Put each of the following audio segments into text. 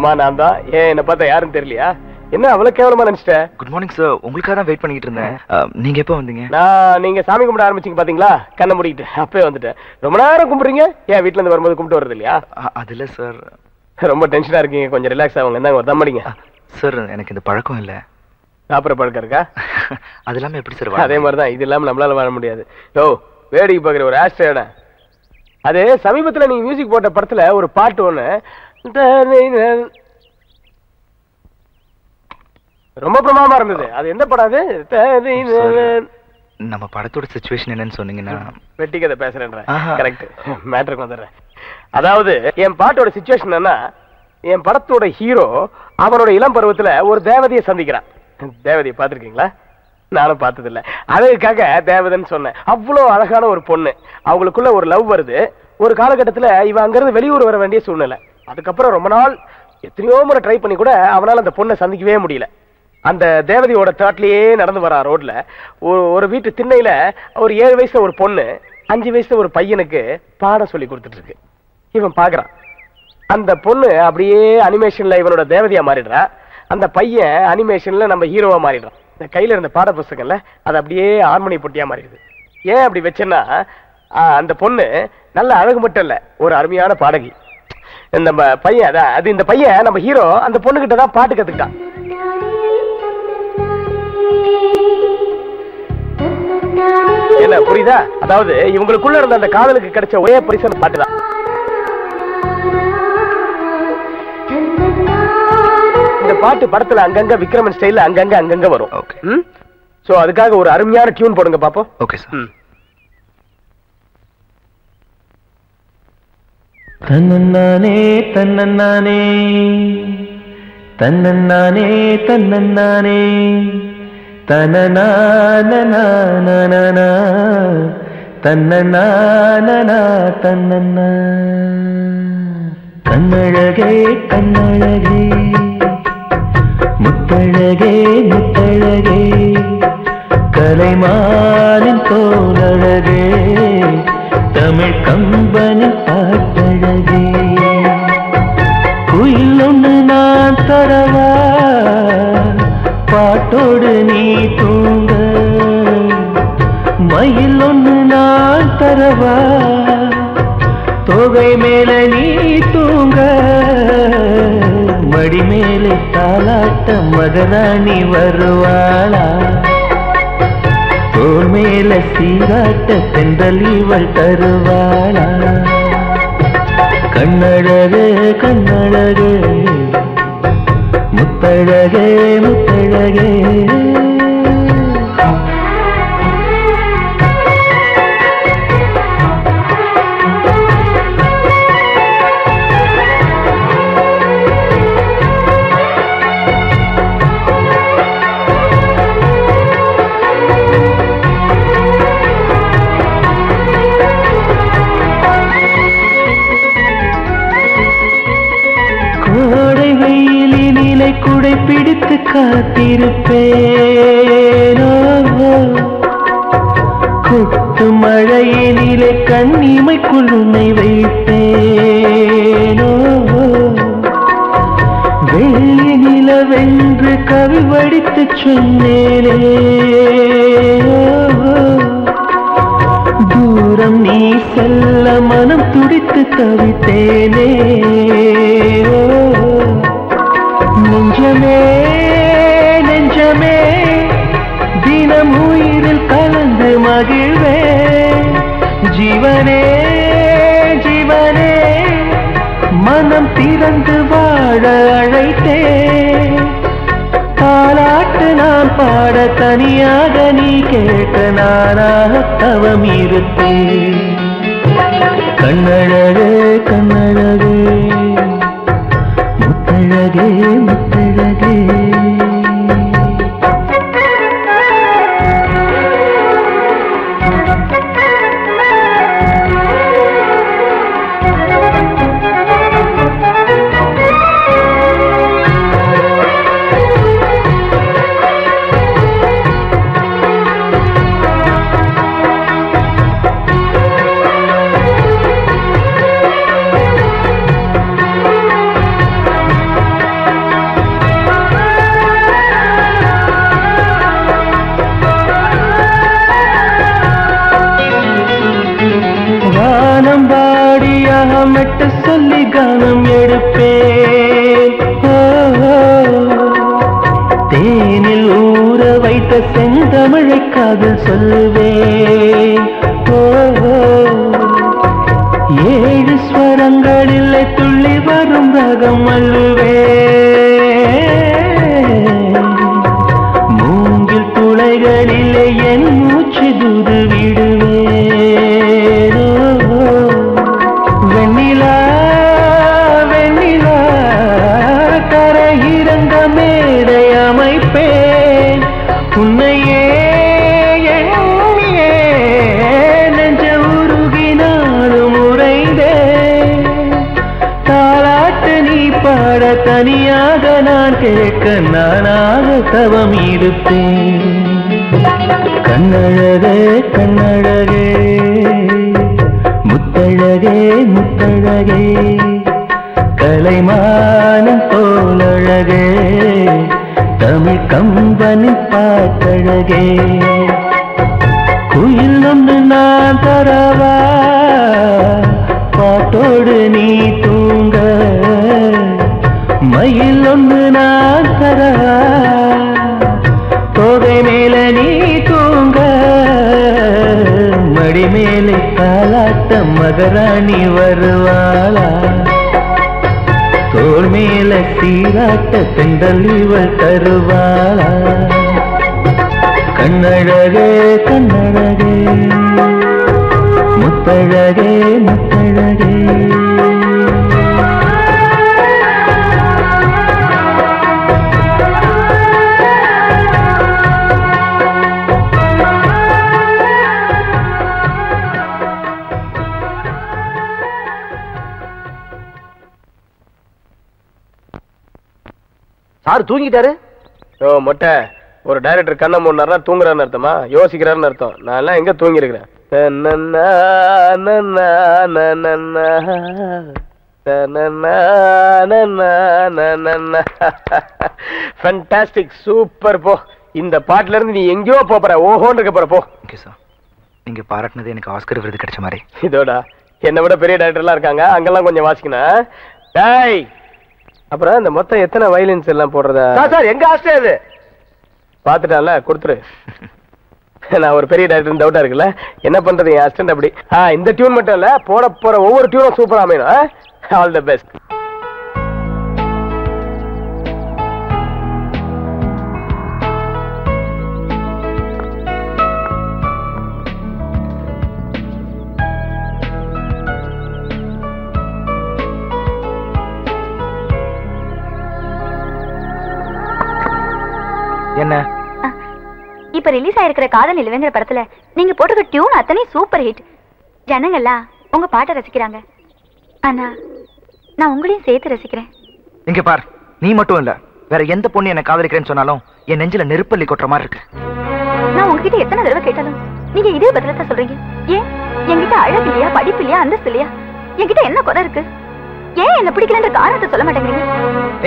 ஆமா நான் தான். ஏன் என்ன பார்த்தா யாரும் தெரியலையா? என்ன அவ்வளவு கேவலமா நினைச்சிட்ட? குட் மார்னிங் சார் உங்களுக்காக தான் வெயிட் பண்ணிட்டு இருந்தேன். நீங்க எப்போ வந்தீங்க? நான் நீங்க சாமி கும்பிட ஆரம்பிச்சீங்க பாத்தீங்களா? கண்ணை மூடிட்டு அப்பவே வந்துட்டேன். ரொம்ப நேரம் கும்பிடுறீங்க? ஏன் வீட்ல இருந்து வரும்போது கும்பிட்டு வருது இல்லையா? அது இல்ல சார் ரொம்ப டென்ஷனா இருக்கீங்க. கொஞ்சம் ரிலாக்ஸ் ஆகுங்க. இந்தாங்க ஒரு தம் அடிங்க. அ, சார் எனக்கு இந்த பழக்கம் இல்ல. சாப்பிட்ற பழக்கம் இருக்கா? அது இல்லாம எப்படி சார் அதே மாதிரி தான் இது இல்லாம நம்மளால வாழ முடியாது. யோ வேடிக்கை பார்க்குற ஒரு ஆஸ்ட்ரேட அது சமீபத்துல நீங்க மியூசிக் போட்ட படத்துல ஒரு பாட்டு ஒண்ணு ரொம்ப பிரமாதமா இருந்தது. அது எந்த படம் அது? நம்ம படத்தோட சுச்சுவேஷன் என்னன்னு சொன்னீங்கன்னா வெட்டி கதை பேசுறேன்ற. ஆஹா. கரெக்ட் மேட்ருக்கு வந்துடுறேன். அதாவது என் பாட்டோட சுச்சுவேஷன் என்ன என் படத்தோட ஹீரோ அவனோட இளம் பருவத்துல ஒரு தேவதையை சந்திக்கிறான். தேவதையை பார்த்திருக்கீங்களா? நானும் பார்த்ததில்ல. அழகுக்காக தேவதைன்னு சொன்னேன். அவ்வளோ அழகான ஒரு பொண்ணு. அவங்களுக்குள்ள ஒரு லவ் வருது. ஒரு காலகட்டத்துல இவன் அங்கிருந்து வெளியூர் வர வேண்டிய சூழ்நிலை. அதுக்கப்புறம் ரொம்ப நாள் எத்தனையோ முறை ட்ரை பண்ணி கூட அவனால அந்த பொண்ணை சந்திக்கவே முடியல. அந்த தேவதையோட தாட்லேயே நடந்து வரா ரோட்ல ஒரு ஒரு வீட்டு திண்ணையில ஒரு ஏழு வயசுல ஒரு பொண்ணு அஞ்சு வயசுல ஒரு பையனுக்கு பாடம் சொல்லி கொடுத்துட்டு இருக்கு இவன் பாக்குறான். அந்த பொண்ணு அப்படியே அனிமேஷன்ல இவனோட தேவதையா மாறிடுறா. அந்த பையன் அனிமேஷன்ல நம்ம ஹீரோவா மாறிடுறான். இந்த கையில இருந்த பாட புஸ்தகம்ல அது அப்படியே ஹார்மோனி பொட்டியா மாறிடுது. ஏன் அப்படி வச்சேன்னா அந்த பொண்ணு நல்ல அழகு மட்டும் இல்ல ஒரு அருமையான பாடகி. நம்ம பையன் அதான் அது இந்த பையன் நம்ம ஹீரோ அந்த பொண்ணுகிட்ட தான் பாட்டு கத்துக்கிட்டான். என்ன புரியுதா? அதாவது இவங்களுக்குள்ள இருந்த அந்த காதலுக்கு கிடைச்ச ஒரே பரிசு பாட்டு தான். இந்த பாட்டு படத்துல அங்கங்க விக்ரமன் ஸ்டைல்ல அங்கங்க அங்கங்க வரும். ம்? சோ அதுக்காக ஒரு அருமையான டியூன் போடுங்க பாப்போம். ஓகே சார் தன்னன்னானே தன்னன்னானே. தன்னன்னானே தன்னன்னானே. தனநானநானனா தன்னநானனா தன்னன்னா. கண்ணழகே கண்ணழகே. முத்தழகே முத்தழகே. கலைமானின் தோலழகே தமிழ் கம்பன பாட்டழகே. குயில் ஒன்று நான் தரவா? பாட்டோடு நீ தூங்க. மயில் ஒன்று நான் தரவா? தொகை மேல நீ தூங்க. மடி மேலே தாலாட்ட மகராணி வருவாளா? தோல் மேல சீராட்ட தென்றல் இவள் தருவாளா? கண்ணழகு கண்ணழகு முத்தழகே முத்தழகே. காத்திருப்பேனோ? கொட்டு மழையினிலே கண்ணிமைக்குள் உன்னை வைப்பேனோ? வெள்ளி நிலவென்று கவி வடித்து சொன்னேனே. தூரம் நீ செல்ல மனம் துடித்து தவித்தேனே. ஜீவனே ஜீவனே மனம் திறந்து வாழ அழைத்தே. தாலாட்டு நான் பாட தனியாக நீ கேட்க நானாக தவம் இருப்பேன் கண்ணழகே ஊற வைத்த செந்தமிழை காதல் சொல்லுவேன். ஓ, ஏழு ஸ்வரங்களில் துள்ளி வரும் ரகம் அல்ல கேட்க நானாக தவம் இருப்பேன் கண்ணழகே கண்ணழகே முத்தழகே முத்தழகே கலைமானம் போலழகே தமிழ் கம்பனி பாட்டழகே. மகராணி வருவாளா? தோல் மேல சீராட்ட தெண்டல் இவள் தருவாளா? கண்ணழகே கண்ணழகே முத்தழகே தூங்கிட்டாரு ஓ மொட்டை ஒரு டைரக்டர் கண்ணை மூடினார்னா தூங்குறான்னு அர்த்தமா யோசிக்கிறாருன்னு அர்த்தம் நான் எல்லாம் எங்க தூங்கி இருக்கிறேன் ஃபண்டாஸ்டிக் சூப்பர் போ இந்த பாட்டுல இருந்து நீ எங்கேயோ போற ஓஹோன்னு இருக்க போற போ ஓகே சார் நீங்க பாராட்டினது எனக்கு ஆஸ்கர் விருது கிடைச்ச மாதிரி இதோடா என்னை விட பெரிய டைரக்டர்லாம் இருக்காங்க அங்கெல்லாம் கொஞ்சம் வாசிக்கணும் டேய் அப்புறம் இந்த மொத்தம் எத்தனை வயலின்ஸ் எல்லாம் போடுறதா? சார் எங்க ஆஸ்டே அது பாத்துட்டான்ல கொடுத்துரு. நான் ஒரு பெரிய டைரக்டர் டவுட்டா இருக்குல்ல. என்ன பண்றது என் அசிஸ்டன்ட் அப்படி? இந்த டியூன் மட்டும் இல்ல போட போற ஒவ்வொரு டியூனும் சூப்பரா அமையணும். ஆல் தி பெஸ்ட் என்ன? இப்ப ரிலீஸ் ஆயிருக்கிற காதல் நிலவுங்கிற படத்துல நீங்க போட்டிருக்க டியூன் அத்தனை சூப்பர் ஹிட் ஜனங்கள்லாம் உங்க பாட்டை ரசிக்கிறாங்க. ஆனா நான் உங்களையும் சேர்த்து ரசிக்கிறேன். இங்க பார் நீ மட்டும் இல்ல. வேற எந்த பொண்ணு என்ன காதலிக்கிறேன்னு சொன்னாலும் என் நெஞ்சில நெருப்பள்ளி கொட்டுற மாதிரி இருக்கு. நான் உங்ககிட்ட எத்தனை தடவை கேட்டாலும் நீங்க இதே பதிலத்தை சொல்றீங்க. ஏன்? என்கிட்ட அழகு இல்லையா படிப்பு இல்லையா அந்தஸ்து இல்லையா? என்கிட்ட என்ன குறை இருக்கு? ஏன் என்ன பிடிக்கலன்ற காரணத்தை சொல்ல மாட்டேங்கிறீங்க?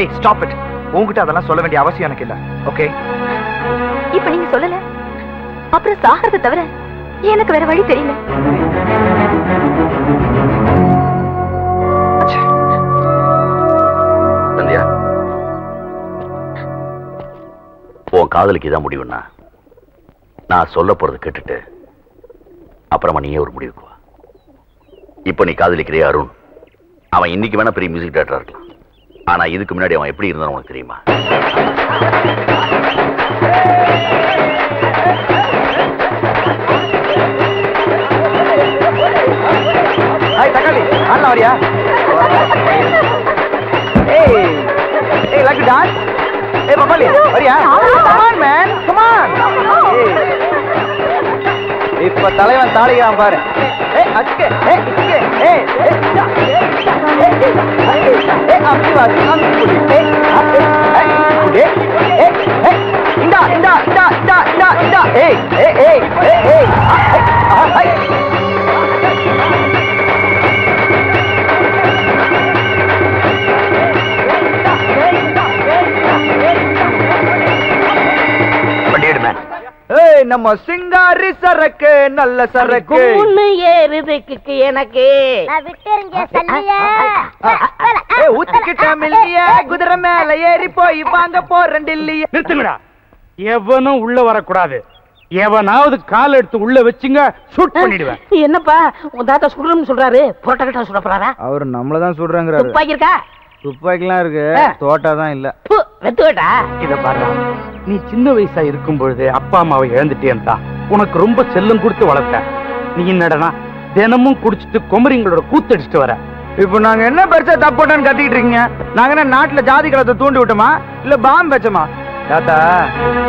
ஏய் ஸ்டாப் இட் உங்ககிட்ட அதெல்லாம் சொல்ல வேண்டிய அவசியம் எனக்கு இல்ல. ஓகே இப்ப நீங்க சொல்லல? அப்புறம் சாகிறத தவிர எனக்கு வேற வழி தெரியல. சந்தியா உன் காதலுக்கு இதான் முடிவுண்ணா. நான் சொல்ல போறது கேட்டுட்டு அப்புறமா நீயே ஒரு முடிவுக்குவா இப்ப நீ காதலிக்கிறிய அருண்? அவன் இன்னைக்கு வேணா பெரிய மியூசிக் டேரக்டரா இருக்கலாம். ஆனா இதுக்கு முன்னாடி அவன் எப்படி இருந்தான் உனக்கு தெரியுமா? தக்காளி ஆடலாம் வரியா? ஏய் ஏய் லைக் டான்ஸ் ஏய் பப்பாளி வரியா? மேன் கம் ஆன் இப்ப தலைவன் தாளிக்கிறான் பாரு ஏய் அச்சுக்கு ஏய் இச்சுக்கு ஏய் ஏய் ஏய், ஏய், ஏய், ஏய், இந்தா, இந்தா, இந்தா, இந்தா, இந்தா, இந்தா. ஏய், ஏய், ஏய், ஏய், நம்ம சிங்காரி சரக்கு நல்ல சரக்கு. கும்முன்னு ஏறுதுக்கு எனக்கு. நான் விட்டுருங்க சல்லியா. ஏய் ஊத்திக்கிட்ட மில்லிய குதிரை மேல ஏறி போய் வாங்க போறேன் டில்லிய நிறுத்துங்கடா. எவனும் உள்ள வரக்கூடாது. எவனாவது கால் எடுத்து உள்ள வச்சுங்க ஷூட் பண்ணிடுவேன். என்னப்பா உன் தாத்தா சுடுறோம்னு சொல்றாரு புரோட்டா கிட்ட சுட போறாரா? அவர் நம்மள தான் சொல்றாங்கறாரு துப்பாக்கி இருக்கா? துப்பாக்கிலாம் இருக்கு. தோட்டா தான் இல்ல. பு, வெத்து வேட்டா? இத பாரு நீ சின்ன வயசா இருக்கும் பொழுது அப்பா அம்மாவை இழந்துட்டேன் தான் உனக்கு ரொம்ப செல்லம் கொடுத்து வளர்த்த. நீ என்னடனா தினமும் குடிச்சிட்டு குமரிங்களோட கூத்தடிச்சிட்டு வர. இப்போ நாங்க என்ன பெருசா தப்பு பண்ணோம்னு கத்திட்டு இருக்கீங்க? நாங்க என்ன நாட்டுல ஜாதி கலத்தை தூண்டி விட்டோமா? இல்ல பாம்பு வச்சோமா? தாத்தா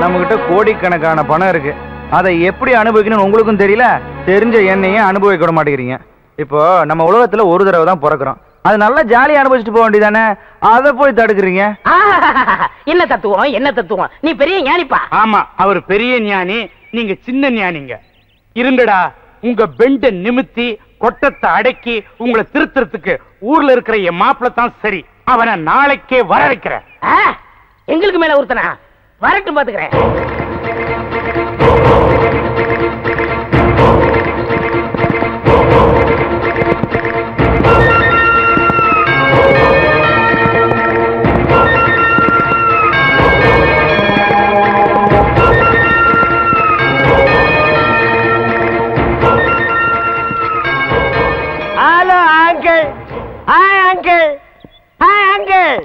நம்ம கிட்ட கோடிக்கணக்கான பணம் இருக்கு. அதை எப்படி அனுபவிக்கணும்னு உங்களுக்கும் தெரியல? தெரிஞ்ச என்னையும் அனுபவிக்க மாட்டேங்கிறீங்க. இப்போ நம்ம உலகத்துல ஒரு தடவை தான் பிறக்கிறோம். அது நல்லா ஜாலியா அனுபவிச்சுட்டு போக வேண்டியதானே அதை போய் தடுக்கிறீங்க. என்ன தத்துவம் என்ன தத்துவம்? நீ பெரிய ஞானிப்பா. ஆமா அவர் பெரிய ஞானி நீங்க சின்ன ஞானிங்க. இருங்கடா உங்க பெண்ட நிமித்தி கொட்டத்தை அடக்கி உங்களை திருத்துறதுக்கு ஊர்ல இருக்கிற என் மாப்பிள்ள தான் சரி. அவனை நாளைக்கே வர வைக்கிறேன். எங்களுக்கு மேல ஒருத்தனா வரட்டும் பாத்துக்கிறேன். Uncle. Hi uncle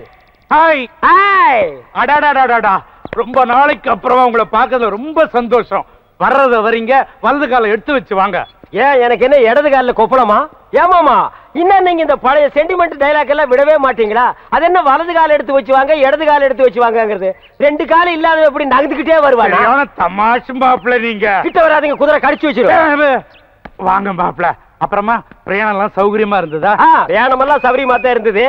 hi hi அடாடாடாடாடா. ரொம்ப நாளைக்கு அப்புறமா உங்களை பார்க்கறதுல ரொம்ப சந்தோஷம். வர்றத வரீங்க. வலது காலை எடுத்து வச்சு வாங்க. ஏன் எனக்கு என்ன இடது காலில் கொப்பளமா? ஏமாமா இன்னும் நீங்க இந்த பழைய சென்டிமெண்ட் டைலாக் எல்லாம் விடவே மாட்டீங்களா? அது என்ன வலது கால் எடுத்து வச்சு வாங்க இடது கால் எடுத்து வச்சு வாங்கங்கிறது? ரெண்டு கால் இல்லாத எப்படி நகர்ந்துக்கிட்டே வருவாங்க தமாஷு மாப்பிள்ள நீங்க. கிட்ட வராதீங்க குதிரை கடிச்சு வச்சிருவேன் வாங்க மாப்பிள்ள. அப்புறமா பிரயாணம் எல்லாம் சௌகரியமா இருந்ததா? பிரயாணமெல்லாம் சௌரியமா தான் இருந்தது.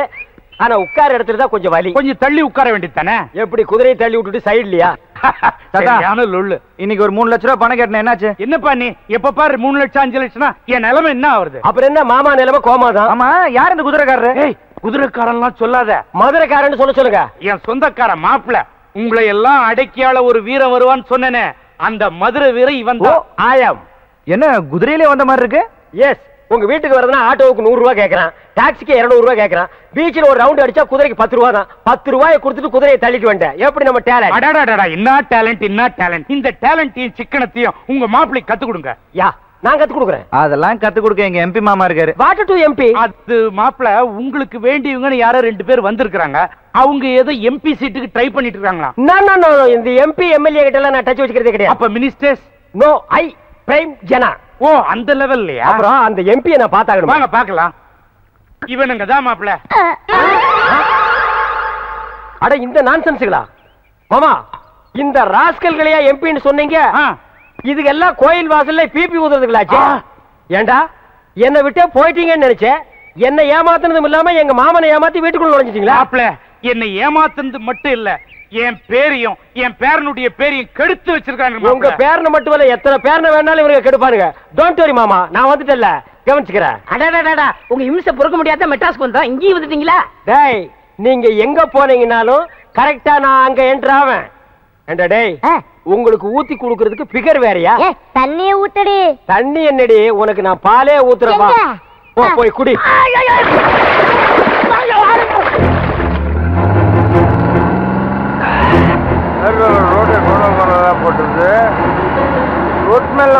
ஆனா உட்கார இடத்துல தான் கொஞ்சம் வலி. கொஞ்சம் தள்ளி உட்கார வேண்டியது தானே எப்படி குதிரையை தள்ளி விட்டுட்டு சைட்லயா சரியான லொள்ளு இன்னைக்கு ஒரு மூணு லட்ச ரூபா பணம் கேட்டேன் என்னாச்சு? என்னப்பா நீ? எப்ப பாரு மூணு லட்சம் அஞ்சு லட்சம்னா என் நிலைமை என்ன ஆகுறது? அப்புறம் என்ன மாமா நிலைமை கோமாதான்? ஆமா யார் இந்த குதிரைக்காரரு? குதிரைக்காரன்லாம் சொல்லாத. மதுரைக்காரன்னு சொல்ல சொல்லுங்க. என் சொந்தக்கார மாப்பிள்ள உங்களை எல்லாம் அடக்கியால ஒரு வீரன் வருவான்னு சொன்னனே. அந்த மதுரை வீரன் இவன் ஆயம். என்ன குதிரையிலே வந்த மாதிரி இருக்கு? எஸ் உங்க வீட்டுக்கு வரதுனா ஆட்டோவுக்கு நூறு ரூபாய் கேக்குறான். டாக்ஸிக்கு இருநூறு ரூபாய் கேக்குறான். பீச்சில் ஒரு ரவுண்ட் அடிச்சா குதிரைக்கு பத்து ரூபா தான். பத்து ரூபாயை கொடுத்துட்டு குதிரையை தள்ளிட்டு வந்தேன் எப்படி நம்ம டேலண்ட் அடாடாடா என்ன டேலண்ட் என்ன டேலண்ட் இந்த டேலண்டையும் சிக்கனத்தையும் உங்க மாப்பிள்ளை கத்து கொடுங்க. யா நான் கத்து கொடுக்குறேன். அதெல்லாம் கத்து கொடுக்க எங்க எம்பி மாமா இருக்காரு. வாட்டர் டு எம்பி அது மாப்பிள்ள உங்களுக்கு வேண்டியவங்கன்னு யாரோ ரெண்டு பேர் வந்திருக்காங்க அவங்க ஏதோ எம்பி சீட்டுக்கு ட்ரை பண்ணிட்டு இருக்காங்களா? நான் இந்த எம்பி எம்எல்ஏ கிட்ட எல்லாம் நான் டச் வச்சுக்கிறதே கிடையாது. அப்ப மினிஸ்டர்ஸ் நோ ஐ பிரைம் ஜனா ஓ அந்த லெவல்லையா? அப்புறம் அந்த எம்பியை நான் பார்த்தாகணும்? வாங்க பார்க்கலாம். இவனுங்க தான் மாப்பிள்ள. அட இந்த நான்சென்ஸுகளா? மாமா இந்த ராஸ்கல்களையா எம்பின்னு சொன்னீங்க? ஆ, இதுக்கெல்லாம் கோயில் வாசல்ல பிபி ஊதுறதுங்களாச்சு. ஏண்டா என்னை விட்டே போயிட்டீங்கன்னு நினைச்சேன். என்ன ஏமாத்துனதும் இல்லாம எங்க மாமனை ஏமாத்தி வீட்டுக்குள்ள நுழைஞ்சிட்டீங்களா? மாப்பிள்ள என்னை ஏமாத்துனது மட்டும் இல்ல. என் பேரையும் என் பேரனுடைய பேரையும் கெடுத்து வச்சிருக்காங்க உங்க. பேரனை மட்டும் இல்ல எத்தனை பேரனை வேணாலும் இவங்க கெடுப்பாருங்க. டோன்ட் வரி மாமா நான் வந்துட்டேன்ல கவனிச்சுக்கிறேன். அடாடாடாடா உங்க இம்சை பொறுக்க முடியாத? மெட்ராஸ்க்கு வந்தோம் இங்கேயும் வந்துட்டீங்களா? டேய் நீங்க எங்க போனீங்கனாலும் கரெக்டா நான் அங்க என்ட்ரு ஆவேன். ஏண்டா டேய். உங்களுக்கு ஊத்தி கொடுக்கறதுக்கு பிகர் வேறயா? தண்ணிய ஊத்தடி. தண்ணி என்னடி? உனக்கு நான் பாலே ஊத்துறேன் வா. எங்க? போ ஆ. போய் குடி. போட்டுருது ரோட் மேல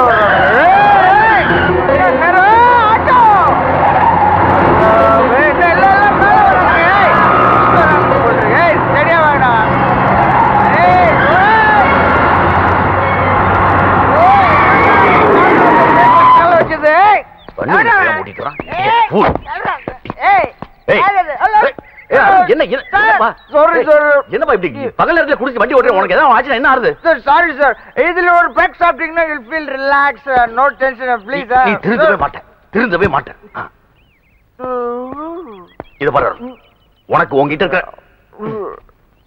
வர்றாங்க எல்லாம் மூடிட்டு வரான். fool. ஏய், ஏய், அருண், என்ன ஏய், sir. என்னப்பா இப்படி பகல் நேரத்துல குடிச்சு வண்டி ஓட்டுற உனக்கு ஏதாவது என்ன ஆறுது? சார் சாரி சார் இதுல ஒரு பெக் சாப்பிட்டீங்கன்னா you feel relax no tension please நீ திருந்தவே மாட்டேன். திருந்தவே மாட்டேன். இத பாரு. உனக்கு உன்கிட்ட இருக்கிற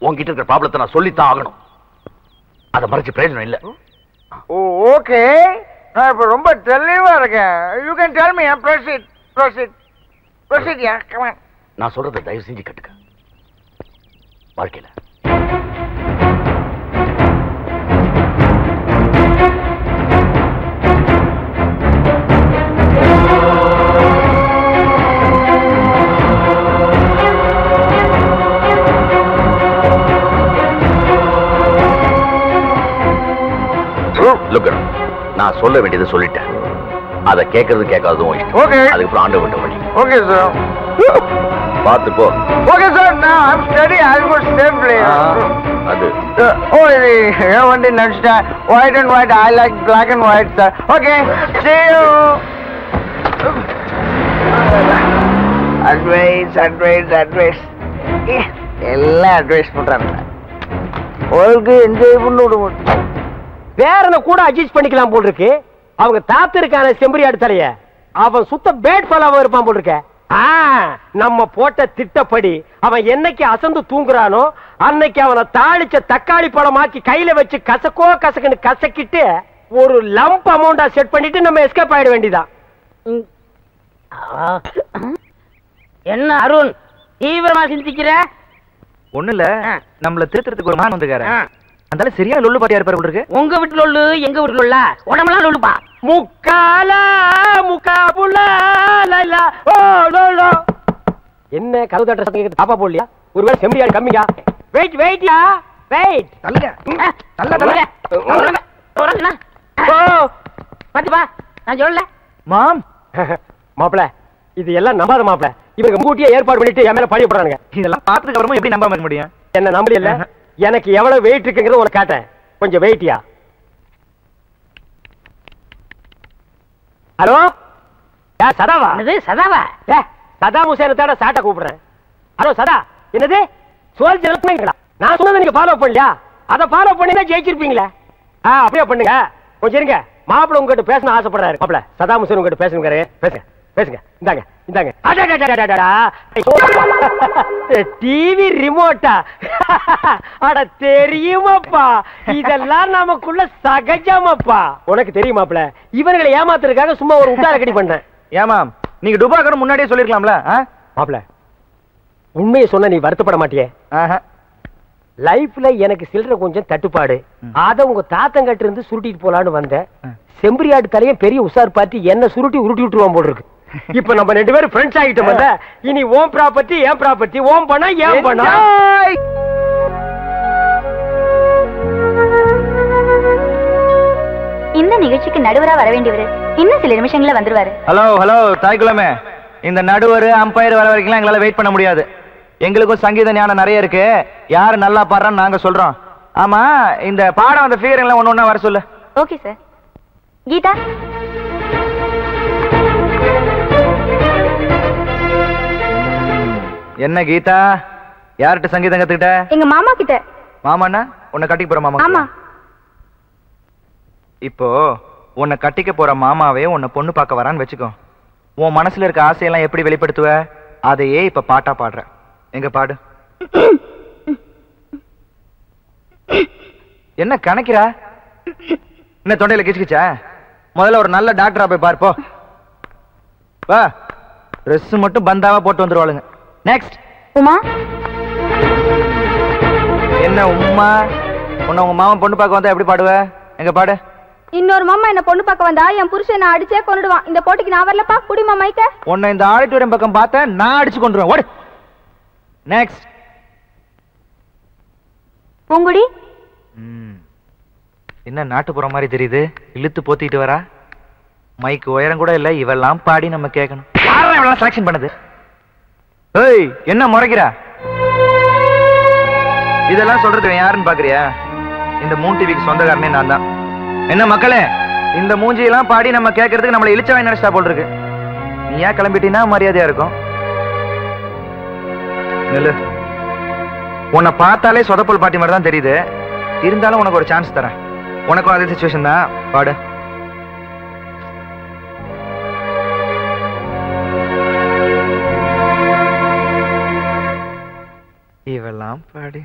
உன்கிட்ட இருக்கிற ப்ராப்ளத்தை நான் சொல்லித்தான் ஆகணும். அதை மறைச்சு பிரயோஜனம் இல்ல. ஓகே நான் இப்ப ரொம்ப தெளிவா இருக்கேன். You can tell me proceed proceed ya நான் சொல்றதை தயவு செஞ்சு கட்டுக்க. வாழ்க்கையில. நான் சொல்ல வேண்டியதை சொல்லிட்டேன். அதை கேட்கறது கேட்காததும் இஷ்டம். அதுக்கப்புறம் ஆண்டு விட்ட வழி. ஓகே சார் பார்த்து போ ஓகே சார் நான் I'm study I good safely அது. ஓ இது என் வண்டி நினச்சிட்டேன் white and white I like black and white sir okay see you. Advice advice advice எல்லாம் அட்வைஸ் பண்றாங்க உங்களுக்கு என்ஜாய் பண்ணி விட மாட்டேன் பேரனை கூட அட்ஜஸ்ட் பண்ணிக்கலாம் போல் இருக்கு. அவங்க தாத்து இருக்கான செம்பரியாடு தலைய அவன் சுத்த பேட் ஃபாலோவா இருப்பான் போல் இருக்க. நம்ம போட்ட திட்டப்படி அவன் என்னைக்கு அசந்து தூங்குறானோ அன்னைக்கு அவனை தாளிச்ச தக்காளி பழமாக்கி கையில வச்சு கசக்கோ கசக்குன்னு கசக்கிட்டு ஒரு லம்ப் அமௌண்டா செட் பண்ணிட்டு நம்ம எஸ்கேப் ஆயிட வேண்டியதான் என்ன அருண் தீவிரமா சிந்திக்கிற? ஒண்ணு இல்ல ஆ. நம்மள திருத்தறதுக்கு ஒரு மான் வந்துக்காரு ஆ. அந்த சரியா லொல்லு பாட்டியா இருப்பாரு இருக்கு. உங்க வீட்டுல உள்ளு எங்க வீட்டுல உள்ள உடம்பெல்லாம் உள்ளுப்பா முக்காலா முக்காபுலா லைலா ஓ லோ லோ. என்ன கதவு தட்ட சத்தம் பாப்பா போடலையா? ஒருவேளை செம்பரியாடு கம்மியா வெயிட் வெயிட்யா வெயிட் தள்ளுங்க தள்ள. தள்ள ஓ பாத்துப்பா நான் சொல்லல. மாம். மாப்பிள இது எல்லாம் நம்பாத மாப்பிள. இவங்க முன்கூட்டியே ஏற்பாடு பண்ணிட்டு என் மேல பழி போடுறாங்க இதெல்லாம் பார்த்ததுக்கு அப்புறமா எப்படி நம்பாம இருக்க முடியும்? என்ன நம்பல எனக்கு எவ்வளவு வெயிட் இருக்குங்கிறத உனக்கு காட்டேன் கொஞ்சம் வெயிட்டியா ஹலோ? சதாவா? என்னது சதாவா? சதா முசேனை தேட சாட்டை கூப்பிடுறேன். ஹலோ சதா என்னது? சோல் ஜெலக்மெங்களா நான் சொன்னதை நீங்க ஃபாலோ பண்ணலையா? அதை ஃபாலோ பண்ணி தான் ஜெயிச்சிருப்பீங்களே. ஆ அப்படியே பண்ணுங்க. கொஞ்சம் இருங்க. மாப்பிள்ள உங்ககிட்ட பேசணும் ஆசைப்படுறாரு. மாப்பிள்ள சதா முசேன் உங்ககிட்ட பேசணுங்கிறாரு பேசுங்க. பேசுங்க இந்தாங்க இந்தாங்க. டிவி ரிமோட்டா அட தெரியுமாப்பா. இதெல்லாம் நமக்குள்ள சகஜமாப்பா. உனக்கு தெரியுமாப்ல? இவர்களை ஏமாத்துறதுக்காக சும்மா ஒரு உட்டார கடி பண்ணேன் ஏமா நீங்க டுபாக்கர் முன்னாடியே சொல்லிருக்கலாம்ல? மாப்ள உண்மையை சொன்ன நீ வருத்தப்பட மாட்டியே. லைஃப்ல எனக்கு சில்லற கொஞ்சம் தட்டுப்பாடு. அத உங்க தாத்தங்கிட்ட இருந்து சுருட்டிட்டு போலான்னு வந்தேன். செம்பரியாடு தலையும் பெரிய உசார் பார்ட்டி என்ன சுருட்டி உருட்டி விட்டுருவான் போல இருக்கு. இப்ப நம்ம ரெண்டு பேரும் ஃப்ரெண்ட்ஸ் ஆகிட்டோம் இனி ஓம் ப்ராப்பர்ட்டி ஏன் ப்ராப்பர்ட்டி ஓம் பண்ணா ஏன் பண்ணா! இந்த நிகழ்ச்சிக்கு நடுவரா வர வேண்டியவர் இன்னும் சில நிமிஷங்கள வந்துருவாரு. ஹலோ ஹலோ தாய்க்குளமே இந்த நடுவர் அம்பையர் வர வரைக்கும் எங்களால வெயிட் பண்ண முடியாது. எங்களுக்கும் சங்கீத ஞானம் நிறைய இருக்கு. யாரு நல்லா பாடுறான்னு நாங்க சொல்றோம். ஆமா இந்த பாடம் அந்த ஃபிகர் எல்லாம் ஒண்ணு ஒண்ணா வர சொல்லு. Okay sir Geetha? என்ன கீதா? யார்கிட்ட சங்கீதம் கத்துக்கிட்ட? எங்க மாமா கிட்ட. மாமாண்ணா? உன்னை கட்டிக்க போற மாமா ஆமா. இப்போ உன்னை கட்டிக்க போற மாமாவே உன்னை பொண்ணு பார்க்க வரான்னு வச்சுக்கோ. உன் மனசுல இருக்க ஆசையெல்லாம் எப்படி வெளிப்படுத்துவ? அதையே இப்ப பாட்டா பாடுற. எங்க பாடு. என்ன கணக்கிறா? என்ன தொண்டையில கிச்சுக்கிச்சா? முதல்ல ஒரு நல்ல டாக்டரா போய் பார்ப்போ வா. ட்ரெஸ் மட்டும் பந்தாவா போட்டு வந்துருவாளுங்க. நெக்ஸ்ட் உமா? என்ன உமா உன்னை உங்க மாமா பொண்ணு பார்க்க வந்தா எப்படி பாடுவ? எங்க பாடு. இன்னொரு மாமா என்ன பொண்ணு பார்க்க வந்தா என் புருஷன் நான் அடிச்சே கொண்டுடுவான் இந்த போட்டிக்கு நான் வரலப்பா. குடிமா மைக்க உன்னை இந்த ஆடிட்டோரியம் பக்கம் பார்த்தேன் நான் அடிச்சு கொண்டுருவேன் ஓடு. நெக்ஸ்ட் பூங்குடி? என்ன நாட்டுப்புறம் மாதிரி தெரியுது? இழுத்து போத்திட்டு வரா? மைக்கு உயரம் கூட இல்லை. இவெல்லாம் பாடி நம்ம கேட்கணும். செலக்ஷன் பண்ணுது? ஏய் என்ன முறைக்கிற? இதெல்லாம் சொல்றது யாருன்னு பாக்குறியா? இந்த மூன் டிவிக்கு சொந்தக்காரனே நான் தான். என்ன மக்களே இந்த மூஞ்சியெல்லாம் பாடி நம்ம கேட்கறதுக்கு நம்மள இழிச்சவா நினைச்சா போல் இருக்கு? நீ ஏன் கிளம்பிட்டீங்கன்னா மரியாதையா இருக்கும். உன்னை பார்த்தாலே சொதப்பல் பாட்டி மாதிரி தான் தெரியுது. இருந்தாலும் உனக்கு ஒரு சான்ஸ் தரேன். உனக்கும் அதே சுச்சுவேஷன் தான். பாடு. काम पाड़ी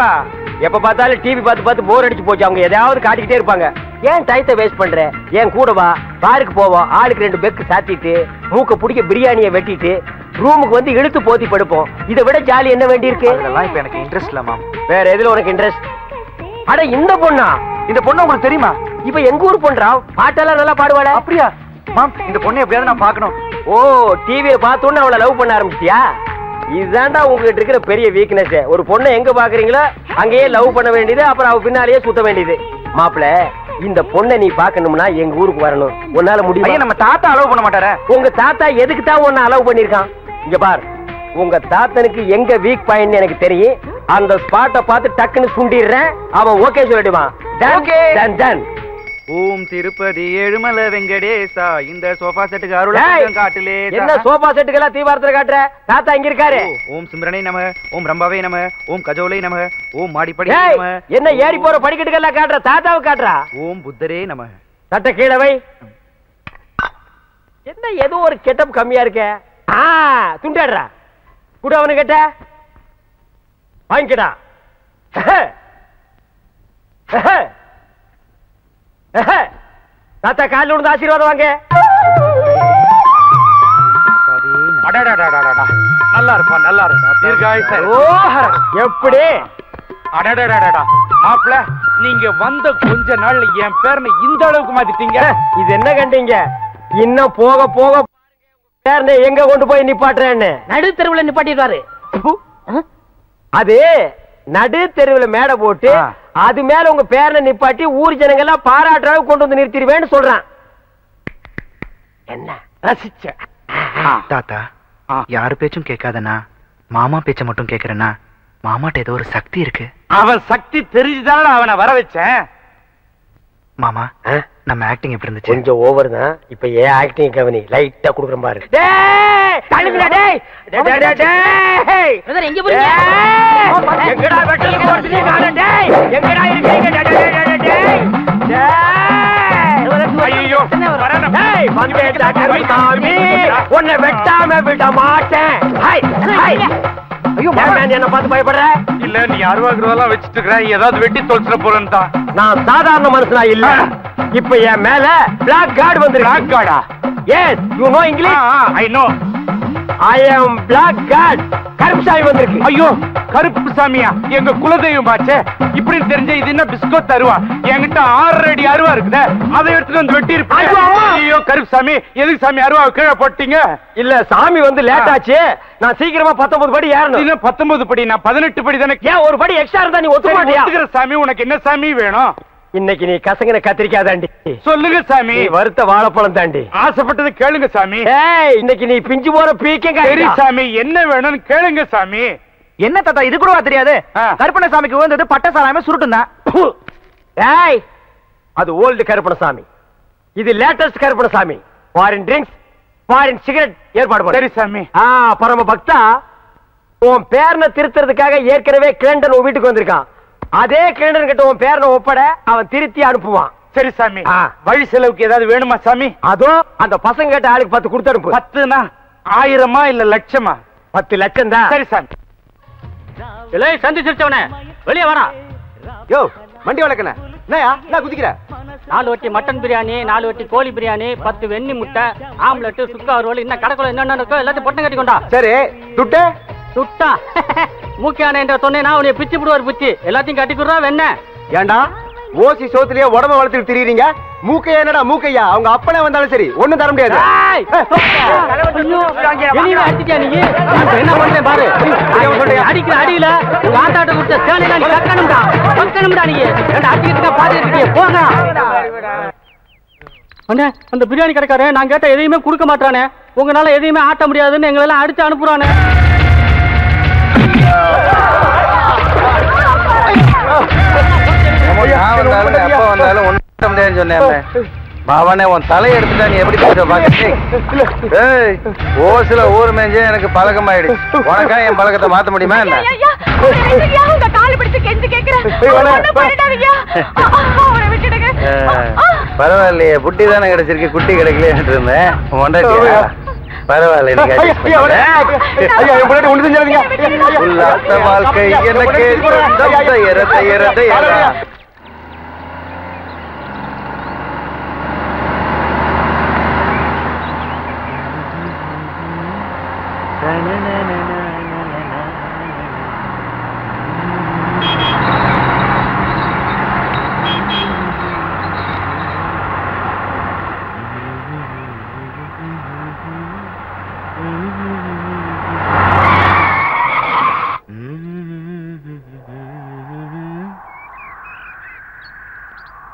போப்பா எப்ப பார்த்தாலும் டிவி பார்த்து பார்த்து போர் அடிச்சு போச்சு. அவங்க எதையாவது காட்டிக்கிட்டே இருப்பாங்க. ஏன் டயத்தை வேஸ்ட் பண்ற? ஏன் கூட வா. பாருக்கு போவோம். ஆளுக்கு ரெண்டு பெக்கு சாத்திட்டு மூக்க பிடிக்க பிரியாணியை வெட்டிட்டு ரூமுக்கு வந்து இழுத்து போத்தி படுப்போம். இதை விட ஜாலி என்ன வேண்டி இருக்கு அதெல்லாம் இப்ப எனக்கு இன்ட்ரெஸ்ட் இல்ல மாம் வேற எதுல உனக்கு இன்ட்ரெஸ்ட் அட இந்த பொண்ணா? இந்த பொண்ணு உங்களுக்கு தெரியுமா? இப்ப எங்க ஊர் பொண்ணா பாட்டெல்லாம் நல்லா பாடுவாள. அப்படியா? மாம் இந்த பொண்ணை எப்படியாவது நான் பார்க்கணும். ஓ டிவியை பார்த்தோன்னு அவளை லவ் பண்ண ஆரம்பிச்சியா இதுதான்டா உங்ககிட்ட இருக்கிற பெரிய வீக்னஸ் ஒரு பொண்ணை எங்க பாக்குறீங்களோ அங்கேயே லவ் பண்ண வேண்டியது அப்புறம் அவ பின்னாலேயே சுத்த வேண்டியது. மாப்பிள இந்த பொண்ணை நீ பார்க்கணும்னா எங்க ஊருக்கு வரணும். உன்னால முடியும்? நம்ம தாத்தா அலோவ் பண்ண மாட்டாரே? உங்க தாத்தா எதுக்கு தான் உன்னை அலோவ் பண்ணிருக்கான் இங்க பார் உங்க தாத்தனுக்கு எங்க வீக் பாயிண்ட் எனக்கு தெரியும். அந்த ஸ்பாட்டை பார்த்து டக்குன்னு சுண்டிடுறேன். அவன் ஓகே சொல்லிடுவான். Okay. டன் டன் ஓம் திருப்பதி ஏழுமலை வெங்கடேசா. இந்த சோஃபா செட்டுக்கு அருள் காட்டிலே என்ன சோபா செட்டுக்கெல்லாம் தீபாரத்துல காட்டுற? தாத்தா இங்க இருக்காரு. ஓம் சிம்ரனை நம ஓம் ரம்பாவே நம ஓம் கஜோலை நம ஓம் மாடிப்படி நம. என்ன ஏறி போற படிக்கட்டுக்கெல்லாம் காட்டுற? தாத்தாவை காட்டுறா? ஓம் புத்தரே நம. சட்ட கீழே வை. என்ன ஏதோ ஒரு கெட்டப் கம்மியா இருக்க? ஆ துண்டாடுறா. கூட அவனு கேட்ட. வாங்கிக்கடா. தாத்தா காலில் விழுந்து ஆசீர்வாதம் வாங்க. நல்லா இருப்பான் நல்லா ஓஹர, எப்படி அடடடடடா மாப்பிள நீங்க வந்த கொஞ்ச நாள்ல என் பேரனை இந்த அளவுக்கு மாத்திட்டீங்க இது என்ன கண்டீங்க இன்னும் போக போக பேரனை எங்க கொண்டு போய் நிப்பாட்டுறேன்னு நடுத்தருவுல நிப்பாட்டிடுவாரு அது நடு தெருவுல மேடை போட்டு. அது மேல உங்க பேரனை நிப்பாட்டி ஊர் ஜனங்க எல்லாம் பாராட்டுற கொண்டு வந்து நிறுத்திடுவேன்னு சொல்றான். என்ன? ரசிச்ச. தாத்தா யாரு பேச்சும் கேட்காதண்ணா. மாமா பேச்ச மட்டும் கேக்குறேன்னா மாமாட்ட ஏதோ ஒரு சக்தி இருக்கு. அவன் சக்தி தெரிஞ்சுதானே அவனை வர வச்சேன் மாமா நம்ம ஆக்டிங் எப்படி இருந்துச்சு? கொஞ்சம் ஓவர் தான் இப்ப ஏன் ஆக்டிங் கவனி? லைட்டா குடுக்குறேன் பாரு. டேய்! தள்ளுங்கடா, டேய்! டேய், டேய், டேய், டேய். பிரதர், எங்க போறீங்க? டேய், எங்கடா வெட்டல போறது நானே டேய்! எங்கடா இருக்கீங்க? டேய், டேய், டேய், டேய், டேய் ஐயோ! டேய்! வந்துட்டா கருமசாமி உன்னை வெட்டாம விட மாட்டேன். ஐயோ மேன் என்ன பார்த்து பயப்படுற? இல்ல நீ வச்சுட்டு இருக்கிற ஏதாவது வெட்டி தொலைச்சிட போறேன்னு தான் நான் சாதாரண மனுஷனா இல்ல. இப்ப என் மேல பிளாக் கார்டு வந்து black கார்டா yes you know English I know I am black card Karuppusamy வந்திருக்கு. ஐயோ கருப்பு சாமியா? எங்க குலதெய்வம் பாச்சே. இப்படி தெரிஞ்ச இது என்ன பிஸ்கோத் அருவா என்கிட்ட ஆறு அடி அருவா இருக்குதே. அதை எடுத்துட்டு வந்து வெட்டி ஐயோ, கருப்பு சாமி எதுக்கு சாமி அருவாவை கீழே போட்டீங்க? இல்ல சாமி வந்து லேட் ஆச்சு. நான் சீக்கிரமா பத்தொன்பது படி ஏறணும். இன்னும் பத்தொன்பது படி? நான் பதினெட்டு படி தானே ஒரு படி எக்ஸ்ட்ரா இருந்தா நீ ஒத்துக்க மாட்டியா? சாமி உனக்கு என்ன சாமி வேணும்? இன்னைக்கு நீ கசங்கின கத்திரிக்காய் தாண்டி சொல்லுங்க சாமி. நீ வறுத்த வாழைப்பழம் தாண்டி. ஆசைப்பட்டது கேளுங்க சாமி. ஏய் இன்னைக்கு நீ பிஞ்சு போற பீக்கங்க சரி சாமி என்ன வேணும்னு கேளுங்க சாமி. என்ன தாத்தா இது கூட தெரியாது? ஆ. கருப்பண்ண சாமிக்கு விழுந்தது பட்ட சாராயமே சுருட்டும் தான் ஏய் அது ஓல்டு கருப்பணசாமி இது latest Karuppanasamy foreign drinks foreign cigarette ஏற்பாடு சரி சாமி. ஆ பரம பக்தா உன் பேரனை திருத்துறதுக்காக ஏற்கனவே கிளண்டன் உன் வீட்டுக்கு வந்திருக்கான். அதே கிளண்டன் கிட்ட உன் பேரனை ஒப்பட அவன் திருத்தி அனுப்புவான். சரி சாமி. ஆ. வழி செலவுக்கு ஏதாவது வேணுமா சாமி? அதுவும் அந்த பசங்க கிட்ட ஆளுக்கு பத்து கொடுத்து அனுப்பு. பத்துனா ஆயிரமா இல்ல லட்சமா? பத்து லட்சம் தான். சரி சாமி. இல்லை சந்தி சிரிச்சவனே. வெளியே வாடா. யோ வண்டி வளர்க்கண என்னயா? என்ன குதிக்கிற? நாலு வட்டி மட்டன் பிரியாணி நாலு வட்டி கோழி பிரியாணி பத்து வெண்ணி முட்டை ஆம்லெட் சுக்கா ரோல் இன்னும் கடைக்குள்ள என்னென்ன இருக்கோ எல்லாத்தையும் பொட்டை கட்டி கொண்டா சரி துட்டு? சுட்டா மூக்கியான என்ற சொன்னேன்னா உன்னை பிச்சு விடுவார் பிச்சு. எல்லாத்தையும் கட்டி கொடுறா வெண்ண. ஏண்டா? ஓசி சோத்துலயே உடம்ப வளர்த்துட்டு திரியுறீங்க? மூக்கையா என்னடா மூக்கையா? அவங்க அப்பனே வந்தாலும் சரி ஒண்ணும் தர முடியாது. என்ன பண்றேன் பாரு. அடிக்கிற அடியில உங்க ஆத்தாட்ட கொடுத்த சேனையில நீ கக்கணும்டா. கக்கணும்டா நீ. ரெண்டு அடிக்கிட்டு பாத்துட்டு இருக்கீங்க போங்க அண்ணே அந்த பிரியாணி கடைக்காரு நான் கேட்ட எதையுமே கொடுக்க மாட்டானே உங்களால எதையுமே ஆட்ட முடியாதுன்னு எங்களை எல்லாம் அடிச்சு அனுப்புறானே. நான் வந்தாலும் எப்ப வந்தாலும் பண்ண முடியாதுன்னு சொன்னேன் அவனே உன் தலையை எடுத்துட்டா நீ எப்படி பேச பாக்க ஏய் ஓசில ஊர் மேஞ்சே எனக்கு பழக்கமாயிடுச்சு. உனக்கா என் பழக்கத்தை மாத்த முடியுமா என்ன? பரவாயில்லையே புட்டி தானே கிடைச்சிருக்கு குட்டி கிடைக்கலையேன்னு இருந்தேன். பரவாயில்ல நீங்க ஐயா, adjust ஐயா, பண்ணுங்க. ஐயா, என் பொண்டாட்டி ஒண்ணு செஞ்சிடாதீங்க. உல்லாச வாழ்க்கை எனக்கு சொந்தம் தயர தயர தயர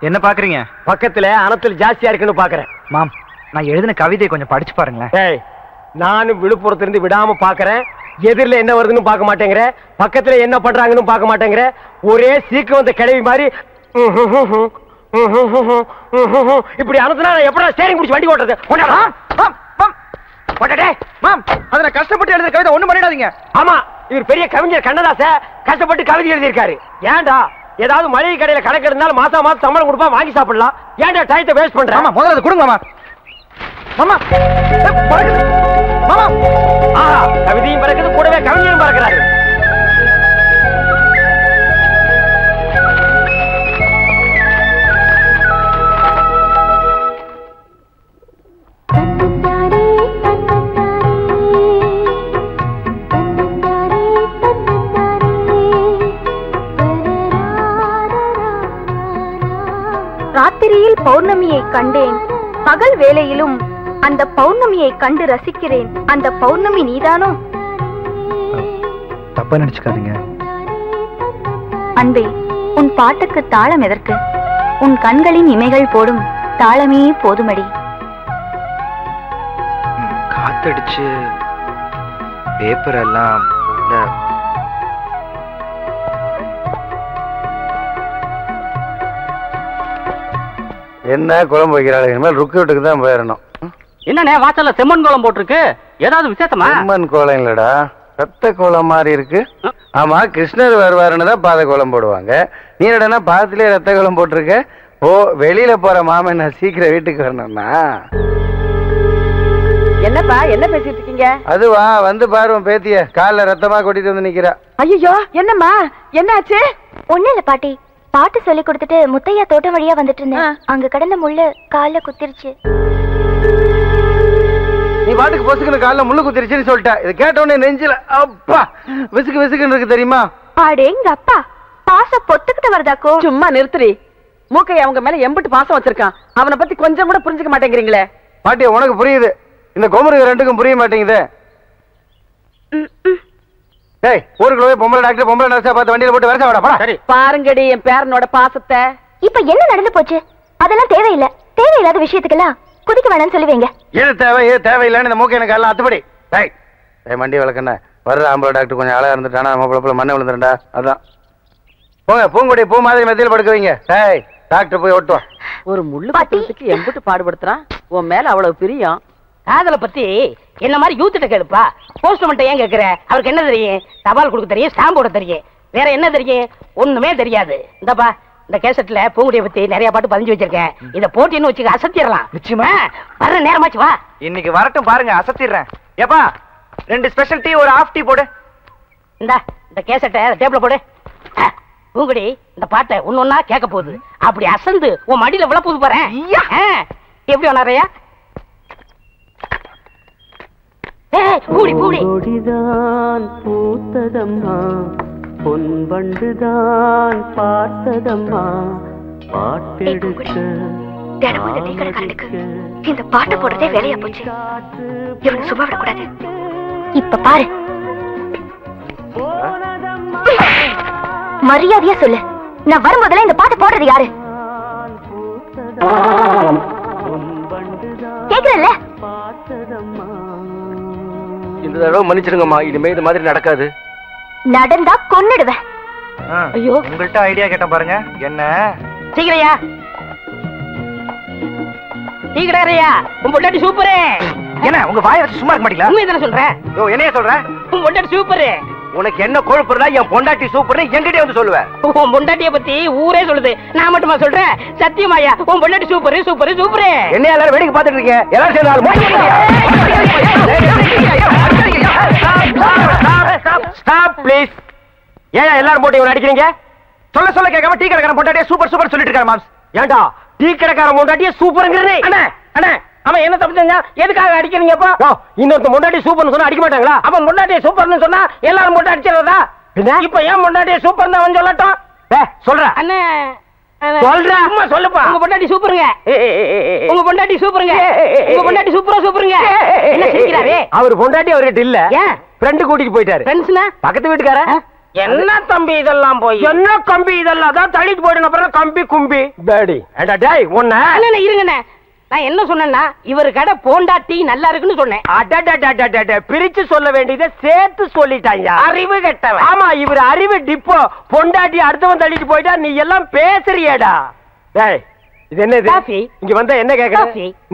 என்ன பாக்குறீங்க பக்கத்துல அனத்தில் ஜாஸ்தியா இருக்குன்னு பாக்குறேன் மாம் நான் எழுதின கவிதையை கொஞ்சம் படிச்சு பாருங்களேன் நானும் விழுப்புரத்துல இருந்து விடாம பாக்குறேன் எதிரில என்ன வருதுன்னு பார்க்க மாட்டேங்கிற பக்கத்துல என்ன பண்றாங்கன்னு பார்க்க மாட்டேங்கிற ஒரே சீக்கு வந்த கிளவி மாதிரி இப்படி அனுப்புனா எப்படா ஸ்டேரிங் பிடிச்சி வண்டி ஓட்டுறது மாம் அத கஷ்டப்பட்டு எழுதின கவிதை ஒண்ணும் பண்ணிடாதீங்க ஆமா இவர் பெரிய கவிஞர் கண்ணதாச கஷ்டப்பட்டு கவிதை எழுதியிருக்காரு ஏன்டா ஏதாவது மளிகை கடையில கணக்கு இருந்தாலும் மாசம் மாசம் சம்பளம் கொடுப்பா வாங்கி சாப்பிடலாம். ஏன்டா டயத்தை வேஸ்ட் பண்ற? மாமா முதல்ல கொடுங்க மாமா. மாமா. ஆஹா கவிதையும் பறக்குது கூடவே கவிஞரும் பறக்கிறாரு. ராத்திரியில் பௌர்ணமியை கண்டேன். பகல் வேளையிலும் அந்த பௌர்ணமியை கண்டு ரசிக்கிறேன். அந்த பௌர்ணமி நீதானோ? தப்பா நினைச்சுக்காதீங்க. அன்பே உன் பாட்டுக்கு தாளம் எதற்கு? உன் கண்களின் இமைகள் போடும் தாளமே போதுமடி. காத்தடிச்சு பேப்பர் எல்லாம் என்ன குழம்பு வைக்கிறாள்? இனிமேல் ருக்கு வீட்டுக்கு தான் போயிடணும். என்னண்ணே வாசல்ல செம்மண் கோலம் போட்டிருக்கு. ஏதாவது விசேஷமா? அம்மன் கோலம் இல்லடா. ரத்த கோலம் மாதிரி இருக்கு. ஆமா கிருஷ்ணர் வருவாருன்னு தான் பாத கோலம் போடுவாங்க. நீ என்னடா பாதத்திலே ரத்த கோலம் போட்டிருக்க? ஓ வெளியில போற மாமன் நான் சீக்கிரம் வீட்டுக்கு வரணும்னா? என்னப்பா என்ன பேசிட்டு இருக்கீங்க? அதுவா வந்து பாரு உன் பேத்திய. கால்ல ரத்தமா கொட்டிட்டு வந்து நிக்கிறா. ஐயோ என்னம்மா? என்னாச்சு? ஒண்ணு இல்ல பாட்டி. பாட்டு சொல்லி கொடுத்துட்டு முத்தையா தோட்டம் வழியா வந்துட்டு இருந்தேன். அங்க கடந்த முள்ளு கால்ல குத்திருச்சு. நீ பாட்டுக்கு பொசுக்குன்னு கால்ல முள்ளு குத்திருச்சுன்னு சொல்லிட்ட. இது கேட்ட உடனே நெஞ்சில அப்பா விசுக்கு விசுக்குன்னு இருக்கு தெரியுமா? அடேங்க அப்பா? பாச பொத்துக்கிட்டு வருதாக்கோ சும்மா நிறுத்துறி மூக்கை அவங்க மேல எம்பிட்டு பாசம் வச்சிருக்கான். அவனை பத்தி கொஞ்சம் கூட புரிஞ்சுக்க மாட்டேங்கிறீங்களே. பாட்டி உனக்கு புரியுது. இந்த கோமருக்கு ரெண்டுக்கும் புரிய மாட்டேங்குது. டேய் ஊருக்குள்ள போய் பொம்பளை டாக்டர் பொம்பளை நர்ஸா பார்த்து வண்டியில போட்டு வரசா வாடா போடா சரி. பாருங்கடி என் பேரனோட பாசத்தை. இப்ப என்ன நடந்து போச்சு? அதெல்லாம் தேவையில்லை. தேவையில்லாத விஷயத்துக்கெல்லாம் குதிக்க வேணாம்னு சொல்லுவீங்க. எது தேவை எது தேவையில்லைன்னு இந்த மூக்க எனக்கு எல்லாம் அத்துப்படி. டேய் டேய் மண்டி விளக்கண்ண வர்ற ஆம்பளை டாக்டர் கொஞ்சம் அழகா இருந்துட்டானா நம்ம பிள்ளை மண்ணை விழுந்துருண்டா அதான். போங்க பூங்குடி பூ மாதிரி மெத்தையில் படுக்க வைங்க டேய் டாக்டர் போய் ஓட்டுவா ஒரு முள்ளு பத்துறதுக்கு எம்பிட்டு பாடுபடுத்துறான். உன் மேல அவ்வளவு பிரியம். காதலை பத்தி என்ன மாதிரி யூத்திட்ட கேளுப்பா. போஸ்ட்மன்ட்ட ஏன் கேக்குற? அவருக்கு என்ன தெரியும்? தபால் கொடுக்க தெரியும் ஸ்டாம்ப் போட தெரியும். வேற என்ன தெரியும்? ஒண்ணுமே தெரியாது. இந்தப்பா இந்த கேசட்ல பூங்குடியை பத்தி நிறைய பாட்டு பதிஞ்சு வச்சிருக்கேன். இத போட்டின்னு வச்சுக்க அசத்திடலாம். நிச்சயமா? ஆ, வர்ற நேரமாச்சு வா. இன்னைக்கு வரட்டும் பாருங்க அசத்திடுறேன். ஏப்பா ரெண்டு ஸ்பெஷல் டீ ஒரு ஆஃப் டீ போடு. இந்த இந்த கேசட்டை டேபிள்ல போடு. பூங்குடி இந்த பாட்டை ஒன்னொன்னா கேட்க போகுது. அப்படி அசந்து உன் மடியில விழ போது பாரு எப்படி வேணாரையா கொடிதான் பூத்ததம்மா. பொன் வண்டுதான் பார்த்ததம்மா. பாட்டெடுக்க இந்த பாட்டு போடுறதே வேலையா போச்சு. இவனை சும்மா விடக்கூடாது. இப்ப பாரு. மரியாதையா சொல்லு. நான் வரும்போதெல்லாம் இந்த பாட்டு போடுறது யாரு? கேக்குறல்ல? இந்த தடவை மன்னிச்சிடுங்கம்மா. இனிமே இது மாதிரி நடக்காது. நடந்தா கொன்னுடுவேன். ஐயோ. உங்கள்கிட்ட ஐடியா கேட்டேன் பாருங்க. என்ன? சீக்கிரையா சீக்கிரையா உன் பொண்டாட்டி சூப்பரு என்ன உங்க வாயை வச்சு சும்மா இருக்க மாட்டீங்களா? உண்மை தானே சொல்றேன் ஓ என்னைய சொல்ற? உன் பொண்டாட்டி சூப்பரு உனக்கு என்ன கொழுப்புறதா என் பொண்டாட்டி சூப்பர்னு என்கிட்டயே வந்து சொல்லுவேன் உன் பொண்டாட்டிய பத்தி ஊரே சொல்லுது. நான் மட்டுமா சொல்றேன் சத்தியமாயா உன் பொண்டாட்டி சூப்பர் சூப்பர் சூப்பர். என்ன எல்லாரும் வேடிக்கை பார்த்துட்டு இருக்கீங்க? எல்லாரும் சேர்ந்து ஏன் எல்லாரும் போட்டு இவனை அடிக்கிறீங்க? சொல்ல சொல்ல கேட்காம டீ கடைக்காரன் பொண்டாட்டியே சூப்பர் சூப்பர் சொல்லிட்டு இருக்காரு மாம்ஸ். ஏன்டா டீ கடைக்காரன் முண்டாட்டியே சூப்பருங்கிறதே அண்ணா அண்ணா. அவன் என்ன தப்பு எதுக்காக அடிக்கிறீங்கப்பா ஓ, இன்னொருத்த முண்டாட்டி சூப்பர்னு சொன்னா அடிக்க மாட்டாங்களா? அவன் பொண்டாட்டிய சூப்பர்னு சொன்னா எல்லாரும் போட்டு அடிச்சிடறதா? இப்ப ஏன் பொண்டாட்டிய சூப்பர்னு அவன் சொல்லட்டும்? ஏய், சொல்றா. அண்ணே சொல்றா. சும்மா சொல்லுப்பா. உங்க பொண்டாட்டி சூப்பருங்க உங்க பொண்டாட்டி சூப்பருங்க உங்க பொண்டாட்டி சூப்பரா சூப்பருங்க என்ன சிரிக்கிறாரே? அவர் பொண்டாட்டி அவர்கிட்ட இல்ல. ஏன் ஃப்ரெண்டு கூட்டிட்டு போயிட்டாரு. ஃப்ரெண்ட்ஸ்னா பக்கத்து வீட்டுக்கார என்ன தம்பி இதெல்லாம் போய்? என்ன கம்பி இதெல்லாம்? தான் தள்ளிட்டு போயிடும் அப்புறம் கம்பி கும்பி. டேடி ஏண்டா டேய் உன்ன அண்ணே இருங்கண்ணே. நான் என்ன சொன்னேன்னா இவர் கடை போண்டா டீ நல்லா இருக்குன்னு சொன்னேன். பிரிச்சு சொல்ல வேண்டியதை சேர்த்து சொல்லிட்டாங்க அறிவு கெட்டவன். ஆமா இவர் அறிவு டிப்போ பொண்டாட்டி அடுத்தவன் தள்ளிட்டு போயிட்டா நீ எல்லாம் பேசுறியேடா. இது என்னது? காஃபி. இங்க வந்தா என்ன கேக்குற.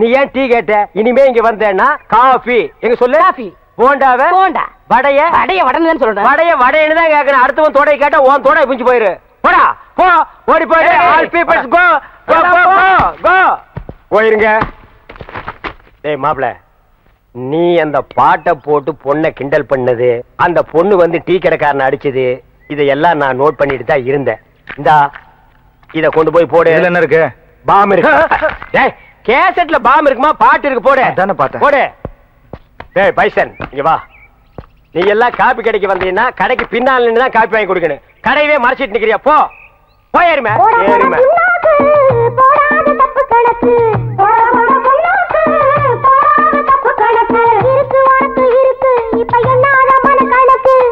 நீ ஏன் டீ கேட்ட? இனிமே இங்க வந்தேன்னா காஃபி. எங்க சொல்லு? காஃபி. போண்டாவ? போண்டா. வடைய? வடைய வடன்னு சொல்றேன். வடைய வடையன்னு தான் கேக்குறேன். அடுத்தவன் தொடை கேட்டா உன் தொடை பிஞ்சு போயிரு. போடா. போ ஓடி போயிரு. ஆல் பீப்பிள்ஸ் கோ கோ கோ கோ போயிருங்க. டேய் மாப்ள நீ அந்த பாட்டை போட்டு பொண்ணை கிண்டல் பண்ணது அந்த பொண்ணு வந்து டீ கடைக்காரனை அடிச்சது இதையெல்லாம் நான் நோட் பண்ணிட்டு தான் இருந்தேன். இந்தா இத கொண்டு போய் போடு. இதுல என்ன இருக்கு? பாம் இருக்கு. டேய் கேசட்ல பாம் இருக்குமா? பாட்டு இருக்கு போடு. அதானே பார்த்தேன். போடு. டேய் பைசன் இங்க வா. நீ எல்லாம் காப்பி கடைக்கு வந்தீங்கன்னா கடைக்கு பின்னால் நின்று தான் காப்பி வாங்கி கொடுக்கணும். கடையவே மறைச்சிட்டு நிக்கிறியா? போ. போ ஏறுமே. ஏறுமே.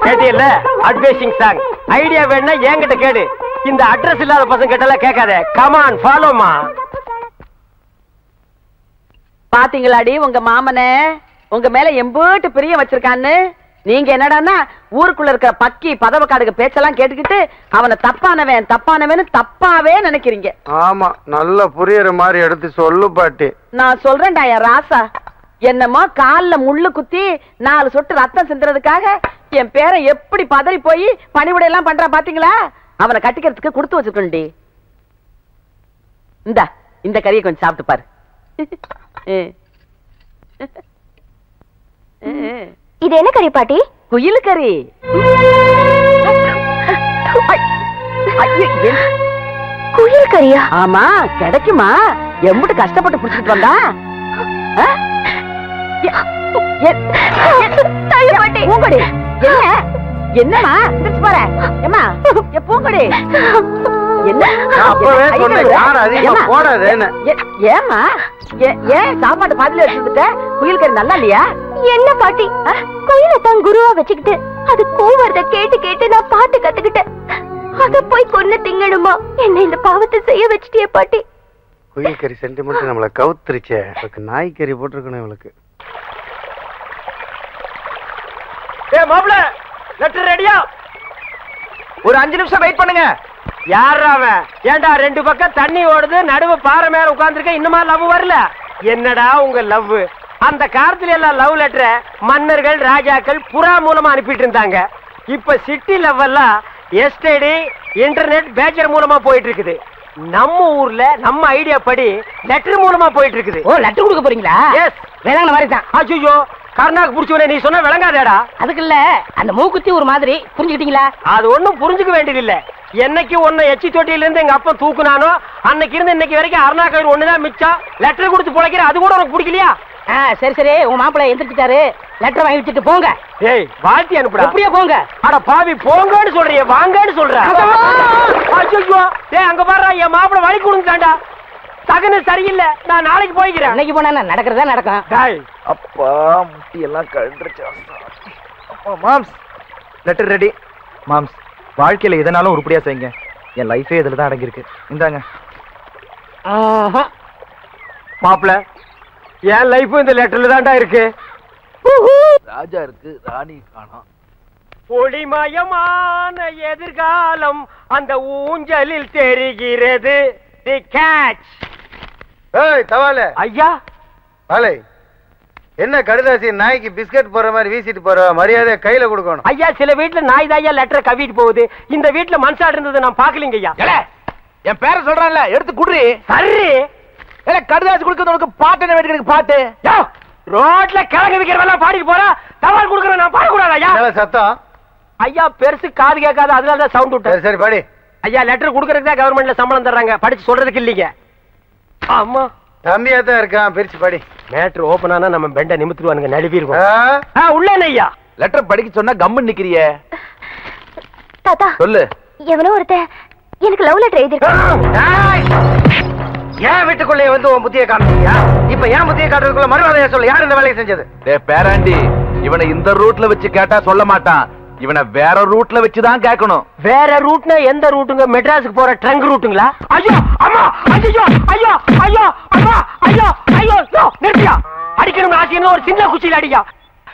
கேட்டியல்ல? அட்வைசிங் சாங் ஐடியா வேணா என்கிட்ட கேடு இந்த அட்ரஸ் இல்லாத பசங்க கிட்ட எல்லாம் கேட்காத. கமான் ஃபாலோமா பாத்தீங்களாடி உங்க மாமனே? உங்க மேல எம்பூட்டு பிரியம் வச்சிருக்கான்னு? நீங்க என்னடான்னா ஊருக்குள்ள இருக்கிற பக்கி பதவக்காடுக பேச்செல்லாம் கேட்டுக்கிட்டு அவனை தப்பானவன் தப்பானவன் தப்பாவே நினைக்கிறீங்க. ஆமா நல்ல புரியற மாதிரி எடுத்து சொல்லு பாட்டி. நான் சொல்றேன்டா என் ராசா. என்னமோ கால்ல முள்ளு குத்தி நாலு சொட்டு ரத்தம் சிந்துறதுக்காக என் பேரை எப்படி பதறி போய் பணிவிடை எல்லாம் பண்றா பாத்தீங்களா? அவனை கட்டிக்கிறதுக்கு கொடுத்து வச்சிருக்கண்டி இந்தா இந்த கறியை கொஞ்சம் சாப்பிட்டு பாரு. இது என்ன கறி பாட்டி? குயில் கறி. குயில் கறியா? ஆமா கிடைக்குமா? எம்புட்டு கஷ்டப்பட்டு புடிச்சிட்டு வந்தா. பூங்கொடி. என்ன? என்னம்மா? எந்திரிச்சு எ பூங்கொடி. என்ன? நான் அப்பவே சொன்னேன்? காரம் அதிகமா ஏம்மா? போடாதேன்னு. ஏ- ஏம்மா? ஏ- ஏன் சாப்பாட்டு பாதியில வச்சுக்கிட்ட குயில் கறி நல்லா இல்லையா? என்ன பாட்டி? குயில தான் குருவா வச்சுக்கிட்டு அது கூவறத கேட்டு கேட்டு நான் பாட்டு கத்துக்கிட்டேன். அத போய் கொன்னு திங்கணுமா? என்ன இந்த பாவத்தை செய்ய வச்சிட்டியே பாட்டி? குயில் கறி சென்டிமெண்ட் நம்மள கவுத்துருச்சே. இவளுக்கு நாய் கறி போட்டிருக்கணும் இவளுக்கு. ஏ மாப்ள லெட்டர் ரெடியா ஒரு அஞ்சு நிமிஷம் வெயிட் பண்ணுங்க. யார் அவன்? ஏன்டா ரெண்டு பக்கம் தண்ணி ஓடுது நடுவு பாறை மேல உட்கார்ந்திருக்க இன்னுமா லவ் வரல? என்னடா உங்க லவ் அந்த காலத்துல எல்லாம் லவ் லெட்டரை மன்னர்கள் ராஜாக்கள் புறா மூலமா அனுப்பிட்டு இருந்தாங்க. இப்ப சிட்டி லவ் எல்லாம் எஸ்டடி இன்டர்நெட் பேச்சர் மூலமா போயிட்டு இருக்குது. நம்ம ஊர்ல நம்ம ஐடியா படி லெட்டர் மூலமா போயிட்டு இருக்குது. ஓ லெட்டர் கொடுக்க போறீங்களா? எஸ் வேளாங்க மாதிரி தான் கர்நாக்கு புடிச்சவனே நீ சொன்ன விளங்காதேடா. அதுக்கு இல்ல அந்த மூக்குத்தி ஒரு மாதிரி புரிஞ்சுக்கிட்டீங்களா? அது ஒண்ணும் புரிஞ்சுக்க வேண்டியது இல்ல. என்னைக்கு உன்னை எச்சி தொட்டியில இருந்து எங்க அப்பா தூக்குனானோ அன்னைக்கு இருந்து இன்னைக்கு வரைக்கும் அருணா கயிறு ஒண்ணுதான் மிச்சம். லெட்டர் கொடுத்து பிழைக்கிற அது கூட உனக்கு பிடிக்கலையா? சரி சரி. உங்க மாப்பிள்ளை எந்திரிச்சிட்டாரு. லெட்டர் வாங்கி வச்சுட்டு போங்க. ஏய் வாழ்த்தி அனுப்புடா. எப்படியே போங்க. அட பாவி போங்கன்னு சொல்றியே வாங்கன்னு சொல்ற. அச்சோ! ஏய் அங்க பாரு என் மாப்பிள வழி கொடுத்தாண்டா தகுன சரியில்லை. நான் நாளைக்கு போய்க்கிறேன். அன்னைக்கு போனா என்ன நடக்கிறதா நடக்கும்? டேய். அப்பா முட்டி எல்லாம் கழண்டுருச்சு. அப்பா மாம்ஸ் லெட்டர் ரெடி மாம்ஸ் வாழ்க்கையில எதனாலும் உருப்படியா செய்யுங்க. என் லைஃபே இதுல தான் அடங்கியிருக்கு. இந்தாங்க. ஆஹா. என் லைஃப் இந்த லெட்டர்ல தான்டா இருக்கு. ராஜா இருக்கு ராணி காணோம் ஒளிமயமான எதிர்காலம் அந்த ஊஞ்சலில் தெரிகிறது. தி கேட்ச் ஏய் தவால. ஐயா? வாலே என்ன கடுதாசி நாய்க்கு பிஸ்கட் போற மாதிரி வீசிட்டு போற மரியாதை கையில கொடுக்கணும். ஐயா சில வீட்டுல நாய் தாயா லெட்டரை கவிட்டு போகுது. இந்த வீட்டுல மனுஷா இருந்தது நான் பாக்கலீங்க ஐயா. என் பேரை சொல்றான்ல எடுத்து குடுறி. சரி கடுதாசி கொடுக்கறது உனக்கு பாட்டு என்ன வேண்டிய பாட்டு? யோ, ரோட்ல கிழங்கு விக்கிறவெல்லாம் பாடிட்டு போறா தபால் கொடுக்கறேன் நான் பாடக்கூடாது ஐயா? சத்தம்? ஐயா பெருசு காது கேட்காது அதனால தான் சவுண்ட் விட்டேன். சரி சரி படி. ஐயா லெட்டர் கொடுக்கறதுக்கு தான் கவர்மெண்ட்ல சம்பளம் தர்றாங்க. படிச்சு சொல்றதுக்கு இல்லீங்க. ஆமா. தம்பியா தான் இருக்கான் பிரிச்சு படி. மேட்ரு ஓபன் ஆனா நம்ம பெண்ட நிமித்துருவானுங்க நழுவி ஆ? இருக்கும் உள்ள என்ன ஐயா. லெட்டர் படிக்க சொன்னா கம்மு நிக்கிறியே. தாத்தா சொல்லு. எவனோ ஒருத்தன் எனக்கு லவ் லெட்டர் எழுதிருக்கான் ஏய்! ஏன் வீட்டுக்குள்ளே வந்து உன் புத்திய காமிச்சியா இப்ப ஏன் புத்திய காட்டுறதுக்குள்ள மறுவாதையா சொல்லு? யார் இந்த வேலையை செஞ்சது? டே பேராண்டி இவனை இந்த ரூட்ல வச்சு கேட்டா சொல்ல மாட்டான். இவனை வேற ரூட்ல வச்சு தான் கேட்கணும். வேற ரூட்னா எந்த ரூட்டுங்க? மெட்ராஸுக்கு போற ட்ரங்க் ரூட்டுங்களா? ஐயோ அம்மா ஐயோ ஐயோ ஐயோ அம்மா ஐயோ ஐயோ யோ, நிறுத்தியா? அடிக்கணும் ஆசைன்னு ஒரு சின்ன குச்சியில அடிக்கா.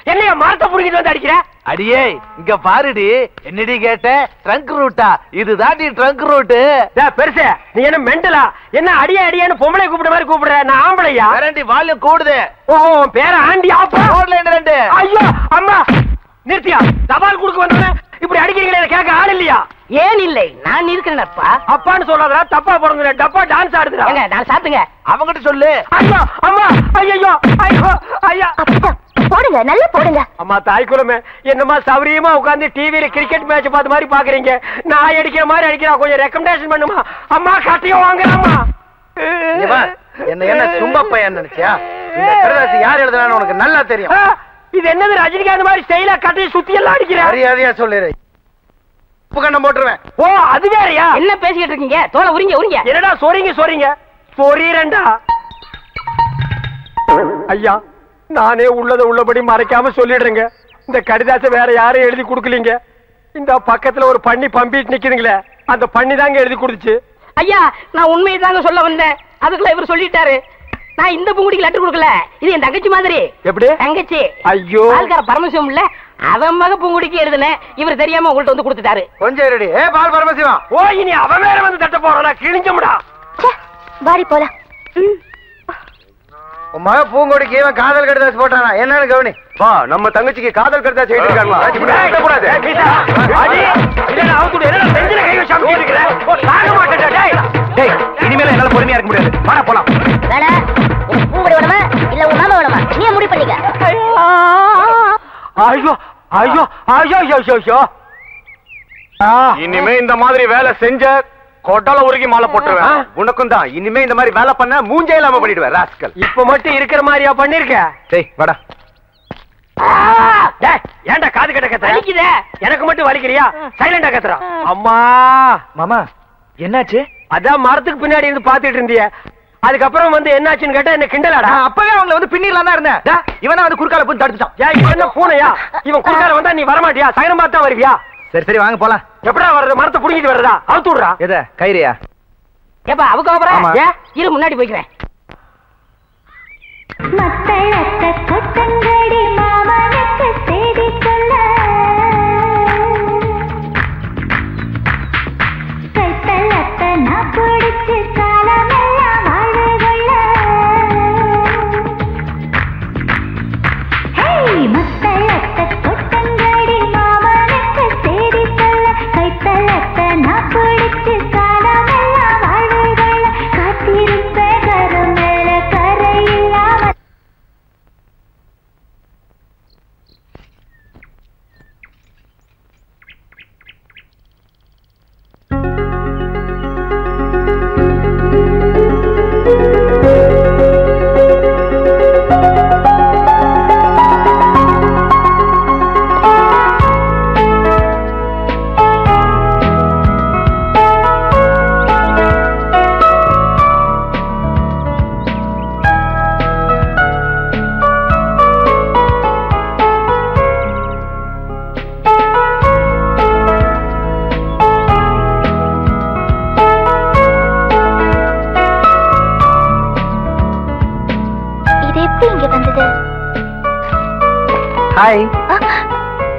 என்னையா மரத்தை புடிங்கிட்டு வந்து அடிக்கிற? அடியே இங்க பாருடி. என்னடி கேட்ட? ட்ரங்க் ரூட்டா இதுதான் நீ ட்ரங்க் ரூட்டு டேய், பெருசு நீ என்ன மெண்டலா? என்ன அடிய அடியான்னு பொம்பளை கூப்பிடுற மாதிரி கூப்பிடுற? நான் ஆம்பளையா? வால்யூம் கூடுது. ஓ உன் பேர ஆண்டி ஆப்பா. ரெண்டு. ஐயோ அம்மா நிறுத்தியா? தபால் கொடுக்க வந்தவன இப்படி அடிக்கிறீங்களே கேட்க ஆள் இல்லையா? ஏன் இல்லை? நான் இருக்கிறேனப்பா அப்பான்னு சொல்லாதடா தப்பா போடுங்க டப்பா டான்ஸ் ஆடுதுடா. ஏங்க நான் சாப்பிட்டுங்க அவங்கிட்ட சொல்லு. ஐயோ அம்மா ஐயோ ஐயோ ஐயா. போடுங்க நல்லா போடுங்க. அம்மா தாய் குலமே என்னம்மா சௌரியமா உட்கார்ந்து டிவில கிரிக்கெட் மேட்ச் பார்த்த மாதிரி பாக்குறீங்க நான் அடிக்கிற மாதிரி அடிக்கிறா கொஞ்சம் ரெக்கமெண்டேஷன் பண்ணுமா? அம்மா கட்டியும் வாங்குறம்மா. என்ன என்ன சும்மா பையன் நினைச்சியா? இந்த யார் எழுதுனான்னு உனக்கு நல்லா தெரியும். இது என்னது ரஜினிகாந்த் மாதிரி ஸ்டைலா கட்டி சுத்தி எல்லாம் அடிக்கிற? மரியாதையா சொல்லிடு உப்பு கண்ணம் போட்டுருவேன். ஓ அது வேறயா? என்ன பேசிக்கிட்டு இருக்கீங்க? தோலை உரிங்க உரிங்க. என்னடா சொறீங்க சொறீங்க சொறீரண்டா ஐயா நானே உள்ளத உள்ளபடி மறைக்காம சொல்லிடுறேங்க. இந்த கடிதாசை வேற யாரும் எழுதி கொடுக்கலீங்க. இந்த பக்கத்துல ஒரு பண்ணி பம்பிட்டு நிக்குதுங்களே அந்த பண்ணி தாங்க எழுதி கொடுத்துச்சு. ஐயா நான் உண்மையை தாங்க சொல்ல வந்தேன். அதுக்குள்ள இவர் சொல்லிட்டாரு. நான் இந்த பூங்குடிக்கு லெட்டர் கொடுக்கல. இது என் தங்கச்சி மாதிரி. எப்படி? தங்கச்சி. ஐயோ. ஆள்கார பரமசிவம் இல்ல. அவன் மக பூங்குடிக்கு எழுதுனேன் இவர் தெரியாம உங்கள்ட்ட வந்து கொடுத்துட்டாரு. கொஞ்சம் இருடி. ஏ பால் பரமசிவம். ஓ இனி அவன் வேற வந்து தட்ட போறானா? கிழிஞ்சமுடா வாரி போலாம். ம். உன் மக பூங்கொடிக்கு இவன் காதல் கடுதாசி போட்டானா? என்னன்னு கவனி. வா நம்ம தங்கச்சிக்கு காதல் கருத்தா செய்திருக்காங்களா கூடாது அடி. இல்ல அவுத்து என்ன நெஞ்சில கை வச்சு அமுக்கி இருக்கிற? தாங்க மாட்டேன்டா டேய். டேய் இனிமேல என்னால பொறுமையா இருக்க முடியாது. வாடா போலாம். பூங்கொடி வேணுமா இல்ல உன் மாமா வேணுமா நீ முடிவு பண்ணிக்க. ஐயோ ஐயோ ஐயோ ஐயோ ஐயோ ஐயோ. இனிமே இந்த மாதிரி வேலை செஞ்ச கொட்டால உருகி மாலை போட்டுருவேன். உனக்கும் தான். இனிமே இந்த மாதிரி வேலை பண்ண மூஞ்சே இல்லாம பண்ணிடுவேன் ராஸ்கல் இப்ப மட்டும் இருக்கிற மாதிரியா பண்ணிருக்க? டேய் வாடா. டேய் ஏன்டா காது கட்ட வலிக்குதே. எனக்கு மட்டும் வலிக்கிறியா? சைலண்டா கத்துறா. அம்மா. மாமா என்னாச்சு? அதான் மரத்துக்கு பின்னாடி இருந்து பாத்துட்டு இருந்திய. அதுக்கப்புறம் வந்து என்னாச்சுன்னு கேட்டா என்ன கிண்டலாடா. நான் அப்பவே அவங்கள வந்து பின்னிடலாம் தான் இருந்தேன். இவன் வந்து குறுக்கால போய் தடுத்துட்டான். ஏன் இவன் என்ன பூனையா? இவன் குறுக்கால வந்தா நீ வரமாட்டியா? சகனம் பார்த்தா வருவியா? சரி சரி வாங்க போலாம். எப்படா வர்றது? மரத்தை புடிங்கிட்டு வர்றதா? அவுத்து விடுறா. எத கயிறியா? ஏப்பா. அப்புறம் ஏன் இரு முன்னாடி போய்க்கிறேன். மத்தளத்த கொட்டங்கடி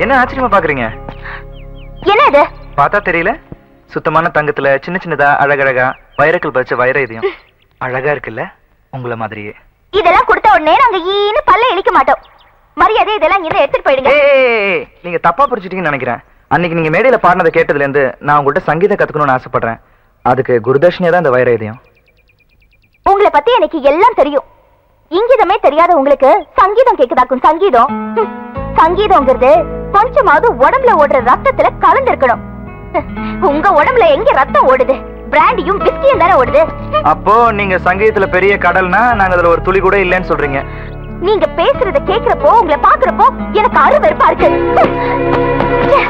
என்ன ஆச்சரியமா பாக்குறீங்க? என்ன இது பார்த்தா தெரியல. சுத்தமான தங்கத்துல சின்ன சின்னதா அழகழகா வைரக்கல் பதிச்ச வைர இதயம். அழகா இருக்குல்ல? உங்கள மாதிரியே. இதெல்லாம் கொடுத்த உடனே நாங்க ஈன்னு பல்ல இழிக்க மாட்டோம். மரியாதை இதெல்லாம் இங்க எடுத்துட்டு போயிடுங்க. நீங்க தப்பா புரிஞ்சிட்டீங்கன்னு நினைக்கிறேன். அன்னைக்கு நீங்க மேடையில பாடினதை கேட்டதுல இருந்து நான் உங்கள்கிட்ட சங்கீதம் கத்துக்கணும்னு ஆசைப்படுறேன். அதுக்கு குருதர்ஷினியா தான் இந்த வைர இதயம். உங்களை பத்தி எனக்கு எல்லாம் தெரியும். இங்கிதமே தெரியாத உங்களுக்கு சங்கீதம் கேக்குதாக்கும் சங்கீதம்? சங்கீதம்ங்கிறது கொஞ்சமாவது உடம்புல ஓடுற ரத்தத்துல கலந்திருக்கணும். உங்க உடம்புல எங்க ரத்தம் ஓடுது? பிராண்டியும் பிஸ்கியும் தானே ஓடுது? அப்போ நீங்க சங்கீதத்துல பெரிய கடல்னா நாங்க அதுல ஒரு துளி கூட இல்லைன்னு சொல்றீங்க. நீங்க பேசுறத கேக்குறப்போ உங்களை பாக்குறப்போ எனக்கு அரு வெறுப்பா இருக்கு ச்சே.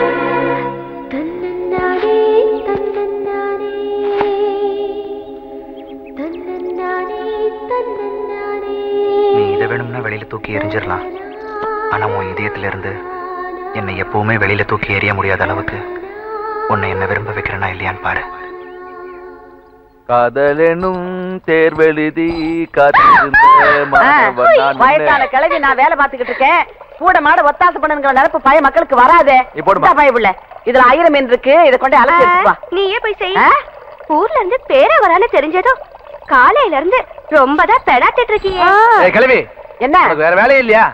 நீ இதை வேணும்னா வெளியில தூக்கி எரிஞ்சிடலாம். ஆனா உன் இதயத்துல இருந்து என்னை எப்பவுமே வெளியில தூக்கி எறிய முடியாத அளவுக்கு உன்னை என்ன விரும்ப வைக்கிறேனா இல்லையான்னு பாரு. காதலெனும் தேர்வெழுதி காத்திருந்த மாணவன் நான் வேலை பார்த்துக்கிட்டு இருக்கேன். கூட மாட ஒத்தாசை பண்ணுங்கிற நினைப்பு பழைய மக்களுக்கு வராதே. பய புள்ள. இதுல ஆயிரம் மீன் இருக்கு. இதை கொண்டு அலசி நீயே போய் செய். ஊர்ல இருந்து பேர வரான்னு தெரிஞ்சதும் காலையில இருந்து ரொம்ப தான் பெடாத்திட்டு இருக்கீங்க. கிளவி என்ன? வேற வேலையே இல்லையா?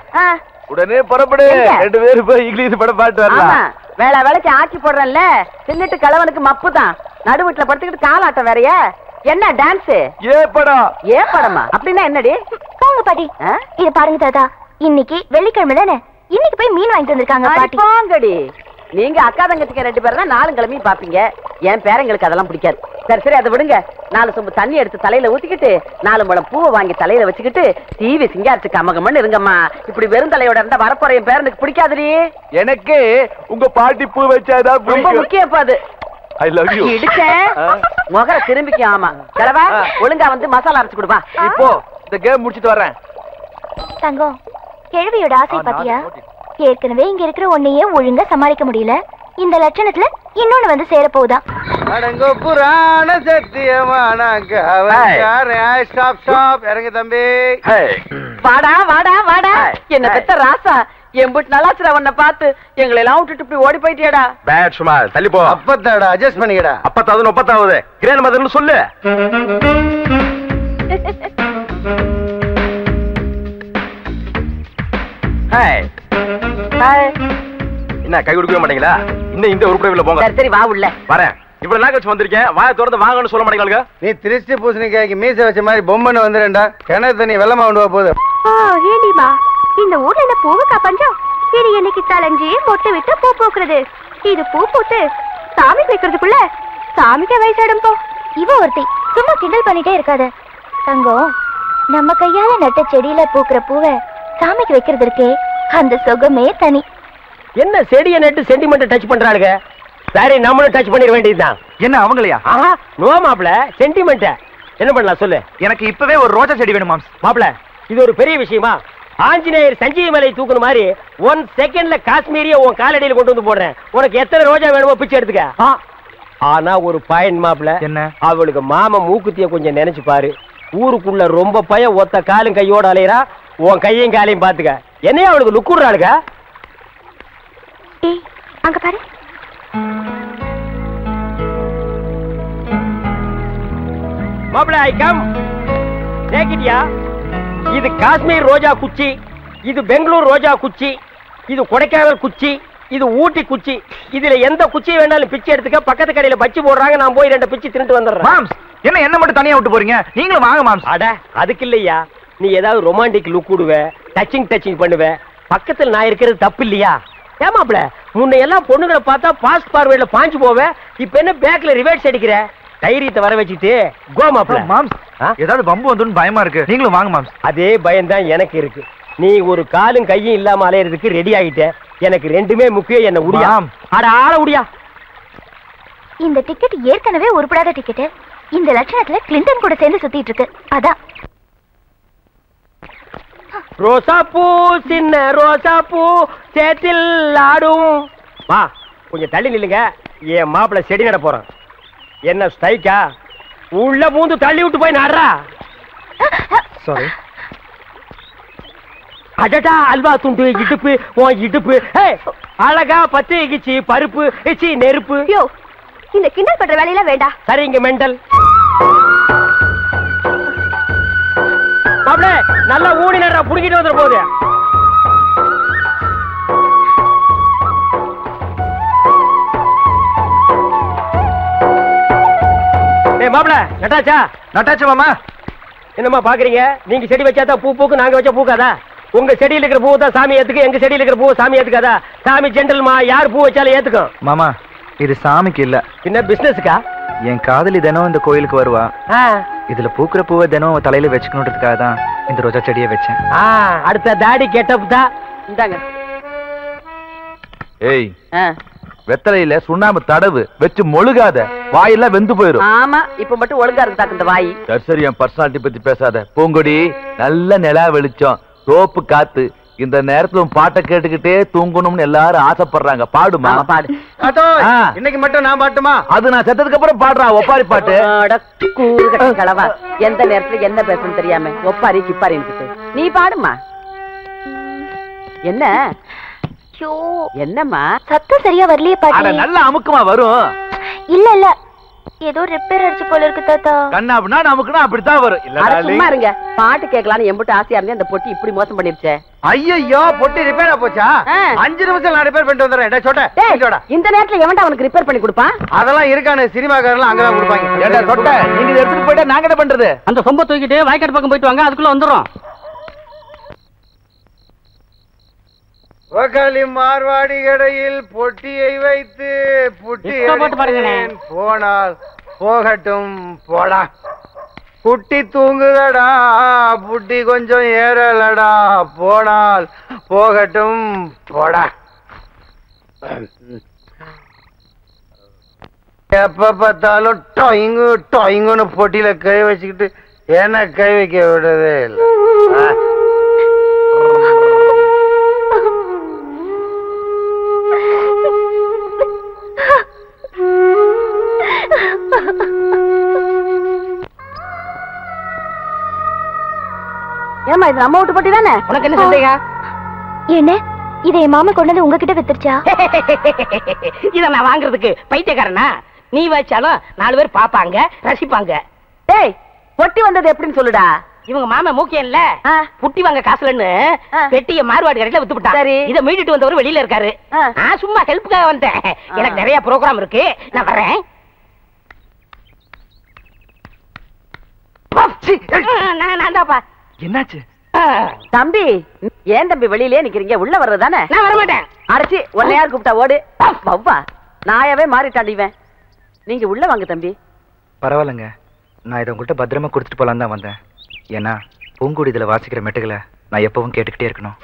உடனே புறப்படு? ரெண்டு பேரும் போய் இங்கிலீஷ் படம் பாட்டு ஆமா. வரலாம் வேலை வேலைக்கு ஆக்கி போடுறேன்ல. தின்னுட்டு கிழவனுக்கு மப்பு தான் நடுவுட்டுல படுத்துக்கிட்டு காலாட்டம் வேறயா? என்ன டான்ஸ் ஏ படம். ஏ படமா? அப்படின்னா என்னடி? போங்க பாட்டி? இது பாருங்க தாத்தா. இன்னைக்கு வெள்ளிக்கிழமை தானே? இன்னைக்கு போய் மீன் வாங்கிட்டு வந்திருக்காங்க பாட்டி. போங்கடி. நீங்க அக்கா தங்கச்சிக்கு ரெண்டு பேரும் தான் நாலு கிழமையும் பாப்பீங்க என் பேரங்களுக்கு அதெல்லாம் பிடிக்காது. சரி சரி அதை விடுங்க. நாலு சொம்பு தண்ணி எடுத்து தலையில ஊத்திக்கிட்டு நாலு முளம் பூவை வாங்கி தலையில வச்சுக்கிட்டு டிவி சிங்காரத்துக்கு அமகமன்னு இருங்கம்மா. இப்படி வெறும் தலையோட இருந்தா வரப்போற என் பேரனுக்கு பிடிக்காதுடி. எனக்கு உங்க பாட்டி பூ வச்சாதான் ரொம்ப முக்கியம் அது. ஐ லவ் யூ இடிச்சேன் முகர திரும்பிக்க ஆமா. கிழவா ஒழுங்கா வந்து மசாலா அரைச்சு கொடுப்பா இப்போ இந்த கேம் முடிச்சிட்டு வரேன். தங்கம் கேள்வியோட ஆசை பாத்தியா? ஏற்கனவே இங்க இருக்கிற ஒன்னையே ஒழுங்கா சமாளிக்க முடியல. இந்த லட்சணத்துல இன்னொன்னு வந்து சேர போகுதான் அடங்கோ புராண சத்தியமான ஸ்டாப் ஸ்டாப் இறங்கு தம்பி. வாடா வாடா வாடா. என்ன பெத்த ராசா? எம்பிட்டு நல்லாச்சுடா உன்னை பார்த்து. எங்களை எல்லாம் விட்டுட்டு இப்படி ஓடி போயிட்டியாடா? பேட் சும்மா தள்ளி போ. அப்பத்தாடா அட்ஜஸ்ட் பண்ணிக்கடா. அப்பத்தாவது முப்பத்தாவது கிரேன் மதர்னு சொல்லு. ஹாய் என்ன கை கொடுக்கவே மாட்டீங்களா? இன்னும் இந்த உருப்படிவில் போங்க. சரி சரி வா உள்ள. வரேன். இவ்வளவு நாள் கழிச்சு வந்திருக்கேன். வாயை திறந்து வாங்கன்னு சொல்ல மாட்டீங்க நீ திருஷ்டி பூசணிக்காய்க்கு மீச வச்ச மாதிரி பொம்மன்னு வந்துடுண்டா கிணறு தண்ணி வெள்ளமா கொண்டு போகுது ஏண்டிமா இந்த ஊர்ல என்ன பூவுக்கா பஞ்சம்? இது என்னைக்கு தலைஞ்சி மொட்டை விட்டு பூ பூக்குறது? இது பூ பூத்து சாமி வைக்கிறதுக்குள்ள சாமிக்கு வயசாடும் போ. இவ ஒருத்தி சும்மா கிண்டல் பண்ணிட்டே இருக்காத. தங்கம் நம்ம கையால நட்ட செடியில பூக்குற பூவை சாமிக்கு வைக்கிறது இருக்கே அந்த சுகமே தனி. என்ன செடியை நட்டு சென்டிமெண்ட் டச் பண்றாளுங்க சரி நம்மளும் டச் பண்ணிட வேண்டியதுதான். என்ன அவங்களையா? ஆஹா நோ மாப்ள சென்டிமெண்ட் என்ன பண்ணலாம் சொல்லு? எனக்கு இப்பவே ஒரு ரோஜா செடி வேணும் மாம்ஸ். மாப்ள இது ஒரு பெரிய விஷயமா? ஆஞ்சநேயர் சஞ்சீவி மலை தூக்குன மாதிரி ஒன் செகண்ட்ல காஷ்மீரிய உன் காலடியில் கொண்டு வந்து போடுறேன். உனக்கு எத்தனை ரோஜா வேணுமோ பிச்சை எடுத்துக்க. ஆ. ஆனா ஒரு பயன் மாப்ள என்ன? அவளுக்கு மாமா மூக்குத்திய கொஞ்சம் நினைச்சு பாரு. ஊருக்குள்ள ரொம்ப பய ஒத்த காலும் கையோட அலையறா உன் கையும் காலையும் பாத்துக்க. என்னையா அவளுக்கு லுக்குறாளுங்க ஏய் அங்க பாரு. மாப்பிள ஐ கம் டேக் இட்யா இது காஷ்மீர் ரோஜா குச்சி இது பெங்களூர் ரோஜா குச்சி இது கொடைக்கானல் குச்சி இது ஊட்டி குச்சி. இதுல எந்த குச்சி வேணாலும் பிச்சை எடுத்துக்க பக்கத்து கடையில பச்சி போடுறாங்க நான் போய் ரெண்டு பிச்சு தின்னுட்டு வந்துடுறேன். மாம்ஸ் என்ன என்ன மட்டும் தனியா விட்டு போறீங்க? நீங்களும் வாங்க மாம்ஸ். அட அதுக்கு இல்லையா? நீ ஏதாவது ரொமான்டிக் லுக் விடுவ டச்சிங் டச்சிங் பண்ணுவ. பக்கத்துல நான் இருக்கிறது தப்பு இல்லையா? ஏமாப்ல முன்ன எல்லாம் பொண்ணுங்களை பார்த்தா பாஸ்ட் பார்வையில பாஞ்சு போவ இப்ப என்ன பேக்ல ரிவர்ஸ் அடிக்கிற? தைரியத்தை வர வச்சுட்டு கோ மாப்ள மாம்ஸ் ஏதாவது பம்பு வந்துன்னு பயமா இருக்கு. நீங்களும் வாங்க மாம்ஸ். அதே பயம்தான் எனக்கு இருக்கு. நீ ஒரு காலும் கையும் இல்லாம அலையறதுக்கு ரெடி ஆகிட்ட எனக்கு ரெண்டுமே முக்கியம் என்ன உடியா மாம். அட ஆள உடியா இந்த டிக்கெட் ஏற்கனவே உருப்படாத டிக்கெட் இந்த லட்சணத்துல கிளின்டன் கூட சேர்ந்து சுத்திட்டு இருக்கு. அதான். ரோசா பூ சின்ன ரோசா பூ சேத்தில் ஆடும். வா கொஞ்சம் தள்ளி நில்லுங்க. என் மாப்பிள செடி நட போறான். என்ன ஸ்ட்ரைக்கா? உள்ள பூந்து தள்ளி விட்டு போய் நடுறா? சாரி அடடா அல்வா துண்டு இடுப்பு உன் இடுப்பு. அழகா பத்து இகிச்சு பருப்பு இச்சி நெருப்பு. இந்த கிண்டல் பண்ற வேலையெல்லாம் வேண்டாம். சரிங்க மெண்டல். மாப்பிள நல்லா ஊடி நடுறா புடிக்கிட்டு வந்துட போகுது ஏய் மாப்பிள நட்டாச்சா? நட்டாச்சு மாமா. என்னம்மா பாக்குறீங்க? நீங்க செடி வச்சா தான் பூ பூக்கு நாங்க வச்சா பூக்காதா? உங்க செடியில இருக்கிற பூ தான் சாமி ஏத்துக்கு எங்க செடியில இருக்கிற பூ சாமி ஏத்துக்காதா? சாமி ஜென்டல்மா யார் பூ வச்சாலும் ஏத்துக்கும். மாமா இது சாமிக்கு இல்ல. என்ன பிசினஸ்க்கா என் காதலி தினம் இந்த கோயிலுக்கு வருவா. இதுல பூக்குற பூவை தினம் தலையில வச்சுக்கணுன்றதுக்காக தான் இந்த ரோஜா செடியை வச்சேன். அடுத்த தாடி கெட்டப் தான் இந்தாங்க. ஏய். வெத்தலையில சுண்ணாம்பு தடவு வச்சு மொழுகாத வாயெல்லாம் வெந்து போயிரும். ஆமா இப்ப மட்டும் ஒழுங்கா இருந்தாக்கு இந்த வாய். சரி சரி என் பர்சனாலிட்டி பத்தி பேசாத. பூங்கொடி நல்ல நிலா வெளிச்சம் ரோப்பு காத்து இந்த நேரத்துல பாட்டை கேட்டுக்கிட்டே தூங்கணும்னு எல்லாரும் ஆசைப்படுறாங்க. பாடுமா? பாடு. இன்னைக்கு மட்டும் நான் பாட்டுமா? அது நான் செத்ததுக்கு அப்புறம் பாடுறா ஒப்பாரி பாட்டு. கிழவா எந்த நேரத்துல என்ன பேசணும் தெரியாம ஒப்பாரி கிப்பாரி நீ பாடுமா? என்ன? என்னம்மா? சத்தம் சரியா வரலையே அட பாட்டி நல்ல அமுக்கமா வரும். இல்ல இல்ல. ஏதோ ரிப்பேர் அடிச்சு போல இருக்கு தாத்தா. கண்ணா அப்படின்னா நமக்குன்னா அப்படித்தான் வரும். இல்ல. சும்மா இருங்க. பாட்டு கேட்கலான்னு எம்பிட்டு ஆசையா இருந்தே அந்த பொட்டி இப்படி மோசம் பண்ணிருச்சே. ஐயோ பொட்டி ரிப்பேரா போச்சா? அஞ்சு நிமிஷம் நான் ரிப்பேர் பண்ணிட்டு வந்துடுறேன். டேய், சொட்ட டேய், இங்கோடா. இந்த நேரத்துல எவன்டா அவனுக்கு ரிப்பேர் பண்ணி கொடுப்பான் அதெல்லாம் இருக்கானு சினிமாக்காரெல்லாம் அங்கதான் கொடுப்பாங்க. ஏண்டா சொட்ட நீங்க எடுத்துட்டு போயிட்டா நாங்க என்ன பண்றது? அந்த சொம்ப தூக்கிட்டு வாய்க்காடு பக்கம் போயிட்டு வாங்க அதுக்குள்ள வந்துடும் ஒகாலி மார்வாடி கடையில் பொட்டியை வைத்து புட்டி. போனால் போகட்டும் போடா குட்டி தூங்குதடா புட்டி கொஞ்சம் ஏறலடா. போனால் போகட்டும் போடா எப்ப பார்த்தாலும் டொயங்கு டொயங்குன்னு பொட்டியில கை வச்சுக்கிட்டு என்ன கை வைக்க விடுறதே இல்லை. ஏமா இது நம்ம வீட்டு பொட்டி தானே? உனக்கு என்ன சந்தேகம்? என்ன? இதை என் மாமா கொண்டு வந்து உங்ககிட்ட வித்துருச்சா? இத நான் வாங்குறதுக்கு பைத்தியக்காரனா? நீ வச்சாலும் நாலு பேர் பாப்பாங்க ரசிப்பாங்க. டேய் பொட்டி வந்தது எப்படின்னு சொல்லுடா. இவங்க மாமா மூக்கியன்ல புட்டி வாங்க காசுலன்னு பெட்டிய மார்வாடி கடையில வித்து விட்டா சரி. இத மீட்டுட்டு வந்தவர் வெளியில இருக்காரு. நான் சும்மா ஹெல்ப்புக்காக வந்தேன். எனக்கு நிறைய ப்ரோக்ராம் இருக்கு. நான் வரேன். நான் நான் தான்ப்பா என்னாச்சு? தம்பி ஏன் தம்பி வெளியிலே நிக்கிறீங்க? உள்ள வர்றதானே நான் வர மாட்டேன். அடைச்சி உன்னை யார் கூப்பிட்டா? ஓடு. வவ்வா. நாயாவே மாறிட்டாண்டிவேன் நீங்க உள்ள வாங்க தம்பி. பரவாயில்லைங்க. நான் இதை உங்கள்கிட்ட பத்திரமா கொடுத்துட்டு போலான்னு தான் வந்தேன். ஏன்னா பூங்குடி இதில் வாசிக்கிற மெட்டுகளை நான் எப்பவும் கேட்டுக்கிட்டே இருக்கணும்.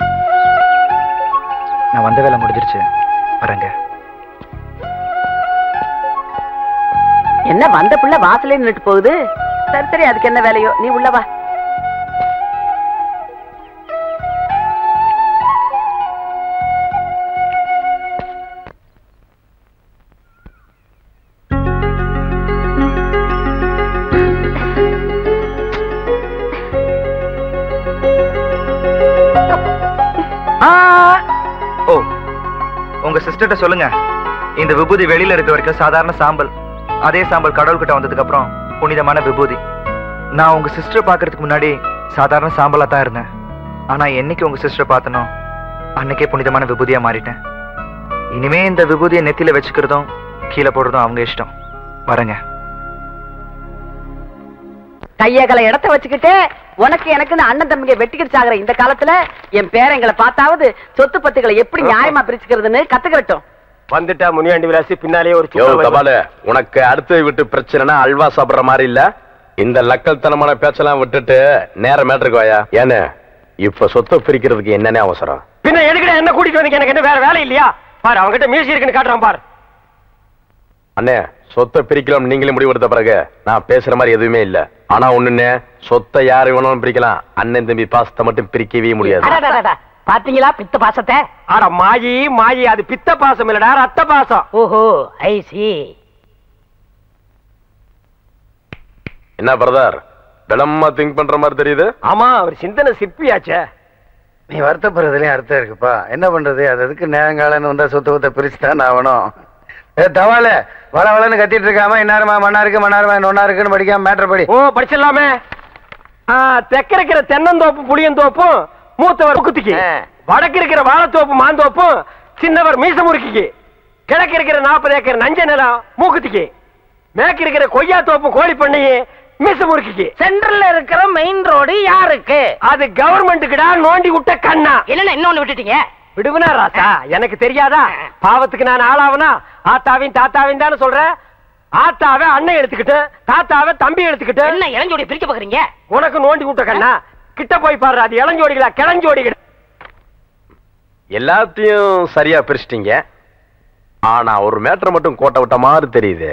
நான் வந்த வேலை முடிஞ்சிருச்சு. வரேங்க. என்ன வந்த புள்ள வாசலே நின்னுட்டு போகுது? சரி சரி அதுக்கு என்ன வேலையோ? நீ உள்ள உங்க சிஸ்டர்கிட்ட சொல்லுங்க. இந்த விபூதி வெளியில இருக்க வரைக்கும் சாதாரண சாம்பல். அதே சாம்பல் கடவுள்கிட்ட வந்ததுக்கு அப்புறம் புனிதமான விபூதி. நான் உங்க சிஸ்டர் பாக்குறதுக்கு முன்னாடி சாதாரண சாம்பலா தான் இருந்தேன். ஆனா என்னைக்கு உங்க சிஸ்டர் பார்த்தனோ அன்னைக்கே புனிதமான விபூதியா மாறிட்டேன். இனிமே இந்த விபூதியை நெத்தியில வச்சுக்கிறதும் கீழே போடுறதும் அவங்க இஷ்டம். வரங்க. கையகலை இடத்த வச்சுக்கிட்டு உனக்கு எனக்கு அண்ணன் தம்பிங்க வெட்டிக்கிட்டு சாகுற இந்த காலத்துல என் பேரங்களை பார்த்தாவது சொத்து பத்துகளை எப்படி நியாயமா பிரிச்சுக்கிறதுன்னு கத்துக்கிறட்டும் வந்துட்டா முனியாண்டி விலாசி பின்னாலே ஒரு கபாலு உனக்கு அடுத்த வீட்டு பிரச்சனைனா அல்வா சாப்பிடுற மாதிரி இல்ல? இந்த லக்கல்தனமான பேச்செல்லாம் விட்டுட்டு நேர மேட்டருக்கு வாயா. ஏன்னு இப்ப சொத்தை பிரிக்கிறதுக்கு என்னன்னே அவசரம்? பின்ன எதுக்குடா என்ன கூட்டிட்டு வந்தீங்க? எனக்கு என்ன வேற வேலை இல்லையா? பாரு அவன்கிட்ட மியூசிக் இருக்குன்னு காட்டுறான் பாரு. அண்ணே சொத்தை பிரிக்கலாம் நீங்களே முடிவெடுத்த பிறகு நான் பேசுற மாதிரி எதுவுமே இல்ல. ஆனா ஒண்ணுண்ணே சொத்தை யாரு வேணாலும் பிரிக்கலாம். அண்ணன் தம்பி பாசத்தை மட்டும் பிரிக்கவே முடியாது. பாத்தீங்களா பித்த பாசத்தை? ஆட மாயி மாயி அது பித்த பாசம் இல்லடா ரத்த பாசம். ஓஹோ ஐ சி என்ன பிரதர் விளமா திங்க் பண்ற மாதிரி தெரியுது? ஆமா அவர் சிந்தனை சிற்பியாச்சே. நீ வருத்தப்படுறதுலயும் அர்த்தம் இருக்குப்பா. என்ன பண்றது? அது அதுக்கு நேரங்காலன்னு வந்தா சொத்து சொத்தை பிரிச்சு தான் ஆகணும். தவால வள வளன்னு கத்திட்டு இருக்காம இன்னாருமா மண்ணா இருக்கு மண்ணாருமா நொன்னா இருக்குன்னு படிக்காம மேட்டர் படி. ஓ படிச்சிடலாமே. தெக்க இருக்கிற தென்னந்தோப்பு புளியந்தோப்பும் மூத்தவர் முக்குத்திக்கு வடக்கு இருக்கிற வாழைத்தோப்பு மாந்தோப்பும் சின்னவர் மீச முறுக்கிக்கு கிழக்கு இருக்கிற நாற்பது ஏக்கர் நஞ்ச நிலம் மூக்குத்திக்கு. மேற்கு இருக்கிற கொய்யா தோப்பு கோழி பண்ணையே மீச முறுக்கிக்கு சென்ட்ரல்ல இருக்கிற மெயின் ரோடு யாருக்கு? அது கவர்மெண்ட்டுக்குடா நோண்டி விட்ட கண்ணா. என்னன்னா இன்னொன்னு விட்டுட்டீங்க? விடுவனா ராசா எனக்கு தெரியாதா? பாவத்துக்கு நான் ஆளாவனா ஆத்தாவின் தாத்தாவின் தானே சொல்றேன் ஆத்தாவை அண்ணன் எடுத்துக்கிட்டு தாத்தாவை தம்பி எடுத்துக்கிட்டு. என்ன இளஞ்சோடி பிரிக்க பாக்குறீங்க உனக்கு நோண்டி விட்ட கண்ணா கிட்ட போய் பாரு அது இளஞ்சோடிகளா கிளஞ்சோடிகள் எல்லாத்தையும் சரியா பிரிச்சிட்டீங்க. ஆனா ஒரு மேட்டர் மட்டும் கோட்டை விட்ட மாதிரி தெரியுது.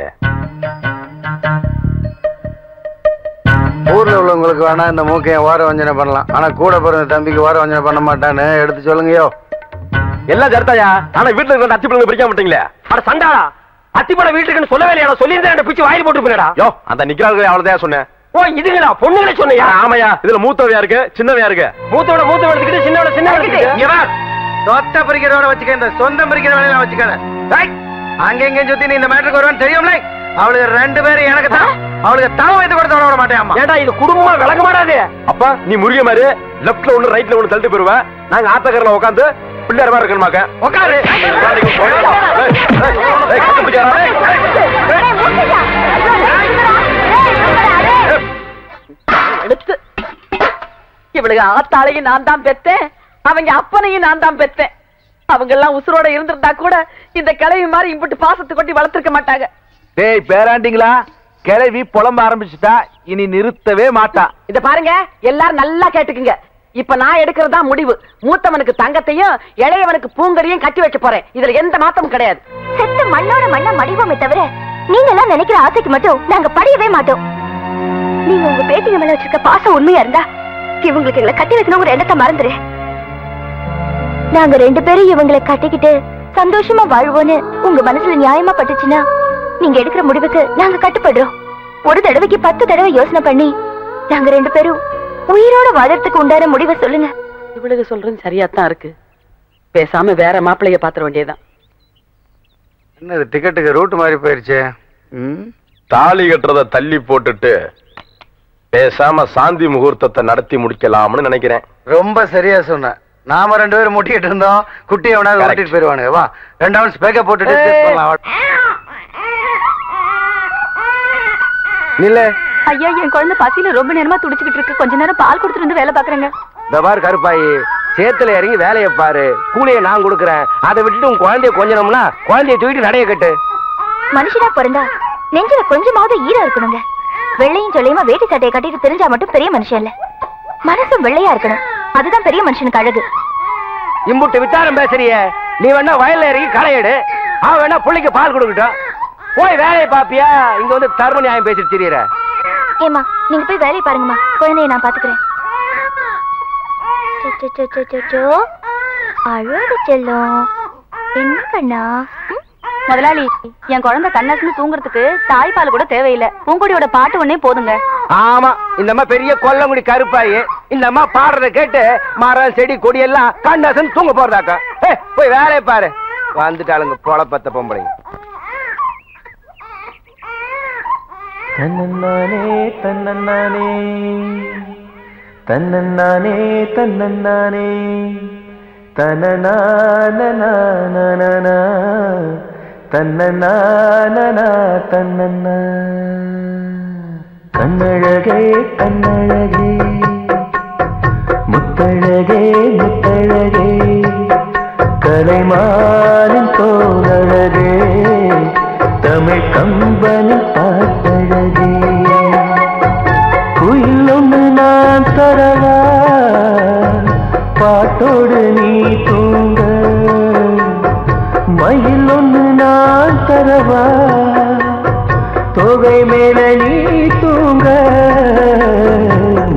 ஊர்ல உள்ளவங்களுக்கு வேணா இந்த மூக்கைய வார வஞ்சனை பண்ணலாம். ஆனா கூட பிறந்த தம்பிக்கு வார வஞ்சனை பண்ண மாட்டான்னு எடுத்து சொல்லுங்கயோ. எல்லாம் சரிதாயா ஆனா வீட்டுல இருக்கிற அத்தி பிள்ளைங்க பிரிக்க மாட்டீங்களே அட சண்டாளா அத்திப்பட வீட்டுக்குன்னு சொல்லவே இல்லையா சொல்லியிருந்தேன் பிச்சு வாயில் போட்டு போயிடா யோ அந்த நிக்கிறாங்க அவ்வளவுதான் சொன்னேன் ஓ இதுங்களா? பொண்ணுங்களே சொன்னையா? ஆமாயா இதுல மூத்தவையா இருக்கு சின்னவையா இருக்கு? மூத்தோட மூத்த எடுத்துக்கிட்டு சின்னோட சின்ன எடுத்துக்கிட்டு. சொத்த பிரிக்கிறவன வச்சுக்க இந்த சொந்தம் பிரிக்கிற வேலையில வச்சுக்காத டேய், அங்க எங்க சுத்தி நீ இந்த மேட்டருக்கு வருவான்னு தெரியும்ல? அவளுக்கு ரெண்டு பேரும் எனக்கு தான். அவளுக்கு தவம் வைத்து கொடுத்த விட மாட்டேன் ஏடா இது குடும்பமா விளங்க மாட்டாது? அப்பா நீ முருக மாதிரி லெப்ட்ல ஒண்ணு ரைட்ல ஒண்ணு தள்ளிட்டு போயிருவேன். நாங்க ஆத்தக்கரில் உட்காந்து பிள்ளையார் மாதிரி இருக்கணுமாக்க. உட்காரு எடுத்து. இவளுக்கு ஆத்தாளையும் நான் தான் பெத்தேன். அவங்க அப்பனையும் நான் தான் பெத்தேன். அவங்க எல்லாம் உசுரோட இருந்திருந்தா கூட இந்த கிழவி மாதிரி இம்புட்டு பாசத்தை கொட்டி வளர்த்திருக்க மாட்டாங்க. டேய் பேராண்டிங்களா? கிளவி புலம்ப ஆரம்பிச்சுட்டா இனி நிறுத்தவே மாட்டா. இத பாருங்க எல்லாரும் நல்லா கேட்டுக்குங்க. இப்ப நான் எடுக்கிறதா முடிவு. மூத்தவனுக்கு தங்கத்தையும் இளையவனுக்கு பூங்கடியும் கட்டி வைக்க போறேன். இதுல எந்த மாத்தமும் கிடையாது. செத்து மண்ணோட மண்ண மடிவோமே தவிர நீங்க எல்லாம் நினைக்கிற ஆசைக்கு மட்டும் நாங்க படியவே மாட்டோம். நீங்க உங்க பேட்டிங்க மேல வச்சிருக்க பாசம் உண்மையா இருந்தா இவங்களுக்கு எங்களை கட்டி வைக்கணும் ஒரு எண்ணத்தை மறந்துரு. நாங்க ரெண்டு பேரும் இவங்களை கட்டிக்கிட்டு சந்தோஷமா வாழ்வோன்னு உங்க மனசுல நியாயமா பட்டுச்சுன்னா நீங்க எடுக்கிற முடிவுக்கு நாங்க கட்டுப்படுறோம். ஒரு தடவைக்கு பத்து தடவை யோசனை பண்ணி நாங்க ரெண்டு பேரும் உயிரோட வாழறதுக்கு உண்டான முடிவை சொல்லுங்க. இவளுக்கு சொல்றது சரியாத்தான் இருக்கு. பேசாம வேற மாப்பிள்ளைய பாத்திர வேண்டியதுதான். என்னது டிக்கெட்டுக்கு ரூட் மாதிரி போயிருச்சு? தாலி கட்டுறத தள்ளி போட்டுட்டு பேசாம சாந்தி முகூர்த்தத்தை நடத்தி முடிக்கலாம்னு நினைக்கிறேன். ரொம்ப சரியா சொன்ன. நாம ரெண்டு பேரும் முட்டிக்கிட்டு இருந்தோம். குட்டி எவனாவது. ஓட்டிட்டு போயிருவானுங்க. வா ரெண்டு ஹவர்ஸ் பேக்க போட்டு டிஸ்கஸ் பண்ணலாம் வா. நில்லு. ஐயா என் குழந்தை பசியில ரொம்ப நேரமா துடிச்சுக்கிட்டு இருக்கு. கொஞ்ச நேரம் பால் கொடுத்துட்டு வந்து வேலை பாக்குறேங்க இந்த பாரு கருப்பாயி சேத்துல இறங்கி வேலையை பாரு. கூலியை நான் கொடுக்குறேன். அதை விட்டுட்டு உன் குழந்தைய கொஞ்சணும்னா குழந்தைய தூக்கிட்டு நடைய கட்டு. மனுஷனா பிறந்தா நெஞ்சில கொஞ்சமாவது ஈரம் இருக்கணுங்க. வெள்ளையும் சொல்லையுமா வேட்டி சட்டையை கட்டிட்டு தெரிஞ்சா மட்டும் பெரிய மனுஷன் இல்ல. மனசும் வெள்ளையா இருக்கணும். அதுதான் பெரிய மனுஷனுக்கு அழகு. இம்புட்டு வித்தாரம் பேசுறிய. நீ வேணா வயல்ல இறங்கி களை எடு அவன் வேணா புள்ளைக்கு பால் கொடுக்கட்டும். போய் வேலையை பாப்பியா? இங்க வந்து தர்ம நியாயம் பேசிட்டு திரியற. ஏமா நீங்க போய் வேலையை பாருங்கம்மா. குழந்தைய நான் பாத்துக்கிறேன் so, so, so, so, so, so. அழகு செல்லம். என்ன கண்ணா? முதலாளி என் குழந்தை கண்ணசுன்னு தூங்குறதுக்கு தாய்ப்பால் கூட தேவையில்லை. பூங்கொடியோட பாட்டு ஒன்னே போதுங்க. ஆமா இந்த அம்மா பெரிய கொல்லங்குடி கருப்பாயி. இந்த அம்மா பாடுறத கேட்டு மரம் செடி கொடி எல்லாம் கண்ணாசன் தூங்க போறதாக்கா. போய் வேலையை பாரு. வந்துட்டாளுங்க பொழப்பத்த பொம்பளைங்க. தன்னன்னானே தன்னன்னானே தன்னன்னானே தன்னன்னானே தனநானநானனா தன்னநானனா தன்னன்னா கண்ணழகே கண்ணழகே முத்தழகே முத்தழகே கலைமானின் தோழழகே தமிழ் கம்பனின் பாட்டழகே தொகை மேல நீ தூங்க.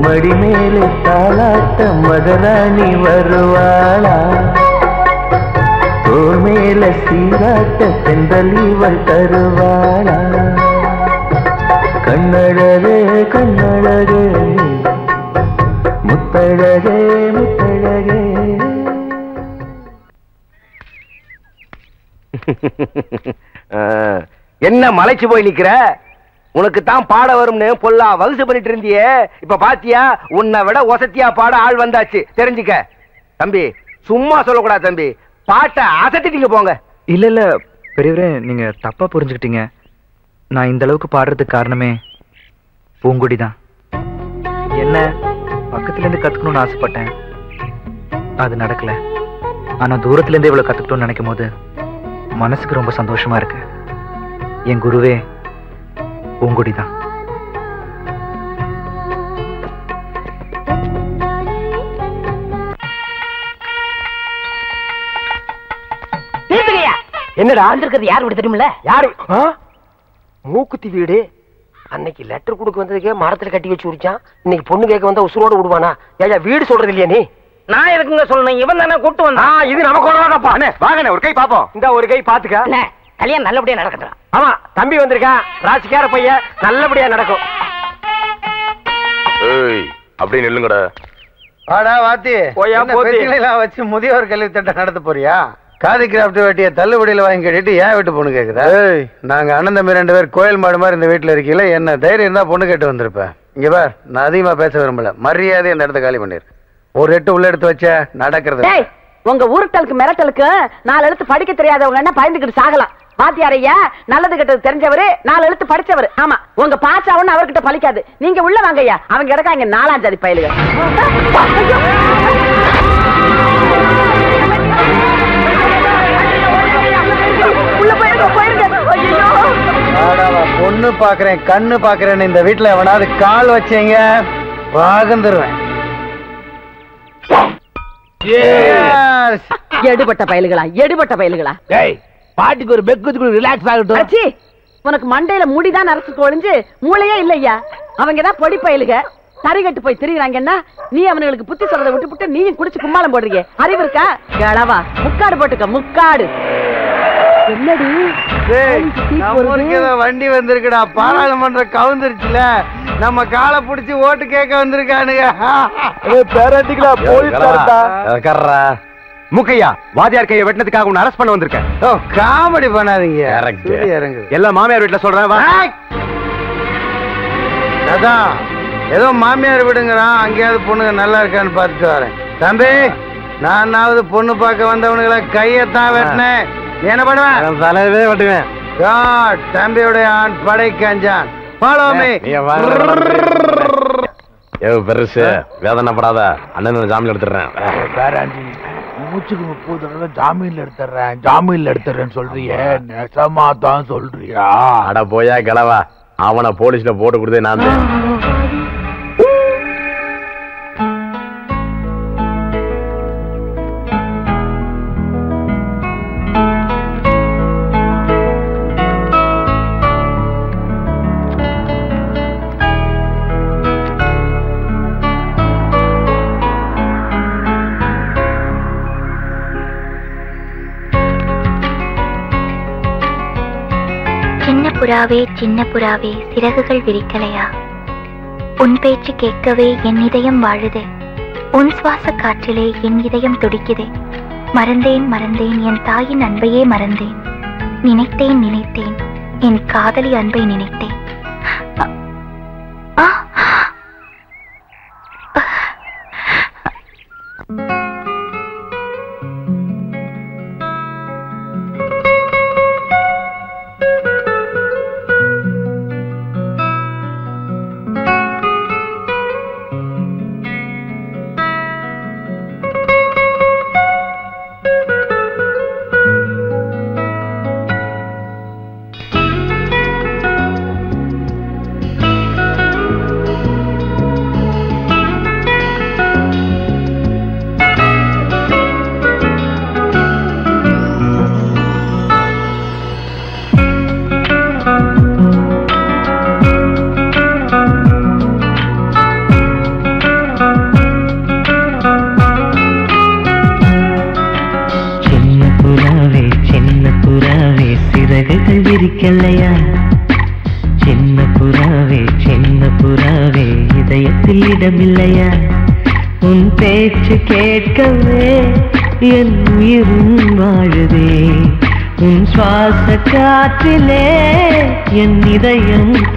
மடி மேலே தாளாட்ட மதராணி வருவாளா? தோள் மேல சீராட்ட செந்தல் இவள் தருவாளா? கண்ணழகே கண்ணழகே முத்தழகே முத்தழகே. என்ன மலைச்சு போய் நிக்கிற? உனக்கு தான் பாட வரும்னு பொல்லா வகுசு பண்ணிட்டு இருந்தியே. இப்ப பாத்தியா? உன்னை விட ஒசத்தியா பாட ஆள் வந்தாச்சு. தெரிஞ்சுக்க. தம்பி சும்மா சொல்லக்கூடாது தம்பி. பாட்டை அசத்திட்டீங்க போங்க. இல்ல இல்ல. பெரியவரே நீங்க தப்பா புரிஞ்சுக்கிட்டீங்க. நான் இந்த அளவுக்கு பாடுறதுக்கு காரணமே பூங்குடி தான் என்ன? பக்கத்துல இருந்து கத்துக்கணும்னு ஆசைப்பட்டேன். அது நடக்கல. ஆனா தூரத்துல இருந்து இவ்வளவு கத்துக்கிட்டோம்னு நினைக்கும் போது மனசுக்கு ரொம்ப சந்தோஷமா இருக்கு. என் குருவே பூங்கொடி தான் நிறுத்துங்கய்யா. என்னடா? வந்திருக்கிறது யார் வீடு தெரியுமில்ல? யாரு? மூக்குத்தி வீடு. அன்னைக்கு லெட்டர் கொடுக்க வந்ததுக்கே மரத்துல கட்டி வச்சு உரிச்சான். இன்னைக்கு பொண்ணு கேட்க வந்தா உசுரோட விடுவானா? ஏயா வீடு சொல்றது இல்லையா நீ? நான் எதுக்குங்க சொல்லணும்? இவன் தானே கூட்டு வந்தான். இது நமக்கு வாங்கண்ணே ஒரு கை பாப்போம். இந்த ஒரு கை பாத்துக்க. கல்யாணம் நல்லபடியா நடக்கட்டும். ஆமா தம்பி வந்திருக்கான் ராசிக்கார பையன் நல்லபடியா நடக்கும். ஏய் அப்படி நில்லுங்கடா. வாடா வாத்தி. வச்சு முதியோர் கல்வி திட்டம் நடத்த போறியா? காதி கிராஃப்ட் வெட்டிய தள்ளுபடியில வாங்கி கட்டிட்டு ஏன் வீட்டு பொண்ணு கேக்குதா? ஏய். நாங்க அண்ணன் தம்பி ரெண்டு பேர் கோயில் மாடு மாதிரி இந்த வீட்டுல இருக்கீங்களா என்ன தைரியம் இருந்தா பொண்ணு கேட்டு வந்திருப்பேன் இங்க பார் நான் அதிகமா பேச விரும்பல. மரியாதை இந்த இடத்த காலி பண்ணிரு. ஒரு எட்டு உள்ள எடுத்து வச்ச நடக்கிறது. உங்க உருட்டலுக்கு மிரட்டலுக்கு நாலு எழுத்து படிக்க தெரியாதவங்க என்ன பயந்துகிட்டு சாகலாம். வாத்தியார் ஐயா நல்லது கெட்டது தெரிஞ்சவரு நாலு எழுத்து படிச்சவர். ஆமா உங்க பாச்சாவன்னு அவர்கிட்ட பலிக்காது நீங்க உள்ள வாங்க ஐயா அவங்க கிடக்காங்க நாலாம் ஜாதி பயலுக பொண்ணு பாக்குறேன் கண்ணு பாக்குறேன்னு இந்த வீட்டுல எவனாவது கால் வச்சீங்க வாகந்துருவேன். எடுபட்ட பயலுகளா எடுபட்ட பயலுகளா? டேய் பாட்டுக்கு ஒரு பெக்கு ரிலாக்ஸ் ஆகட்டும். அச்சி உனக்கு மண்டையில முடிதான் நரசு கொழிஞ்சு மூளையே இல்லையா அவங்க தான் பொடி பயலுக. தறி கட்டு போய் திரிகிறாங்கன்னா நீ அவனுங்களுக்கு புத்தி சொல்றதை விட்டு விட்டு நீயும் குடிச்சு கும்மாளம் போடுறீங்க. அறிவு இருக்கா? கிழவா முக்காடு போட்டுக்க முக்காடு. என்னடி? வண்டி வந்திருக்குடா. பாராளுமன்ற கவுந்துருச்சுல. நம்ம காலை புடிச்சு ஓட்டு கேட்க வந்திருக்கானுங்க. பேரண்டிங்களா கர்றா முக்கையா வாதியார் கையை வெட்டினதுக்காக உன்னை அரெஸ்ட் பண்ண வந்திருக்கேன். ஓ காமெடி பண்ணாதீங்க. சுழி இறங்கு எல்லாம் மாமியார் வீட்டுல சொல்றேன் வா. அதான் ஏதோ மாமியார் விடுங்கிறான் அங்கேயாவது பொண்ணுங்க நல்லா இருக்கான்னு பார்த்துட்டு வரேன். தம்பி நானாவது பொண்ணு பார்க்க வந்தவனுங்களை கையத்தான் வெட்டினேன். என்ன பண்ணுவேன் தலைவே வெட்டுவேன். தம்பியுடைய ஆண் படை கஞ்சான். ஃபாலோ மீ ஏ பெருசு வேதனைப்படாத. அண்ணன் ஜாமீன் எடுத்துடுறேன். மூச்சுக்கு முப்பது தடவை ஜாமீன்ல எடுத்துறேன் ஜாமீன்ல எடுத்துறேன்னு சொல்றியே. நெசமா தான் சொல்றியா? அட போயா கிளவா அவனை போலீஸ்ல போட்டு கொடுத்தே நான் புறாவே சின்ன புறாவே சிறகுகள் விரிக்கலையா? உன் பேச்சு கேட்கவே என் இதயம் வாழுது. உன் சுவாச காற்றிலே என் இதயம் துடிக்குது. மறந்தேன் மறந்தேன் என் தாயின் அன்பையே மறந்தேன். நினைத்தேன் நினைத்தேன். என் காதலி அன்பை நினைத்தேன்.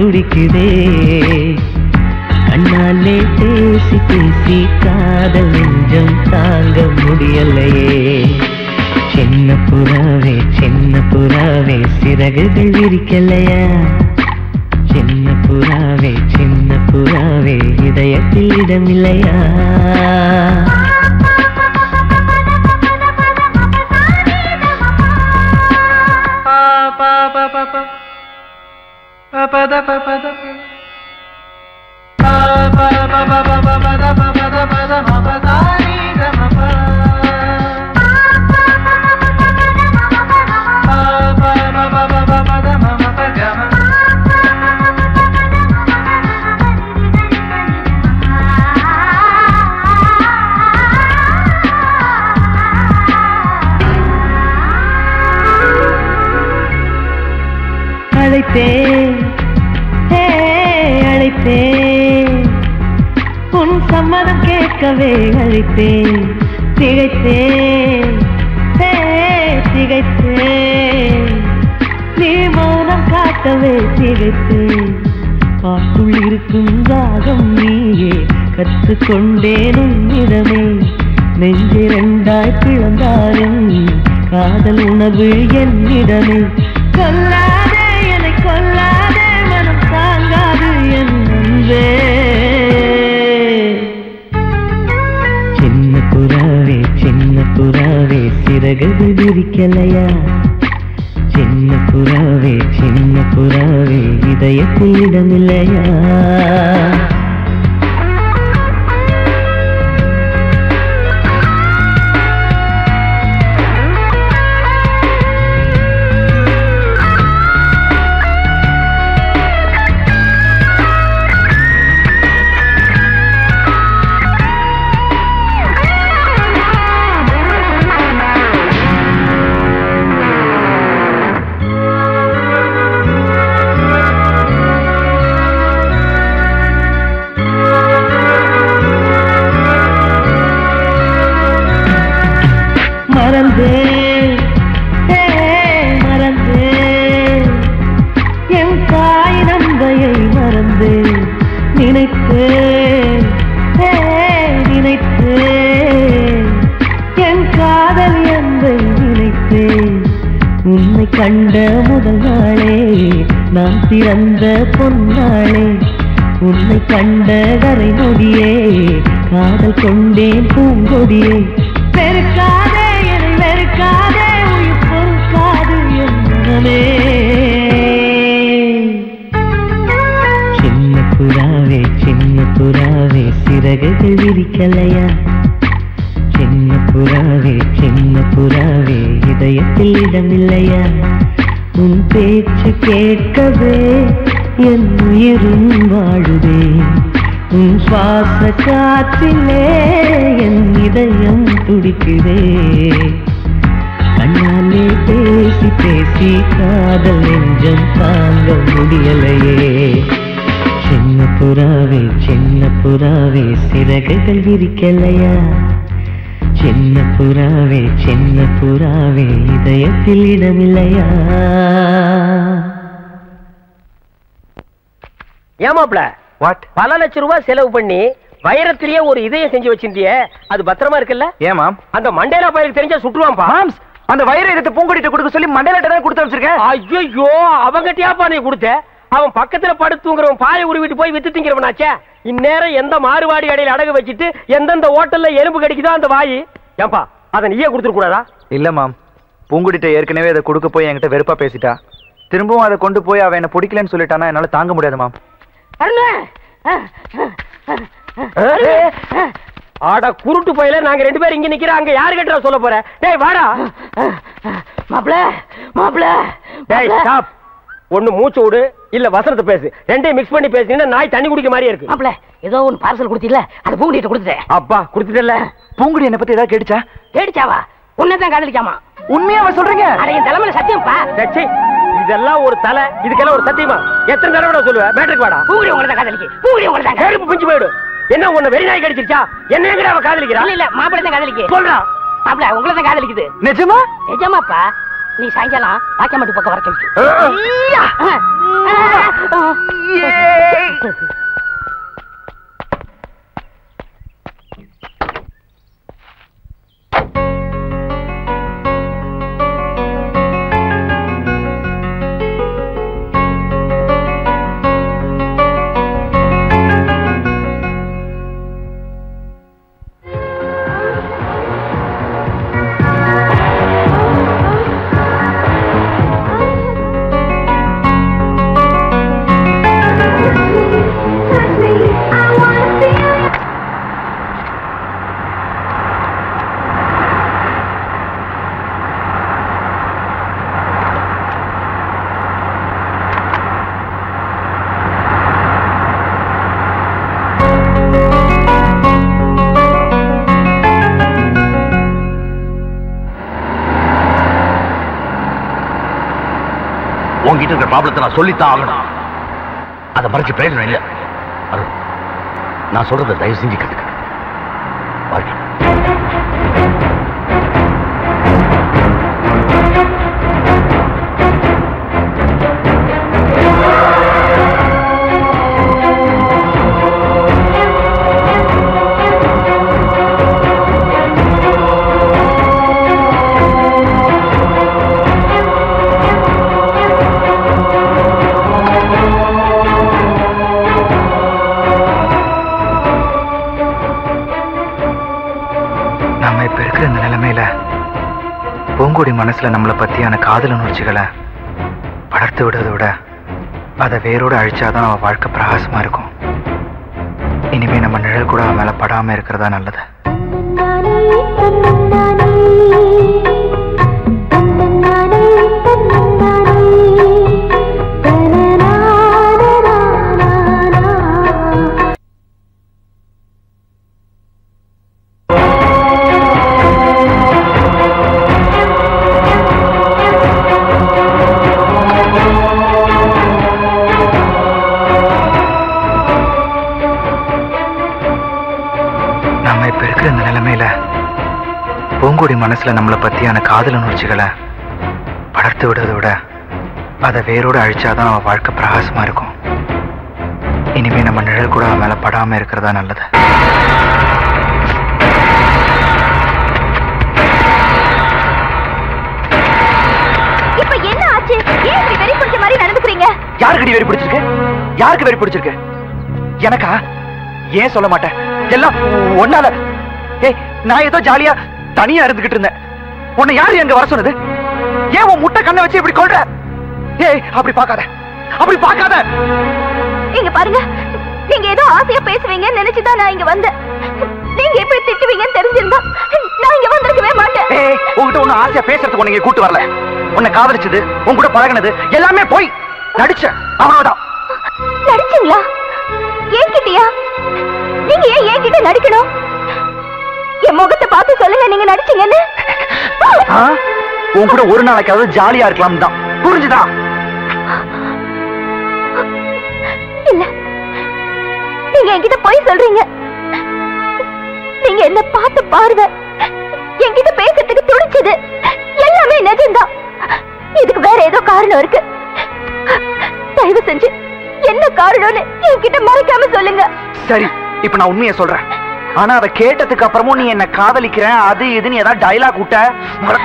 துடிக்குதே. தாய் மறந்து நினைத்து நினைத்தேன். என் காதல் என்பை நினைத்தேன். உன்னை கண்ட முதல் நாளே நாம் பிறந்த பொன்னாளே. உன்னை கண்ட கரை நொடியே காதல் கொண்டேன் பூங்கொடியே. பெருக்காத சிறகுகள் விரிக்கலையா? சின்ன புறாவே சின்ன புறாவே இதயத்தில் இடமில்லையா? உன் பேச்சு கேட்கவே என் உயிரும் வாழுதே. உன் சுவாச காற்றிலே என் இதயம் துடிக்குதே. கண்ணாலே பேசி பேசி காதல் நெஞ்சம் தாங்க முடியலையே. புறாவே சின்ன புறாவே சிறகுகள் விரிக்கலையா? சின்ன புறாவே சின்ன புறாவே இதயத்தில் இடமில்லையா? ஏமாப்ல வாட் பல லட்சம் ரூபாய் செலவு பண்ணி வைரத்திலேயே ஒரு இதயம் செஞ்சு வச்சிருந்தியே அது பத்திரமா இருக்குல்ல? ஏமா அந்த மண்டேலா பயிருக்கு தெரிஞ்சா சுட்டுவான்பா அந்த வயிறு எடுத்து பூங்கொடிட்ட கொடுக்க சொல்லி மண்டேல தான் கொடுத்து வச்சிருக்கேன் ஐயோ அவங்கிட்டயாப்பா நீ கொடுத்த? அவன் பக்கத்துல படுத்துங்கிறவன் பாயை உருவிட்டு போய் வித்து திங்கிறவனாச்சே? இந்நேரம் எந்த மாறுவாடி அடையில அடகு வச்சுட்டு எந்தெந்த ஹோட்டல்ல எலும்பு கடிக்குதோ அந்த வாய்? ஏன்பா அதை நீயே கொடுத்துட கூடாதா? இல்ல மாம். பூங்குடிட்ட ஏற்கனவே அதை கொடுக்க போய் என்கிட்ட வெறுப்பா பேசிட்டா. திரும்பவும் அதை கொண்டு போய் அவன் என்ன பிடிக்கலன்னு சொல்லிட்டானா என்னால தாங்க முடியாது மாம். ஆடா குருட்டு போயில நாங்க ரெண்டு பேரும் இங்க நிக்கிறோம். அங்க யாரு கிட்ட சொல்ல போற? டேய் வாடா. மாப்பிள மாப்பிள டேய் ஸ்டாப் ஒண்ணு மூச்சு விடு இல்ல வசனத்தை பேசு. ரெண்டையும் மிக்ஸ் பண்ணி பேசுனீங்கன்னா நாய் தண்ணி குடிக்க மாதிரியே இருக்கு. மாப்பிள ஏதோ ஒன்னு பார்சல் கொடுத்தீல்ல அது பூங்குடிட்ட கொடுத்துட்டேன். அப்பா குடுத்துட்டல பூங்குடி என்ன பத்தி ஏதாவது கேட்டுச்சா? கேடிச்சாவா உன்னதான் காதலிக்காமா? உண்மையாவா சொல்றீங்க? அட என் தலைமையில சத்தியம்ப்பா. டச்சை, இதெல்லாம் ஒரு தலை இதுக்கெல்லாம் ஒரு சத்தியமா? எத்தனை தடவை நான் சொல்லுவேன்? மேட்ருக்கு வாடா. பூங்குடி உங்களை தான் காதலிக்கு. பூங்குடி உங்களை தான் கருப்பு பிஞ்சு போயிடும் என்ன உன்னை வெறி நாய் கடிச்சிருச்சா? என்ன எங்கடா அவ காதலிக்கிறா? இல்ல இல்ல மாப்பிள தான் காதலிக்கு. சொல்றா. மாப்பிள உங்களை தான் காதலிக்குது. நிஜமா? நிஜமாப்பா. நீ சாயங்காலம் வாக்கியமாட்டு பக்கம் வர சொல்லிட்டு ப்ராப்ளத்தை நான் சொல்லித்தான் ஆகணும். அதை மறைச்சு பிரயோஜனம் இல்லை. அருண் நான் சொல்றதை தயவு செஞ்சு கேட்டுக்க. மனசுல நம்மளை பத்தியான காதல் உணர்ச்சிகளை வளர்த்து விடுறதை விட அதை வேரோடு அழிச்சாதான் அவன் வாழ்க்கை பிரகாசமா இருக்கும். இனிமே நம்ம நிழல் கூட அவன் மேல படாம இருக்கிறதா நல்லது. மனசுல நம்மளை பத்தியான காதல் உணர்ச்சிகளை வளர்த்து விடுறதை விட அதை வேரோடு அழிச்சாதான் அவன் வாழ்க்கை பிரகாசமா இருக்கும். இனிமே நம்ம நிழல் கூட அவன் மேல படாம இருக்கிறதா நல்லது. இப்ப என்ன ஆச்சு? ஏன் இப்படி வெறி பிடிச்ச மாதிரி நடந்துக்கிறீங்க? யாருக்கடி வெறி பிடிச்சிருக்கு? யாருக்கு வெறி பிடிச்சிருக்கு? எனக்கா? ஏன் சொல்ல மாட்டேன்? எல்லாம் ஒன்னால ஏய் நான் ஏதோ ஜாலியா தனியா இருந்துகிட்டு இருந்தேன். உன்னை யாரு எங்க வர சொன்னது? ஏன் உன் முட்டை கண்ணை வச்சு இப்படி கொள்ற ஏய் அப்படி பார்க்காத. அப்படி பார்க்காத. இங்க பாருங்க. நீங்க ஏதோ ஆசையா பேசுவீங்கன்னு நினைச்சுதான் நான் இங்க வந்தேன். நீங்க எப்படி திட்டுவீங்கன்னு தெரிஞ்சிருந்தா நான் இங்க வந்திருக்கவே மாட்டேன். ஏய் உன்கிட்ட ஒண்ணு ஆசையா பேசுறதுக்கு உன்னை கூட்டு வரல. உன்னை காதலிச்சது உன் கூட பழகுனது எல்லாமே போய் நடிச்ச அவ்வளவுதான் நடிச்சீங்களா? என்கிட்டயா நீங்க ஏன் என்கிட்ட நடிக்கணும்? என் முகத்தை பார்த்து சொல்லுங்க நீங்க நடிச்சீங்கன்னு? உன் கூட ஒரு நாளைக்காவது ஜாலியா இருக்கலாம் தான். புரிஞ்சுதா? இல்ல. நீங்க என்கிட்ட போய் சொல்றீங்க. நீங்க என்ன பார்த்து பார்வை என்கிட்ட பேசுறதுக்கு துடிச்சது எல்லாமே நிஜம்தான். இதுக்கு வேற ஏதோ காரணம் இருக்கு. தயவு செஞ்சு என்ன காரணம்னு என்கிட்ட மறைக்காம சொல்லுங்க. சரி இப்ப நான் உண்மையை சொல்றேன். ஆனா அதை கேட்டதுக்கு அப்புறமும் நீ என்ன காதலிக்கிறேன் அது இதுன்னு ஏதாவது டைலாக் விட்ட உங்களை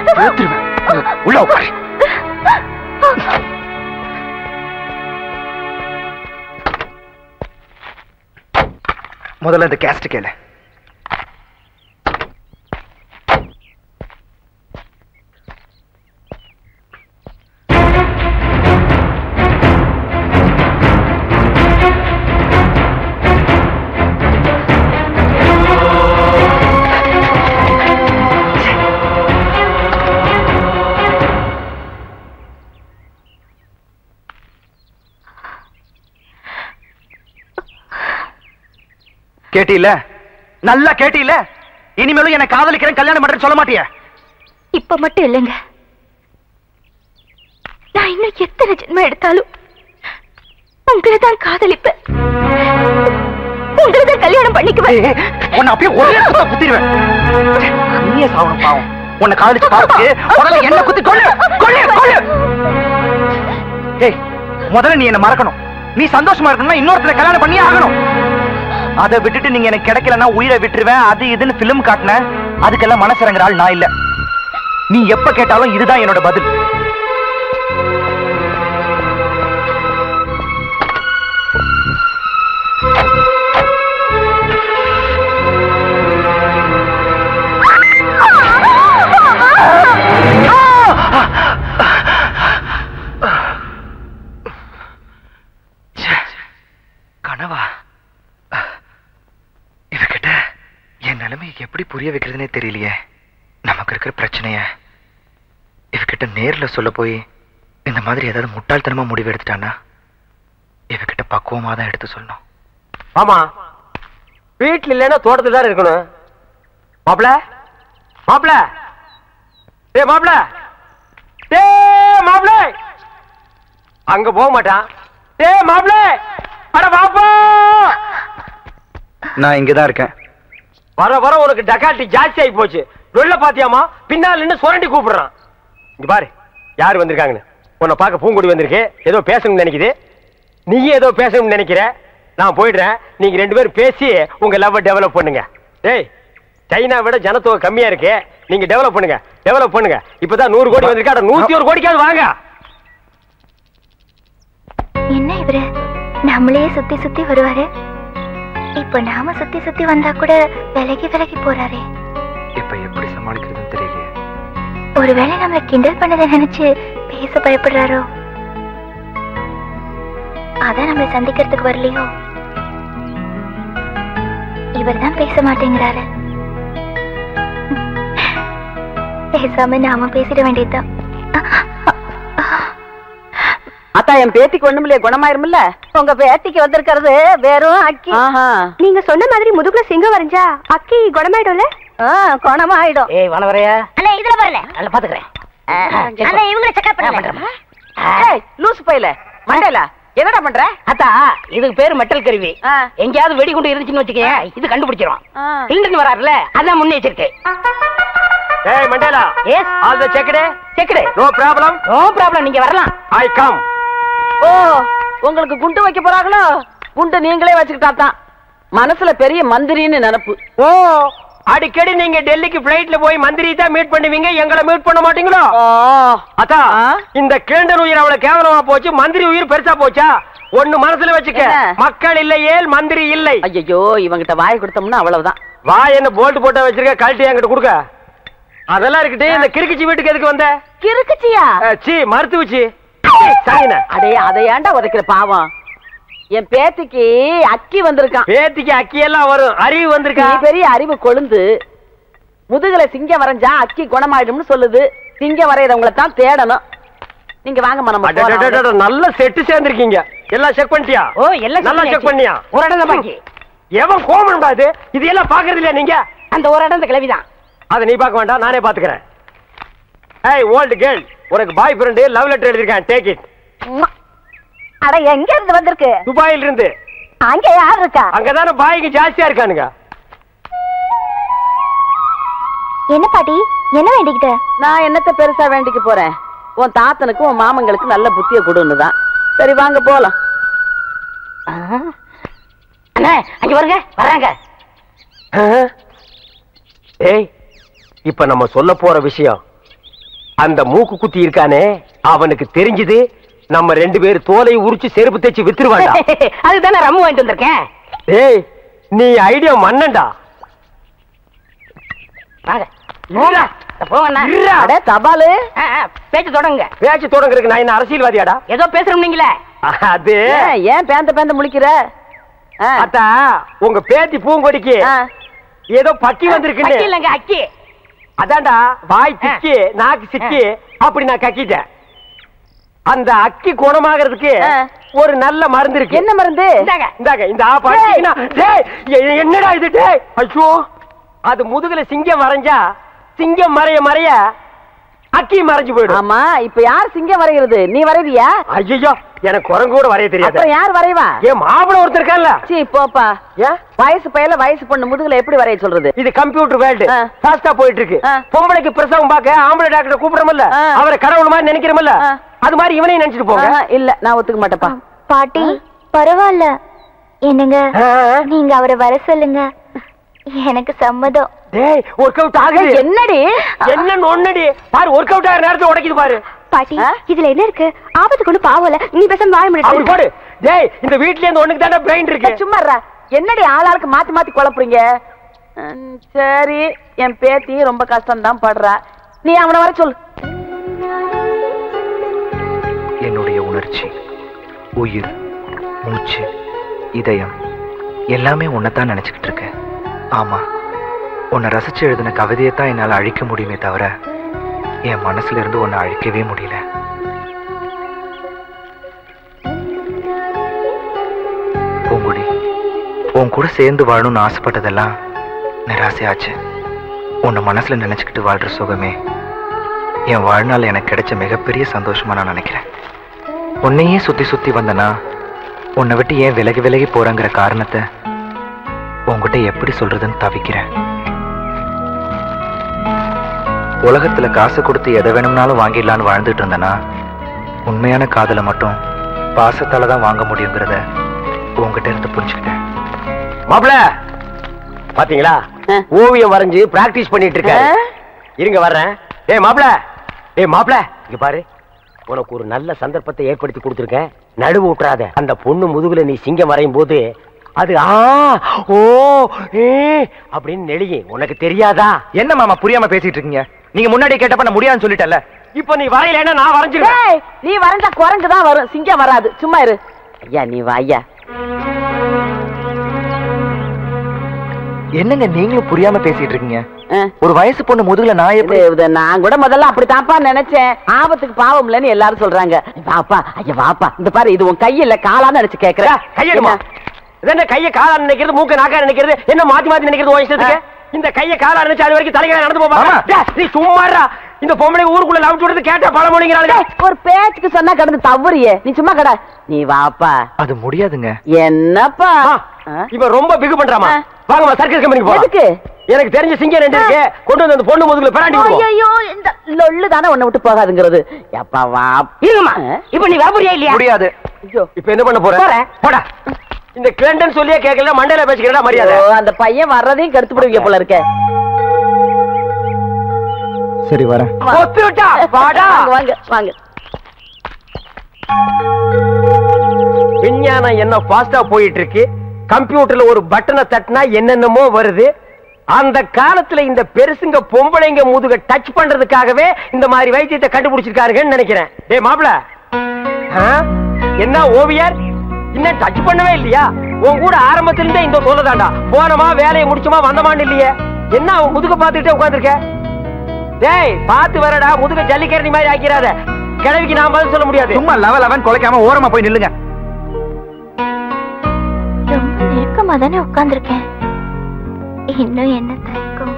உள்ள உட்காரு. முதல்ல இந்த கேஸ்ட் கேளு. கேட்டீல நல்லா கேட்டீல இனிமேலும் என்ன காதலிக்கிறேன் கல்யாணம் பண்றேன்னு சொல்ல மாட்டிய? இப்ப மட்டும் இல்லைங்க. நான் இன்னும் எத்தனை ஜென்மம் எடுத்தாலும் உங்களை தான் காதலிப்பேன். உங்களை தான் கல்யாணம் பண்ணிக்குவேன். உன்னை அப்படியே ஒரு குத்திடுவேன். நீயே சாவணும் பாவம். உன்னை காதலிச்சு பார்த்து என்ன குத்தி கொள்ளு கொள்ளு கொள்ளு ஏய் முதல்ல நீ என்ன மறக்கணும். நீ சந்தோஷமா இருக்கணும்னா இன்னொருத்தரை கல்யாணம் பண்ணி ஆகணும். அதை விட்டுட்டு நீங்க எனக்கு கிடைக்கலன்னா உயிரை விட்டுருவேன் அது இதுன்னு பிலிம் காட்டின. அதுக்கெல்லாம் மனசிறங்குற ஆள் நான் இல்ல. நீ எப்ப கேட்டாலும் இதுதான் என்னோட பதில். என் நிலைமை எப்படி புரிய வைக்கிறதுனே தெரியலையே. நமக்கு இருக்கிற பிரச்சனைய இவகிட்ட நேர்ல சொல்ல போய் இந்த மாதிரி ஏதாவது முட்டாள்தனமா முடிவு எடுத்துட்டானா இவகிட்ட பக்குவமா தான் எடுத்து சொல்லணும். ஆமா வீட்டுல இல்லைன்னா தோட்டத்துல தான் இருக்கணும். மாப்பிள மாப்பிள டே மாப்பிள டே மாப்பிள அங்க போக மாட்டான் டே மாப்பிள அட பாப்பா நான் இங்கதான் இருக்கேன். வர வர உனக்கு டக்காட்டி ஜாஸ்தி ஆகி போச்சு. வெள்ள பாத்தியாமா? பின்னால் நின்னு சுரண்டி கூப்பிடுறான். இங்க பாரு யார் வந்திருக்காங்கன்னு. உன்னை பார்க்க பூங்குடி வந்திருக்கு. ஏதோ பேசணும்னு நினைக்குது. நீயும் ஏதோ பேசணும்னு நினைக்கிற. நான் போயிடுறேன். நீங்க ரெண்டு பேரும் பேசி உங்க லவ் டெவலப் பண்ணுங்க. டேய் சைனா விட ஜனத்தொகை கம்மியா இருக்கு. நீங்க டெவலப் பண்ணுங்க. டெவலப் பண்ணுங்க. இப்பதான் நூறு கோடி வந்திருக்கா. நூத்தி ஒரு கோடிக்காவது வாங்க. என்ன இவரு? நம்மளே சுத்தி சுத்தி வருவாரு. இப்ப நாம சுத்தி சுத்தி வந்தா கூட விலகி விலகி போறாரே. இப்ப எப்படி சமாளிக்கிறதுன்னு தெரியலையே. ஒருவேளை நம்மள கிண்டல் பண்ணதை நினைச்சு பேச பயப்படுறாரோ? அதான் நம்மளை சந்திக்கிறதுக்கு வரலையோ? இவர் தான் பேச மாட்டேங்கிறாரு. பேசாம நாம பேசிட வேண்டியதுதான். அத்தா என் பேத்திக்கு ஒண்ணுமில்லையே குணமாயிருமில்ல? உங்க பேத்திக்கு வந்திருக்கிறது வெறும் அக்கி. ஆஹா. நீங்க சொன்ன மாதிரி முதுகுல சிங்கம் வரைஞ்சா அக்கி குணமாயிடும்ல? குணமாயிடும். ஏய் வனவரையா? அண்ணே இதுல வரல நல்லா பாத்துக்கிறேன். அண்ணே இவங்களை செக்அப் பண்ணுங்க. ஏய், லூசு பையல. மண்டையில. என்னடா பண்ற? அத்தா இதுக்கு பேரு மெட்டல் கருவி. எங்கேயாவது வெடிகுண்டு இருந்துச்சுன்னு வச்சுக்கேன் இது கண்டுபிடிச்சிரும். ஹில்டன் வராருல அதான் முன்னெச்சரிக்கை ஏய் Mandela. Yes all the checked checked no problem no problem நீங்க வரலாம். ஐ கம் ஓ உங்களுக்கு குண்டு வைக்க போறாங்களோ? குண்டு நீங்களே வச்சுக்கிட்டா தான். மனசுல பெரிய மந்திரின்னு நினப்பு. ஓ அடிக்கடி நீங்க டெல்லிக்கு பிளைட்ல போய் மந்திரி தான் மீட் பண்ணுவீங்க எங்களை மீட் பண்ண மாட்டீங்களோ? அத்தா இந்த கிழண்டன் உயிர் அவ்வளவு கேவலமா போச்சு மந்திரி உயிர் பெருசா போச்சா? ஒண்ணு மனசுல வச்சுக்க? மக்கள் இல்லையேல் மந்திரி இல்லை. ஐயோ இவங்கிட்ட வாய் கொடுத்தோம்னா அவ்வளவுதான். வா என்ன போல்ட் போட்டா வச்சிருக்க கழட்டி என்கிட்ட கொடுக்க? அதெல்லாம் இருக்கட்டு இந்த கிறுக்குச்சி வீட்டுக்கு எதுக்கு வந்த? கிறுக்குச்சியா? சீ மருத்துவச்சி. சாயின அடே அதை உதைக்கிற பாவம்? என் பேத்திக்கு அக்கி வந்திருக்கான். பேத்திக்கு அக்கி எல்லாம் வரும். அறிவு வந்திருக்கா? பெரிய அறிவு கொழுந்து முதுகுல சிங்கம் வரைஞ்சா அக்கி குணமாயிடும்னு சொல்லுது. சிங்கம் வரையறவங்கள தான் தேடணும். நீங்க போலாம். அடடடடட, நல்ல செட்டு சேர்ந்திருக்கீங்க. எல்லாம் செக் பண்ணிட்டியா? ஓ எல்லாம் நல்லா செக் பண்ணியா? ஒரு இடம் பாக்கி. எவன் கோமன்டா இது? இது எல்லாம் பாக்குறது இல்லையா நீங்க? அந்த ஒரு இடம் இந்த கிளவிதான். அதை நீ பார்க்க வேண்டாம் நானே பாத்துக்கிறேன் ஏய் ஓல்டு கேர்ள் உனக்கு பாய் ஃப்ரெண்டு லவ் லெட்டர் எழுதிருக்கேன் டேக் இட் அட எங்க இருந்து வந்திருக்கு? துபாயில இருந்து அங்க யார் இருக்கா? அங்கதானே பாய்க்கு ஜாஸ்தியா இருக்கானுங்க. என்ன பாட்டி? என்ன வேண்டிக்கிட்ட? நான் என்னத்த பெருசா வேண்டிக்க போறேன்? உன் தாத்தனுக்கு உன் மாமங்களுக்கு நல்ல புத்திய கொடுன்னு தான் சரி வாங்க போலாம். அண்ணா அங்க வருங்க. வர்றாங்க ஏய் இப்ப நம்ம சொல்ல போற விஷயம் அந்த மூக்கு குத்தி இருக்கானே அவனுக்கு தெரிஞ்சது நம்ம ரெண்டு பேர் தோலை உரிச்சு செருப்பு தைச்சு வித்துருவாண்டா அதுதானே ரம்மு வாங்கிட்டு வந்திருக்கேன். ஏய் நீ ஐடியா மன்னன்டா. தபாலு. பேச்சு தொடங்குங்க. பேச்சு தொடங்குறதுக்கு நான் என்ன அரசியல்வாதியாடா? ஏதோ பேசுறோம் நீங்களே. அது. ஏன், பேந்த பேந்த முழிக்கிற. அத்தா உங்க பேத்தி பூங்கொடிக்கு. ஏதோ பக்கி வந்திருக்குன்னு. அக்கி இல்லைங்க அக்கி. அதான்டா வாய் திக்கி நாக்கு சிக்கி அப்படி நான் கக்கிட்டேன். அந்த அக்கி குணமாகறதுக்கு. ஒரு நல்ல மருந்து இருக்கு. என்ன மருந்து? இந்தாங்க இந்த ஆப் அடிச்சீங்கன்னா, டேய், எ- என்னடா இது டேய்? ஐயோ அது முதுகுல சிங்கம் வரைஞ்சா சிங்கம் மறைய மறைய அக்கி மறைஞ்சு போயிடும். ஆமா இப்ப யார் சிங்கம் வரைகிறது? நீ வரைவியா? ஐயோ எனக்கு குரங்கு கூட வரைய தெரியாது. யார் வரைவா? ஏன் மாப்பிள ஒருத்தர் இருக்கான்ல சீ போப்பா. வயசு பையல வயசு பொண்ணு முதுகுல எப்படி வரைய சொல்றது? இது கம்ப்யூட்டர் வேர்ல்டு ஃபாஸ்டா போயிட்டு இருக்கு பொம்பளைக்கு பிரசவம் பார்க்க ஆம்பளை டாக்டர் கூப்பிடுறோம்ல அவரை கடவுள் மாதிரி நினைக்கிறோம்ல அது மாதிரி இவனையும் நினைச்சிட்டு போங்க. இல்ல நான் ஒத்துக்க மாட்டேப்பா பாட்டி பரவாயில்ல. என்னங்க? நீங்க அவரை வர சொல்லுங்க. எனக்கு சம்மதம். டேய் ஒர்க் அவுட் ஆகுது. என்னடி? என்னன்னு ஒன்னடி பாரு ஒர்க் அவுட் ஆகிற நேரத்துல உடைக்குது பாரு. பாட்டி இதுல என்ன இருக்கு? ஆபத்துக்கு ஒண்ணு பாவம் இல்ல நீ பேசாம வாய அப்படி முடியாது போடு. டேய் இந்த வீட்ல இருந்து ஒண்ணுக்கு தானே பிரெயின் இருக்கு. சும்மா இருடா. என்னடி ஆளாளுக்கு மாத்தி மாத்தி குழப்புறீங்க? ம், சரி. என் பேத்தி ரொம்ப கஷ்டம் தான் படுறா. நீ அவனை வர சொல்லு. என்னுடைய உணர்ச்சி உயிர் மூச்சு இதயம் எல்லாமே உன்னைத்தான் நினைச்சுக்கிட்டு இருக்கேன். ஆமா உன்னை ரசிச்சு எழுதின கவிதையை தான் என்னால் அழிக்க முடியுமே தவிர என் மனசுல இருந்து உன்னை அழிக்கவே முடியல. பூங்குடி உன் கூட சேர்ந்து வாழணும்னு ஆசைப்பட்டதெல்லாம் நிராசையாச்சு. உன்னை மனசுல நினைச்சுக்கிட்டு வாழ்ற சுகமே என் வாழ்நாள் எனக்கு கிடைச்ச மிகப்பெரிய சந்தோஷமா நான் நினைக்கிறேன். உன்னையே சுத்தி சுத்தி வந்தனா உன்னை விட்டு ஏன் விலகி விலகி போறேங்கிற காரணத்தை உன்கிட்ட எப்படி சொல்றதுன்னு தவிக்கிறேன். உலகத்துல காசு கொடுத்து எதை வேணும்னாலும் வாங்கிடலான்னு வாழ்ந்துட்டு இருந்தனா? உண்மையான காதலை மட்டும் பாசத்தால தான் வாங்க முடியுங்கிறத உன்கிட்ட இருந்து புரிஞ்சுக்கிட்டேன். மாப்பிள பாத்தீங்களா? ஓவியம் வரைஞ்சு பிராக்டிஸ் பண்ணிட்டு இருக்காரு. இருங்க வர்றேன். டேய் மாப்பிள. டேய் மாப்பிள. இங்க பாரு. உனக்கு ஒரு நல்ல சந்தர்ப்பத்தை ஏற்படுத்தி கொடுத்துருக்கேன். நடுவு விட்டுறாத அந்த பொண்ணு முதுகுல நீ சிங்கம் வரையும் போது அது ஆ ஓ ஏ அப்படின்னு நெளியும் உனக்கு தெரியாதா? என்ன மாமா புரியாம பேசிட்டு இருக்கீங்க நீங்க முன்னாடி கேட்டப்ப நான் முடியாதுன்னு சொல்லிட்டேன்ல. இப்போ நீ வரையலன்னா நான் வரைஞ்சிருவேன். ஏய், நீ வரைஞ்சா குரங்கு தான் வரும். சிங்கம் வராது. சும்மா இரு. ஐயா நீ வா ஐயா என்னங்க நீங்களும் புரியாம பேசிட்டு இருக்கீங்க ஒரு வயசு பொண்ணு முதுகுல நான் எப்படி நான் கூட முதல்ல அப்படித்தான்ப்பா நினைச்சேன். ஆபத்துக்கு பாவம் இல்லைன்னு எல்லாரும் சொல்றாங்க. வாப்பா ஐயா வாப்பா இந்த பாரு இது உன் கையில காலான்னு நினைச்சு கேக்குறேன். கையெடுமா? இது என்ன கையை காலா நினைக்கிறது மூக்க நாக்கா நினைக்கிறது? என்ன மாத்தி மாத்தி நினைக்கிறது உன் இஷ்டத்துக்கு? இந்த கையை காலா நினைச்சு அது வரைக்கும் தலைகளை நடந்து போமா நீ சும்மாடா. இந்த பொம்பளை ஊருக்குள்ள லவ் விடுறது கேட்ட பல மணிங்கிறாங்க ஒரு பேச்சுக்கு சொன்னா கடந்து தவறியே. நீ சும்மா கடா. நீ வாப்பா. அது முடியாதுங்க. என்னப்பா? இவன் ரொம்ப பிகு பண்றாமா? வாங்கம்மா சர்க்கஸ் கம்பெனிக்கு போலாம். எதுக்கு? எனக்கு தெரிஞ்ச சிங்கம் ரெண்டு இருக்கு. கொண்டு வந்து அந்த பொண்ணு முதுகுல பிராண்டி விடுவோம். ஐயோ இந்த லொள்ளு தானே உன்னை விட்டு போகாதுங்கிறது. எப்பா வா. இருங்கம்மா. இப்ப நீ வரப்போறியா இல்லையா? முடியாது. ஐயோ. இப்ப என்ன பண்ண போற. போடா. இந்த கிளண்டன் சொல்லியே கேட்கல மண்டையில பேசிக்கிறா மரியாதை. அந்த பையன் வர்றதையும் கெடுத்து போடுவீங்க போல இருக்க. சரி வாடா. வாங்க விஞ்ஞானம் என்ன ஃபாஸ்டா போயிட்டு இருக்கு கம்ப்யூட்டர்ல ஒரு பட்டனை தட்டினா என்னென்னமோ வருது. அந்த காலத்துல இந்த பெருசுங்க பொம்பளைங்க முதுக டச் பண்றதுக்காகவே இந்த மாதிரி வைத்தியத்தை கண்டுபிடிச்சிருக்காருங்கன்னு நினைக்கிறேன். டேய் மாப்பிள. என்ன ஓவியர்? இன்னும் டச் பண்ணவே இல்லையா? உன் கூட ஆரம்பத்துல இருந்தே இந்த சொல்லதாண்டா போனமா வேலையை முடிச்சுமா வந்தமான்னு இல்லையே? என்ன அவன் முதுக பார்த்துக்கிட்டே உட்காந்துருக்க டேய் பார்த்து வரடா முதுக ஜல்லிக்கரணி மாதிரி ஆக்கிறாத கிழவிக்கு நான் பதில் சொல்ல முடியாது. சும்மா லெவல் லெவன் குலைக்காம ஓரமா போய் நில்லுங்க. ரொம்ப நெருக்கமா தானே உட்கார்ந்துருக்கேன். இன்னும் என்ன தயக்கம்?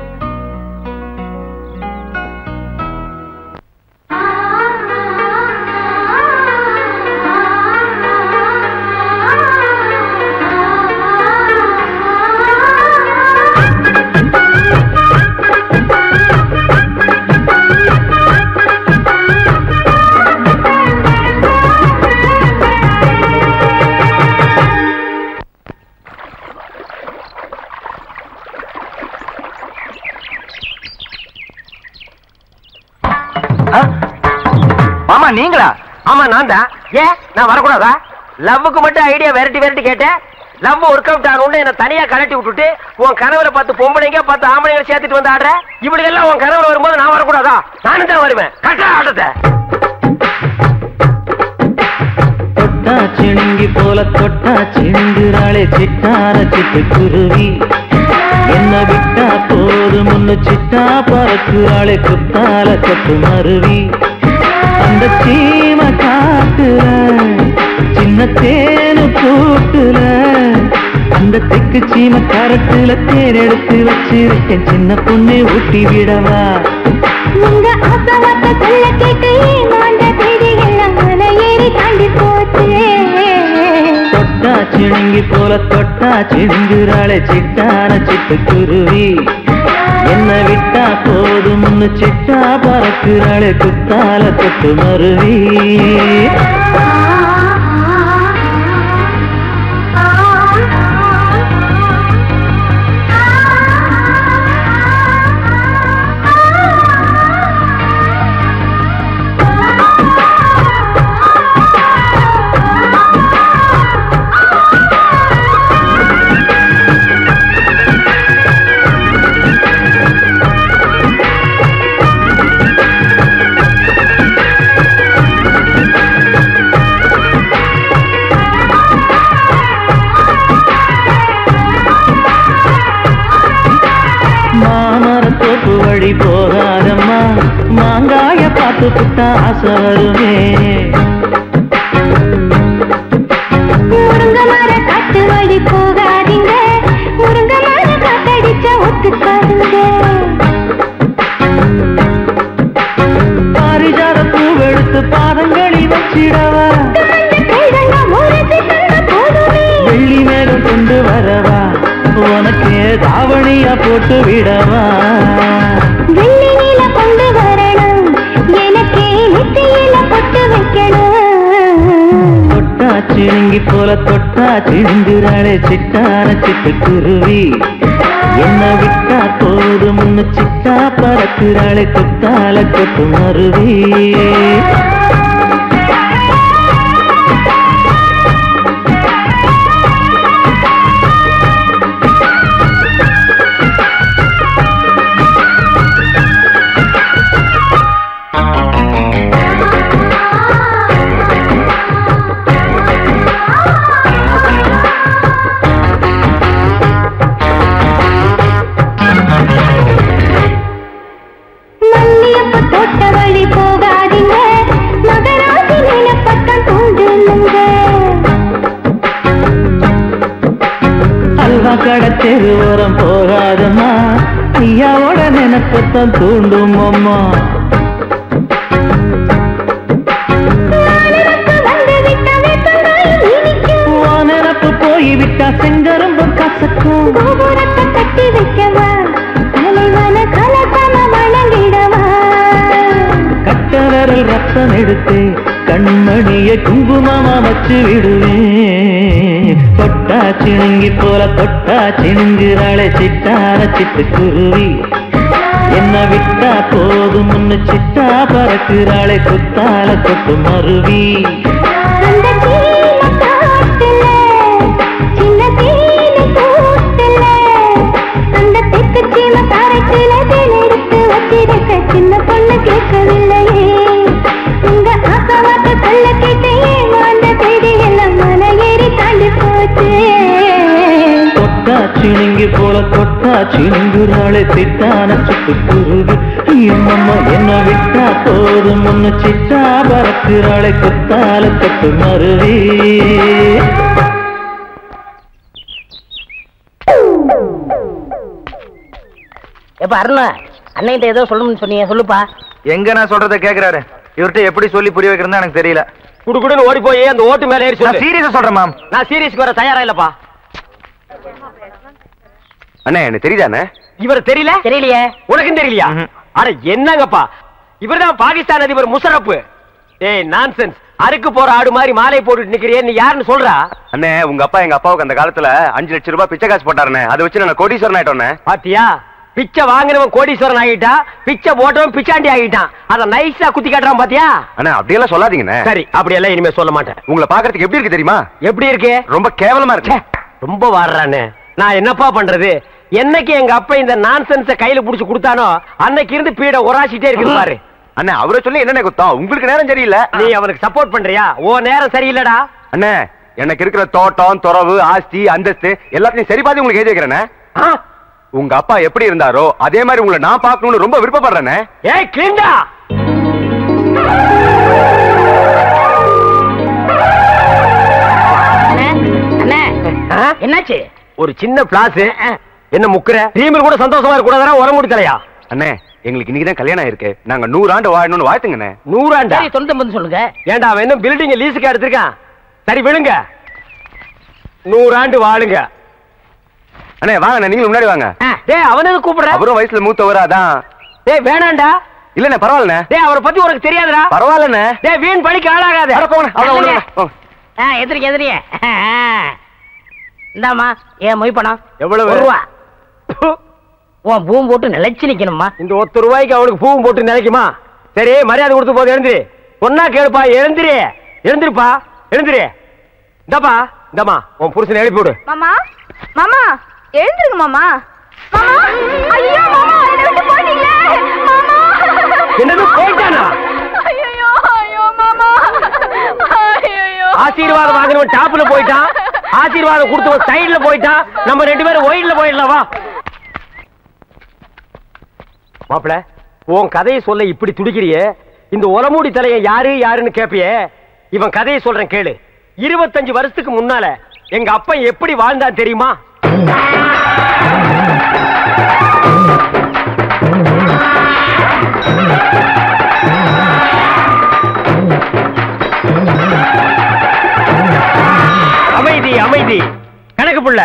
மாமா நீங்களா? ஆமா நான் தான் ஏன்? நான் வரக்கூடாதா? லவ்வுக்கு மட்டும் ஐடியா வெரைட்டி வெரைட்டி கேட்டேன். லவ் ஒர்க் அவுட் ஆகணும்னு என்ன தனியா கலட்டி விட்டுட்டு உன் கனவுல பத்து பொம்பளைங்க பத்து ஆம்பளைங்க சேர்த்துட்டு வந்து ஆடுற? இவளுக்கு எல்லாம் உன் கனவுல வரும்போது நான் வரக்கூடாதா? நானும் தான் வருவேன். கட்டா ஆட்டத்தை. தொட்டா சிணுங்கி போல தொட்டா சிணுங்குறாளே சிட்டார சிட்டு குருவி. என்ன விட்டா போதும் முன்னு சிட்டா பறக்குறாளே குத்தால கொத்து மருவி. அந்த சீம காட்டுல சின்ன தேனு கூட்டுல அந்த தெக்கு சீம கரட்டுல தேர் எடுத்து வச்சிருக்கேன். சின்ன பொண்ணு ஊட்டி விடவா? உங்க ஆசவாக்க சொல்ல கேட்டு ஏமாந்த தேதி எல்லாம் மலை ஏறி தாண்டி போச்சு. தொட்டா சிணுங்கி போல தொட்டா சிணுங்குறாளே சிட்டான சிட்டுக்குருவி. என்ன விட்டா போதும்னு சிட்டா பறக்குறாளே குத்தால தொட்டு மருவி பார்த்து புட்டா ஆசை சிணுங்குறாளே சிட்டான சிட்டுக்குருவி என்ன விட்டா போதும்னு சிட்டா பறக்குறாளை கொத்தால கொட்டு மருவி அல்வா கடை தெருவோரம் போகாதம்மா. ஐயாவோட நினைப்பத்தான் தூண்டும் அம்மா. போய்விட்டா செங்கரும்பு கசக்கும். கோபுரத்தை கட்டி வைக்கவா தலைவன கலசம வணங்கிடவா கட்ட ரத்தம் எடுத்து கண்மணிய குங்குமமா வச்சு விடுவேன் சிணுங்கி போல தொட்டா சிணுங்குறாளே சிட்டார சிட்டு குருவி. என்ன விட்டா போதும் முன்னு சிட்டா பறக்குறாளே குத்தால கொட்டு மருவி. சின்ன பொண்ணு கூட்டுல தொட்டா சிணுங்கி போல தொட்டா சிணுங்குறாளே சிட்டான சிட்டுக்குருவி எம்மம்மா என்ன விட்டா போதும்? முன்னு சிட்டா பறக்குறாளே குத்தால கொட்டு மருவி. எப்ப அருணா அன்னைகிட்ட ஏதோ சொல்லணும்னு சொன்னீங்க சொல்லுப்பா. எங்க நான் சொல்றத கேக்குறாரு? இவர்கிட்ட எப்படி சொல்லி புரிய வைக்கிறதா எனக்கு தெரியல. குடுகுடுன்னு ஓடி போய் அந்த ஓட்டு மேல ஏறி சீரியஸா சொல்றேன் மேம். நான் சீரியஸ்க்கு வர தயாரா இல்லப்பா. அண்ணே எனக்கு தெரியுதாண்ணே? இவர் தெரியல? தெரியலையே. உனக்கும் தெரியலையா? அட என்னங்கப்பா? இவர்தான் பாகிஸ்தான் அதிபர் முஷரப் ஏய் நான்சென்ஸ் அறுக்கு போற ஆடு மாதிரி மாலை போட்டுட்டு நிக்கிறியே நீ யாருன்னு சொல்றா? அண்ணே உங்க அப்பா எங்க அப்பாவுக்கு அந்த காலத்துல அஞ்சு லட்சம் ரூபாய் பிச்சை காசு போட்டாருண்ணே. அதை வச்சு நான் கோடீஸ்வரன் ஆயிட்டோண்ணே பாத்தியா? பிச்சை வாங்கினவன் கோடீஸ்வரன் ஆகிட்டான் பிச்சை போட்டவன் பிச்சாண்டி ஆகிட்டான். அத நைஸா குத்தி காட்டுறான் பாத்தியா? அண்ணா அப்படியெல்லாம் சொல்லாதீங்கண்ணே. சரி அப்படியெல்லாம் இனிமே சொல்ல மாட்டேன். உங்களை பாக்குறதுக்கு எப்படி இருக்கு தெரியுமா? எப்படி இருக்கு? ரொம்ப கேவலமா இருக்கு. ரொம்ப வாடுறானே. நான் என்னப்பா பண்றது? என்னைக்கு எங்க அப்பா இந்த நான்சென்ஸ கையில புடிச்சு கொடுத்தானோ அன்னைக்கு இருந்து பீட உராசிட்டே இருக்குது பாரு. அண்ணா அவரை சொல்லி என்னண்ணே குத்தம்? உங்களுக்கு நேரம் சரியில்லை. நீ அவனுக்கு சப்போர்ட் பண்றியா? ஓ நேரம் சரியில்லடா. அண்ணே எனக்கு இருக்கிற தோட்டம் துறவு ஆஸ்தி அந்தஸ்து எல்லாத்தையும் சரி பார்த்து உங்களுக்கு எழுதி வைக்கிறேண்ணே. உங்க அப்பா எப்படி இருந்தாரோ அதே மாதிரி உங்களை நான் பார்க்கணும்னு ரொம்ப விருப்பப்படுறேண்ணே. ஏய் கிளிண்டா அண்ணே என்னாச்சு? ஒரு சின்ன பிளாஸ் என்ன முக்குற? டீமில் கூட சந்தோஷமா இருக்க கூடாதா உரம் முடித்தலையா அண்ணே எங்களுக்கு இன்னைக்கு தான் கல்யாணம் ஆயிருக்கு. நாங்க நூறு ஆண்டு வாழணும்னு வாழ்த்துங்கண்ணே. நூறாண்டா? சரி தொண்ணூத்தொம்பது சொல்லுங்க. ஏண்டா அவன் என்ன பில்டிங் லீஸுக்கு எடுத்திருக்கான். சரி விழுங்க. நூறாண்டு வாழுங்க. அண்ணே வாங்க நீங்களும் முன்னாடி வாங்க. டேய் அவனுக்கு கூப்பிடுற? அப்புறம் வயசுல மூத்தவர் அதான். டேய் வேணாண்டா. இல்லண்ணே பரவாயில்லண்ணே. டேய் அவரை பத்தி உனக்கு தெரியாதுடா. பரவாயில்லண்ணே. டேய் வீண் பழிக்கு ஆளாகாத. அட போங்க. ஆ எதிரிக்க எதிரிய இந்தாம்மா ஏன் மொய் பணம்? எவ்வளவு? ரூபா. உன் பூம் போட்டு நிலைச்சு நிக்கணுமா இந்த ஒத்த ரூபாய்க்கு அவனுக்கு பூவும் போட்டு நினைக்குமா சரி மரியாதை கொடுத்து போது எழுந்திரி. பொண்ணா கேளுப்பா எழுந்திரி. எழுந்திருப்பா எழுந்திரி. இந்தாப்பா இந்தாம்மா உன் புருஷனை எழுப்பி விடு. மாமா மாமா எழுந்துருங்க மாமா. மாமா ஐயோ மாமா என்னை விட்டு போயிட்டீங்களே மாமா. என்னது போயிட்டானா? ஐயோ ஐயோ மாமா. ஐயோ ஆசீர்வாதம் வாங்கினவன் டாப்ல போயிட்டான். ஆசீர்வாதம் கொடுத்தவன் சைடுல போயிட்டான். நம்ம ரெண்டு பேரும் ஒயிட்ல போயிடலாம் வா. மாப்பிள உன் கதையை சொல்ல இப்படி துடிக்கிறியே? இந்த உலமூடி தலையை யாரு யாருன்னு கேப்பியே? இவன் கதையை சொல்றேன் கேளு. இருபத்தஞ்சு வருஷத்துக்கு முன்னால எங்க அப்பா எப்படி வாழ்ந்தான் தெரியுமா? அமைதி அமைதி. கணக்கு புள்ள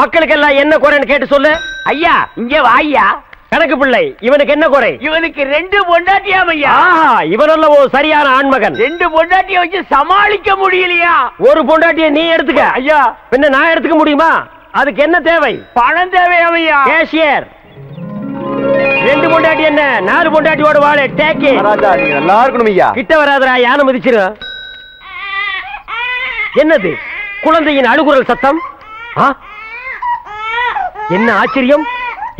மக்களுக்கெல்லாம் என்ன குறைன்னு கேட்டு சொல்லு. ஐயா இங்க வா ஐயா. கணக்கு பிள்ளை இவனுக்கு என்ன குறை? இவனுக்கு ரெண்டு பொண்டாட்டியாம் ஐயா. இவனல்ல ஒரு சரியான ஆண்மகன். ரெண்டு பொண்டாட்டிய வச்சு சமாளிக்க முடியலையா? ஒரு பொண்டாட்டிய நீ எடுத்துக்க. ஐயா. பின்ன நான் எடுத்துக்க முடியுமா? அதுக்கு என்ன தேவை? பணம் தேவையாம் ஐயா? கேஷியர். ரெண்டு பொண்டாட்டி என்ன? நாலு பொண்டாட்டியோட வாழ டேக்கி ராஜா நீங்க நல்லா இருக்கணும் ஐயா. கிட்ட வராதடா யானை மிதிச்சிரு. என்னது? குழந்தையின் அழுகுரல் சத்தம்? என்ன ஆச்சரியம்?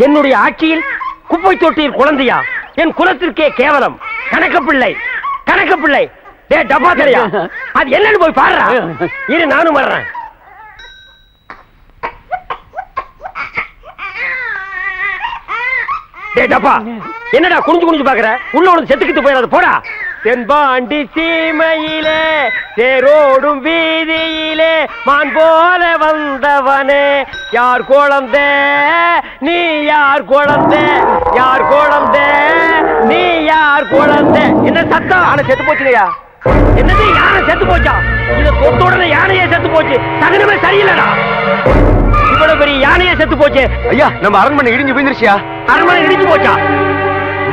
என்னுடைய ஆட்சியில் குப்பை தொட்டியில் குழந்தையா? என் குலத்திற்கே கேவலம். கணக்க பிள்ளை கணக்க பிள்ளை டே டப்பா தெரியா அது என்னன்னு போய் பாடுறா இரு நானும் வர்றேன். டே டப்பா. என்னடா குனிஞ்சு குனிஞ்சு பாக்குற? உள்ள உனக்கு செத்துக்கிட்டு போயிடாத. போடா. தென்பாண்டி சீமையிலே தேரோடும் வீதியிலே மான் போல வந்தவனே. யார் குழந்தை? நீ யார் குழந்தை? யார் குழந்தை? நீ யார் குழந்தை? என்ன சத்தம்? ஆனா செத்து போச்சுலையா என்னது? யானை செத்து போச்சா? இத தொட்ட யானையே செத்து போச்சு. தகுனமே சரியில்லடா. இவ்வளவு பெரிய யானையே செத்து போச்சு. ஐயா நம்ம அரண்மனை இடிஞ்சு போயிருச்சியா அரண்மனை இடிஞ்சு போச்சா?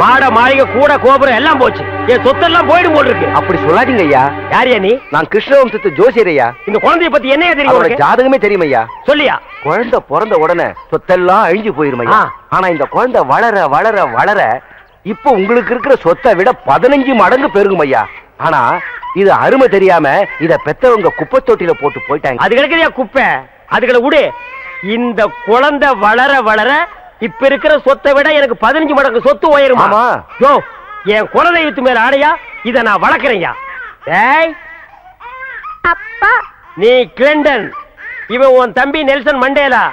மாட மாளிகை கூட கோபுரம் எல்லாம் போச்சு. என் சொத்தெல்லாம் போயிடும் போல் இருக்கு. அப்படி சொல்லாதீங்க ஐயா. யாரியா நீ? நான் கிருஷ்ணவம்சத்து ஜோசியர் ஐயா. இந்த குழந்தைய பத்தி என்னையா தெரியும்? ஜாதகமே தெரியும் ஐயா. சொல்லியா? குழந்தை பிறந்த உடனே சொத்தெல்லாம் அழிஞ்சு போயிரும் ஐயா. ஆனா இந்த குழந்தை வளர வளர வளர இப்போ உங்களுக்கு இருக்கிற சொத்தை விட பதினஞ்சு மடங்கு பெருகும் ஐயா. ஆனா இது அருமை தெரியாம இத பெத்தவங்க குப்பை தொட்டில போட்டு போயிட்டாங்க. அது கிடக்குதியா குப்பை? அதுகளை விடு. இந்த குழந்தை வளர வளர இப்ப இருக்கிற சொத்தை விட எனக்கு பதினஞ்சு மடங்கு சொத்து உயருமா. ஆமா. யோ என் குலதெய்வத்து மேல ஆடையா? இத நான் வளர்க்கறேன்யா. டேய் அப்பா. நீ கிளண்டன். இவன் உன் தம்பி நெல்சன் மண்டேலா.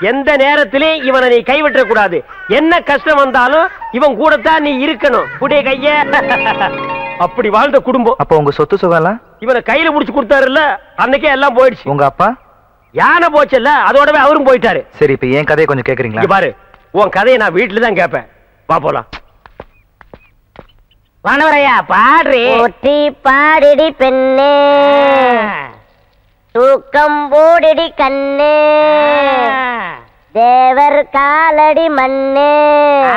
எந்த நேரத்திலையும் இவனை நீ கைவிட்ட கூடாது. என்ன கஷ்டம் வந்தாலும் இவன் கூடத்தான் நீ இருக்கணும். குடிய கைய. அப்படி வாழ்ந்த குடும்பம். அப்ப உங்க சொத்து சுகம் இவனை கையில புடிச்சு கொடுத்தாருல்ல அன்னைக்கே எல்லாம் போயிடுச்சு. உங்க அப்பா? யானை போச்சுல்ல அதோடவே அவரும் போயிட்டாரு. சரி இப்ப என் கதையை கொஞ்சம் கேக்குறீங்களா? இங்க பாரு. உன் கதையை நான் வீட்டுல தான் கேட்பேன். வா போலாம். வானவரையா பாடுறி ஒற்றி பாடிடி பெண்ணே. தூக்கம் போடிடி கண்ணே. தேவர் காலடி மண்ணே.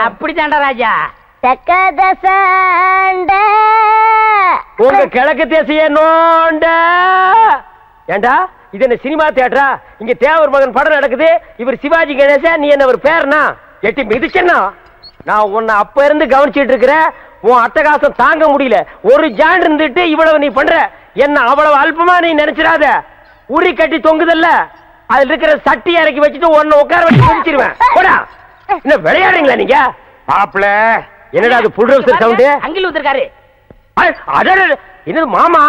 அப்படித்தாண்டா ராஜா. தக்கதசாண்ட உங்க கிழக்கு தேசிய நோண்ட. ஏண்டா? இது என்ன சினிமா தியேட்டரா? இங்க தேவர் மகன் படம் நடக்குது. இவர் சிவாஜி கணேசன் நீ என்ன ஒரு பேர்னா? எட்டி மிதிச்சனா நான் உன்னை அப்ப இருந்து கவனிச்சிட்டு இருக்கிறேன். உன் அட்டகாசம் தாங்க முடியல. ஒரு ஜான் இருந்துட்டு இவ்வளவு நீ பண்ற. என்ன அவ்வளவு அல்பமா நீ நினைச்சிடாத. உரி கட்டி தொங்குதல்ல. அதுல இருக்கிற சட்டி இறக்கி வச்சுட்டு உன்னை உட்கார வச்சு மிதிச்சிருவேன் போடா. என்ன விளையாடுறீங்களா நீங்க? மாப்பிள. என்னடா அது புல் ரோசர் சவுண்டு? அங்கில் ஊத்திருக்காரு அடடட, என்னது மாமா?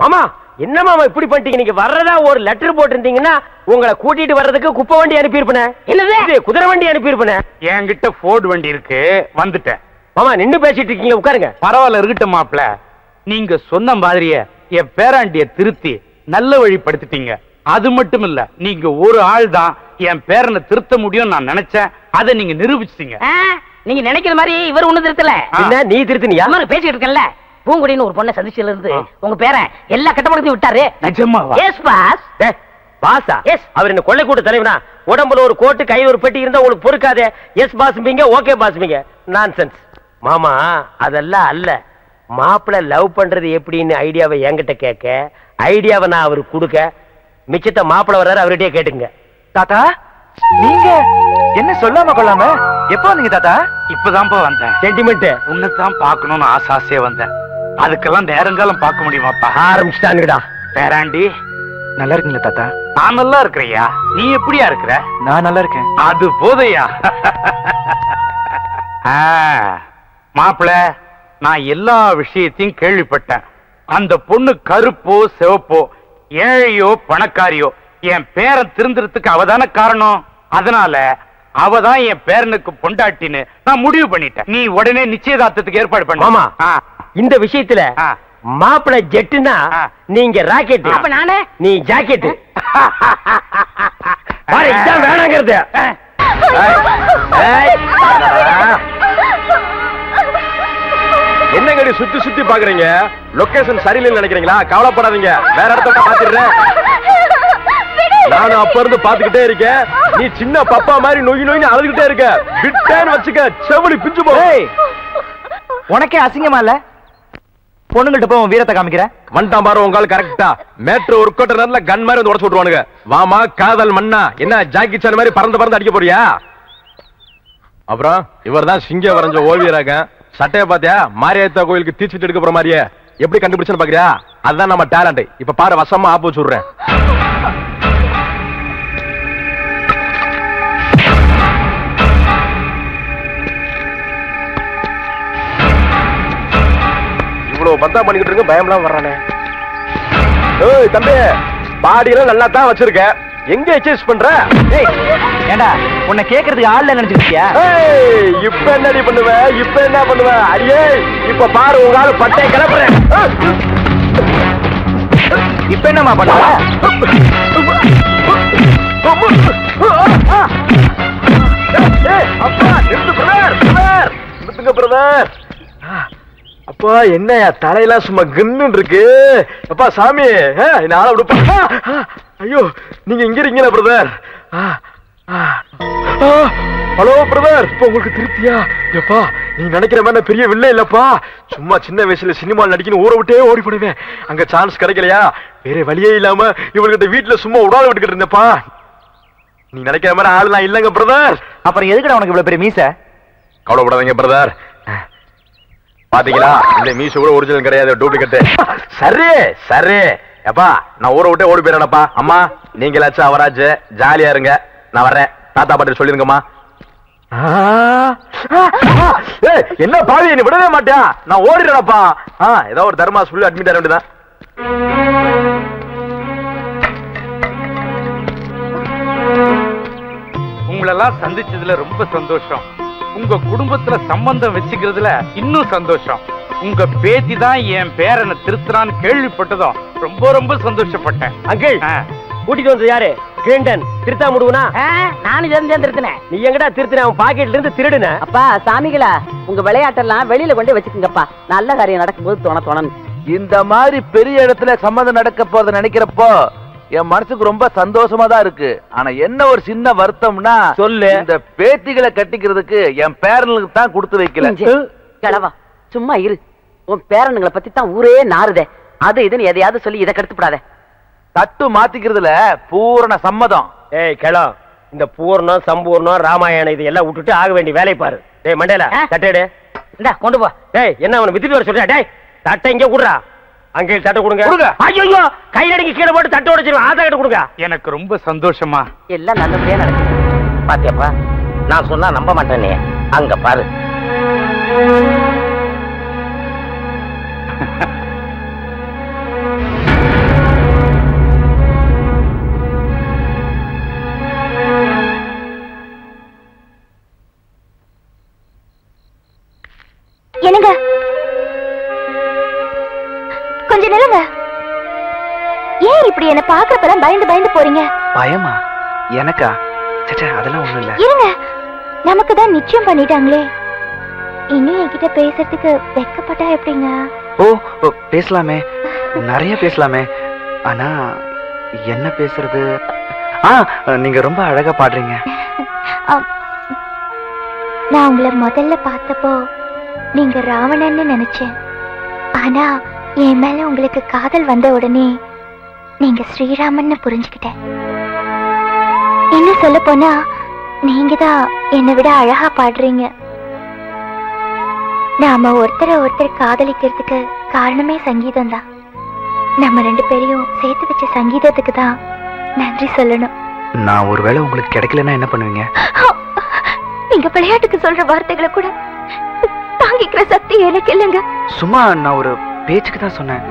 மாமா என்ன மாமா இப்படி பண்ணிட்டீங்க? நீங்க வர்றதா ஒரு லெட்டர் போட்டிருந்தீங்கன்னா உங்களை கூட்டிட்டு வர்றதுக்கு குப்பை வண்டி அனுப்பியிருப்பேன். என்னது? குதிரை வண்டி அனுப்பியிருப்பேன். என்கிட்ட ஃபோர்டு வண்டி இருக்கு. வந்துட்டேன். மாமா நின்னு பேசிட்டு இருக்கீங்க உட்காருங்க. பரவாயில்ல இருக்கட்டும் மாப்பிள நீங்க சொன்ன மாதிரியே என் பேராண்டிய திருத்தி நல்ல வழிப்படுத்திட்டீங்க. அது மட்டும் இல்ல நீங்க ஒரு ஆள் தான் என் பேரனை திருத்த முடியும் நான் நினைச்சேன். அதை நீங்க நிரூபிச்சிட்டீங்க. நீங்க நினைக்கிற மாதிரி இவர் ஒண்ணு திருத்தல. நீ திருத்தினியா? பேசிட்டு இருக்கேன்ல. பூங்குடின்னு ஒரு பொண்ணை சந்திச்சதுல இருந்து உங்க பேரை எல்லா கட்டப்படத்தையும் விட்டாரு. நிஜமாவா? எஸ் பாஸ் பாஸா எஸ் அவர் என்ன கொள்ளை கூட்ட தலைவனா? உடம்புல ஒரு கோட்டு கையில ஒரு பெட்டி இருந்தா உங்களுக்கு பொறுக்காதே. எஸ் பாஸ்பீங்க ஓகே பாஸ்பீங்க நான்சென்ஸ் மாமா அதெல்லாம் அல்ல. மாப்பிள்ளை லவ் பண்றது எப்படின்னு ஐடியாவை என்கிட்ட கேட்க ஐடியாவை நான் அவருக்கு கொடுக்க மிச்சத்தை மாப்பிள்ளை வர்றாரு அவர்கிட்டயே கேட்டுங்க தாத்தா நீங்க என்ன சொல்லாம கொள்ளாம? எப்போ வந்தீங்க தாத்தா? இப்பதான்ப்பா வந்தேன். சென்டிமெண்ட் உன்னைத்தான் பார்க்கணும்னு ஆசை ஆசையா வந்தேன். அதுக்கெல்லாம் நேரங்காலம் பார்க்க முடியுமாப்பா? ஆரம்பிச்சுட்டானுடா பேராண்டி. நல்லா இருக்கீங்களா தாத்தா? நான் நல்லா இருக்கிறையா நீ எப்படியா இருக்கிற? நான் நல்லா இருக்கேன். அது போதையா? மாப்பிள நான் எல்லா விஷயத்தையும் கேள்விப்பட்டேன். அந்த பொண்ணு கருப்போ சிவப்போ ஏழையோ பணக்காரியோ என் பேரன் திருந்துறதுக்கு அவதான காரணம்? அதனால அவதான் என் பேரனுக்கு பொண்டாட்டின்னு நான் முடிவு பண்ணிட்டேன். நீ உடனே நிச்சயதார்த்தத்துக்கு ஏற்பாடு பண்ண. மாமா இந்த விஷயத்துல மாப்பிள்ளை ஜெட்டுனா நீங்க ராக்கெட் அப்ப நானே? நீ ஜாக்கெட் இதான் வேணாங்கிறது. ஏய், என்னங்கடி சுத்தி சுத்தி பாக்குறீங்க? லொகேஷன் சரியில்லைன்னு நினைக்கிறீங்களா? கவலைப்படாதீங்க. வேற இடத்த மாத்திடுறேன் நானும் அப்ப இருந்து பாத்துக்கிட்டே இருக்கேன். நீ சின்ன பப்பா மாதிரி நொய் நொய்னு அழுதுகிட்டே இருக்க. விட்டேன்னு வச்சுக்க செவலி பிஞ்சு போ உனக்கே அசிங்கமா இல்ல? பொண்ணுங்கள்ட்ட போய் உன் வீரத்தை காமிக்கிற? வந்துட்டான் பாரு உங்க கரெக்டா மேட்ரு ஒரு கோட்டை நேரத்துல கன் மாதிரி வந்து உடச்சு விட்டுருவானுங்க. வாமா காதல் மண்ணா என்ன ஜாக்கி சான் மாதிரி பறந்து பறந்து அடிக்க போறியா? அப்புறம் இவர்தான் சிங்க வரைஞ்ச ஓவியராக சட்டைய பாத்தியா மாரியாத்தா கோயிலுக்கு தீச்சிட்டு எடுக்க போற மாதிரியே. எப்படி கண்டுபிடிச்சுன்னு பாக்குறியா? அதுதான் நம்ம டேலண்ட் இப்ப பாரு வசமா ஆப்பு வச்சுடுறேன் பந்தா பண்ணிக்கிட்டு இருக்கு பயம்லாம் வர்றானே. ஏய் தம்பி பாடியெல்லாம் நல்லா தான் வச்சிருக்க. எங்க எக்ஸசைஸ் பண்ற? ஏண்டா உன்னை கேக்குறதுக்கு ஆள்ல நினைச்சிருக்கியா ஏய், இப்ப என்னடி பண்ணுவ? இப்ப என்ன பண்ணுவ? அடியே இப்ப பாரு உங்க ஆளு பட்டை கிளப்புறேன். இப்ப என்னமா பண்ண அப்பா நிறுத்து பிரதர் பிரதர் நிறுத்துங்க பிரதர் அப்பா என்னயா தலையெல்லாம் சும்மா கின்னு இருக்கு. அப்பா சாமி என்ன ஆள விடுப்பா ஐயோ நீங்க இங்க இருக்கீங்களா பிரதர்? ஹலோ பிரதர் இப்போ உங்களுக்கு திருப்தியா? எப்பா நீ நினைக்கிற மாதிரி நான் பெரிய வில்லை இல்லப்பா. சும்மா சின்ன வயசுல சினிமாவில் நடிக்கணும் ஊரை விட்டே ஓடி போடுவேன். அங்க சான்ஸ் கிடைக்கலையா? வேற வழியே இல்லாம இவர்கிட்ட வீட்டுல சும்மா உடால விட்டுக்கிட்டு இருந்தேப்பா நீ நினைக்கிற மாதிரி ஆளுலாம் இல்லங்க பிரதர். அப்புறம் எதுக்குடா உனக்கு இவ்வளவு பெரிய மீசை? கவலைப்படாதீங்க பிரதர். பாத்தீங்களா? இந்த மீசு கூட ஒரிஜினல் கிடையாது டூப்ளிகேட் சரி சரி. எப்பா நான் ஊரை விட்டே ஓடி போயிடறேனப்பா. அம்மா நீங்களாச்சும் அவராச்சு ஜாலியா இருங்க. நான் வர்றேன். தாத்தா பாட்டி சொல்லிருங்கம்மா. ஏய், என்ன பாவி நீ விடவே மாட்டியா? நான் ஓடிடுறப்பா ஏதோ ஒரு தர்மா சொல்லி அட்மிட் ஆக வேண்டியதான் உங்களெல்லாம் சந்திச்சதுல ரொம்ப சந்தோஷம். உங்க குடும்பத்துல சம்பந்தம் வச்சுக்கிறதுல இன்னும் சந்தோஷம். உங்க பேத்தி தான் என் பேரனை திருத்துறான்னு கேள்விப்பட்டதும் ரொம்ப ரொம்ப சந்தோஷப்பட்டேன். அங்கிள் கூட்டிட்டு வந்தது யாரு? கிளின்டன் திருத்தா முடுவனா? நானும் இதை திருத்தினேன். நீ எங்கடா திருத்தின? அவன் பாக்கெட்ல இருந்து திருடுன. அப்பா சாமிகளா உங்க விளையாட்டெல்லாம் வெளியில கொண்டு வச்சுக்கோங்கப்பா. நல்ல காரியம் நடக்கும்போது தோண தோணணும் இந்த மாதிரி பெரிய இடத்துல சம்மந்தம் நடக்க போறத நினைக்கிறப்போ என் மனசுக்கு ரொம்ப சந்தோஷமா தான் இருக்கு. ஆனா என்ன ஒரு சின்ன வருத்தம்னா சொல்லு. இந்த பேத்திகளை கட்டிக்கிறதுக்கு என் பேரனுக்கு தான் கொடுத்து வைக்கல. கிழவா சும்மா இரு. உன் பேரனுங்களை பத்தி தான் ஊரே நாறுதே. அது இதுன்னு எதையாவது சொல்லி இதை கெடுத்துப்படாத. தட்டு மாத்திக்கிறதுல பூரண சம்மதம். ஏய் கிளம் இந்த பூர்ணம் சம்பூர்ணம் ராமாயணம் இது எல்லாம் விட்டுட்டு ஆக வேண்டிய வேலையை பாரு. டேய் மண்டேல தட்டேடு கொண்டு போ. டேய் என்ன அவனை வித்துட்டு வர சொல்றா? டேய் தட்டை இங்க குடுறா. அங்கே தட்டை கொடுங்க. கொடுங்க. ஐயோ கை நடுங்கி கீழே போட்டு தட்டை உடைச்சிருவேன். ஆதா கிட்ட கொடுங்க. எனக்கு ரொம்ப சந்தோஷமா. எல்லாம் நல்லபடியா நடக்கும் பாத்தியாப்பா நான் சொன்னா நம்ப மாட்டேனே அங்க பாரு. என்னங்க? கொஞ்சம் நில்லுங்க. ஏன் இப்படி என்ன பாக்குறப்பதான் பயந்து பயந்து போறீங்க? பயமா? எனக்கா? அதெல்லாம் ஒண்ணும் இல்ல. இருங்க. நமக்கு தான் நிச்சயம் பண்ணிட்டாங்களே. இன்னும் என்கிட்ட பேசுறதுக்கு வெக்கப்பட்டா எப்படிங்க? ஓ பேசலாமே. நிறைய பேசலாமே. ஆனா என்ன பேசுறது? ஆ நீங்க ரொம்ப அழகா பாடுறீங்க. நான் உங்களை முதல்ல பார்த்தப்போ நீங்க ராவணன்னு நினைச்சேன். ஆனா என் மேல உங்களுக்கு காதல் வந்த உடனே நீங்க ஸ்ரீராமன்னு புரிஞ்சுக்கிட்டேன். இன்னும் சொல்ல போனா நீங்க தான் என்னை விட அழகா பாடுறீங்க. நாம ஒருத்தரை ஒருத்தர் காதலிக்கிறதுக்கு காரணமே சங்கீதம் தான். நம்ம ரெண்டு பேரையும் சேர்த்து வச்ச சங்கீதத்துக்கு தான் நன்றி சொல்லணும். நான் ஒருவேளை உங்களுக்கு கிடைக்கலன்னா என்ன பண்ணுவீங்க? நீங்க விளையாட்டுக்கு சொல்ற வார்த்தைகளை கூட தாங்கிக்கிற சக்தி எனக்கு இல்லைங்க. சும்மா நான் ஒரு பேச்சுக்கு தான் சொன்னேன்.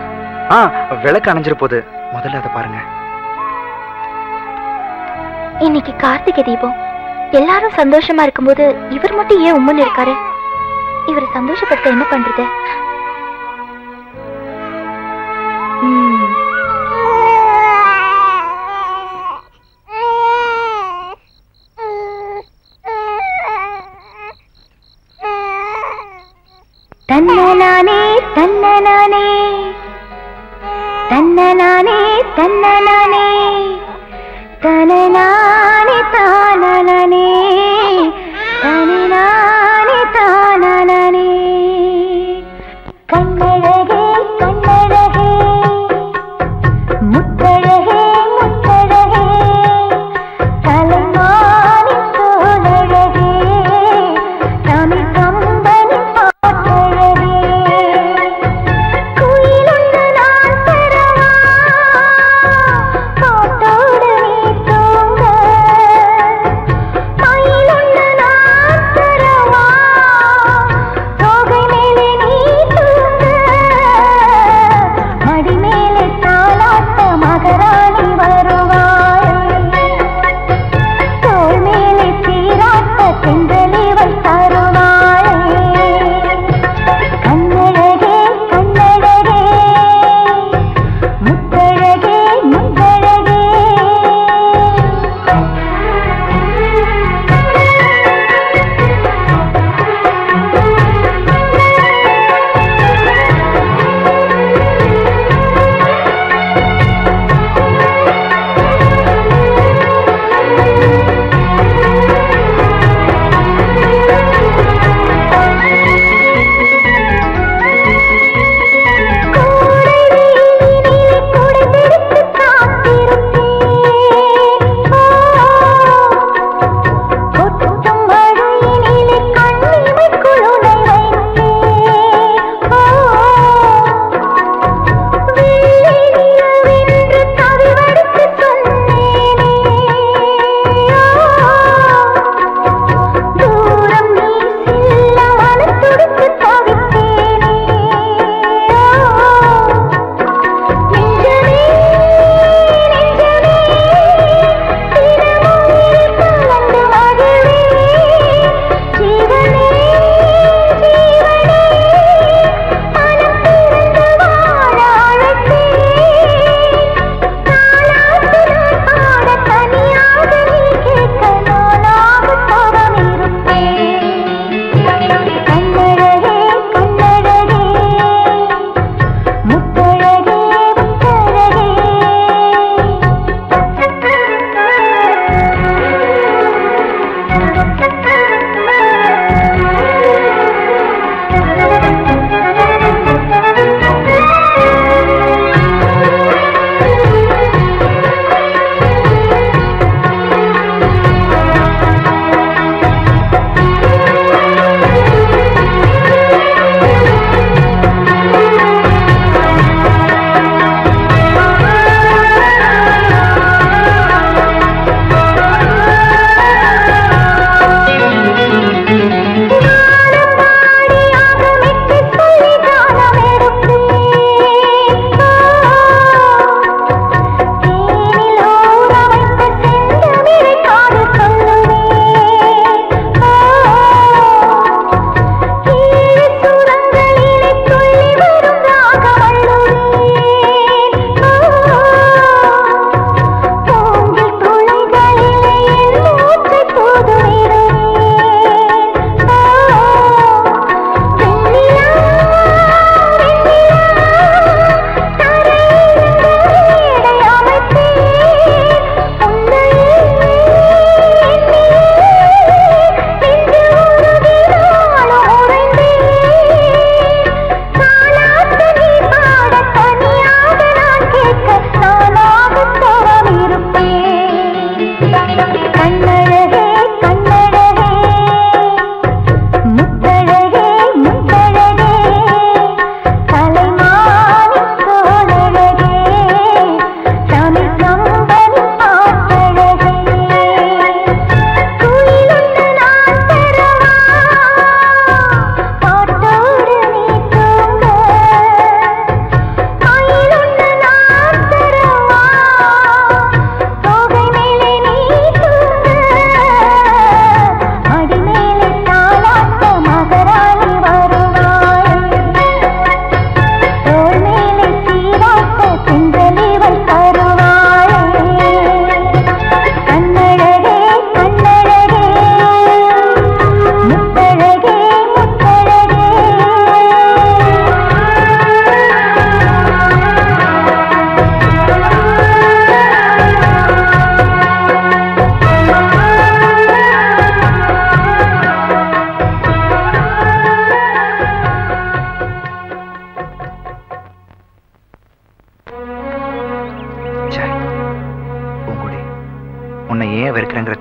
ஆ விளக்கு அணைஞ்சிர போது முதல்ல அதை பாருங்க. இன்னைக்கு கார்த்திகை தீபம். எல்லாரும் சந்தோஷமா இருக்கும்போது இவர் மட்டும் ஏன் உம்முன்னு இருக்காரு? இவரை சந்தோஷப்படுத்த என்ன பண்றது? தன்னனானே தன்னனானே தனநானே தானனே தனநானே தானனே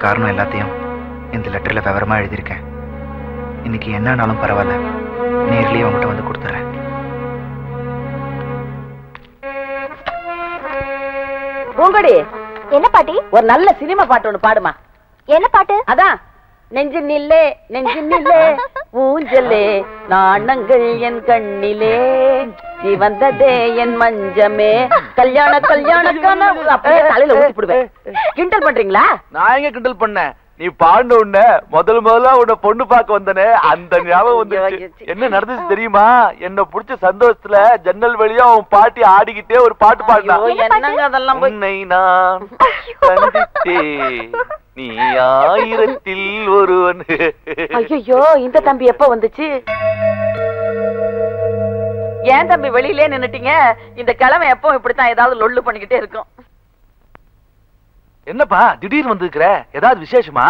காரணம் எல்லாத்தையும் இந்த லெட்டர்ல விவரமா எழுதியிருக்கேன். இன்னைக்கு என்னன்னாலும் பரவாயில்ல. நேர்லயே உங்ககிட்ட வந்து கொடுத்துறேன். பூங்கொடி. என்ன பாட்டி? ஒரு நல்ல சினிமா பாட்டு ஒண்ணு பாடுமா. என்ன பாட்டு? அதான். நெஞ்சு நில்லே நெஞ்சு நில்லே ஊஞ்சலே நாணங்கள் என் கண்ணிலே. சிவந்ததே என் மஞ்சமே. கல்யாண கல்யாண கனவு. அப்படியே தலையில ஊத்தி போடுவேன் கிண்டல் பண்றீங்களா? நான் எங்க கிண்டல் பண்ணேன்? நீ பாடின உடனே முதல் முதல்ல உன்னை பொண்ணு பார்க்க வந்தனே அந்த ஞாபகம் வந்துச்சு என்ன நடந்துச்சு தெரியுமா? என்ன புடிச்ச சந்தோஷத்துல ஜன்னல் வழியா உன் பாட்டி ஆடிக்கிட்டே ஒரு பாட்டு பாடினா. ஐயோ, என்னங்க அதெல்லாம் போய்- உன்னை நான் சந்தித்தேன். நீ ஆயிரத்தில் ஒருவன். ஐயோ இந்த தம்பி எப்ப வந்துச்சு? ஏன் தம்பி வெளியிலே நின்னுட்டீங்க? இந்த கிழமை எப்போ இப்படித்தான் ஏதாவது லொள்ளு பண்ணிக்கிட்டே இருக்கும். என்னப்பா திடீர்னு வந்திருக்கிற? ஏதாவது விசேஷமா?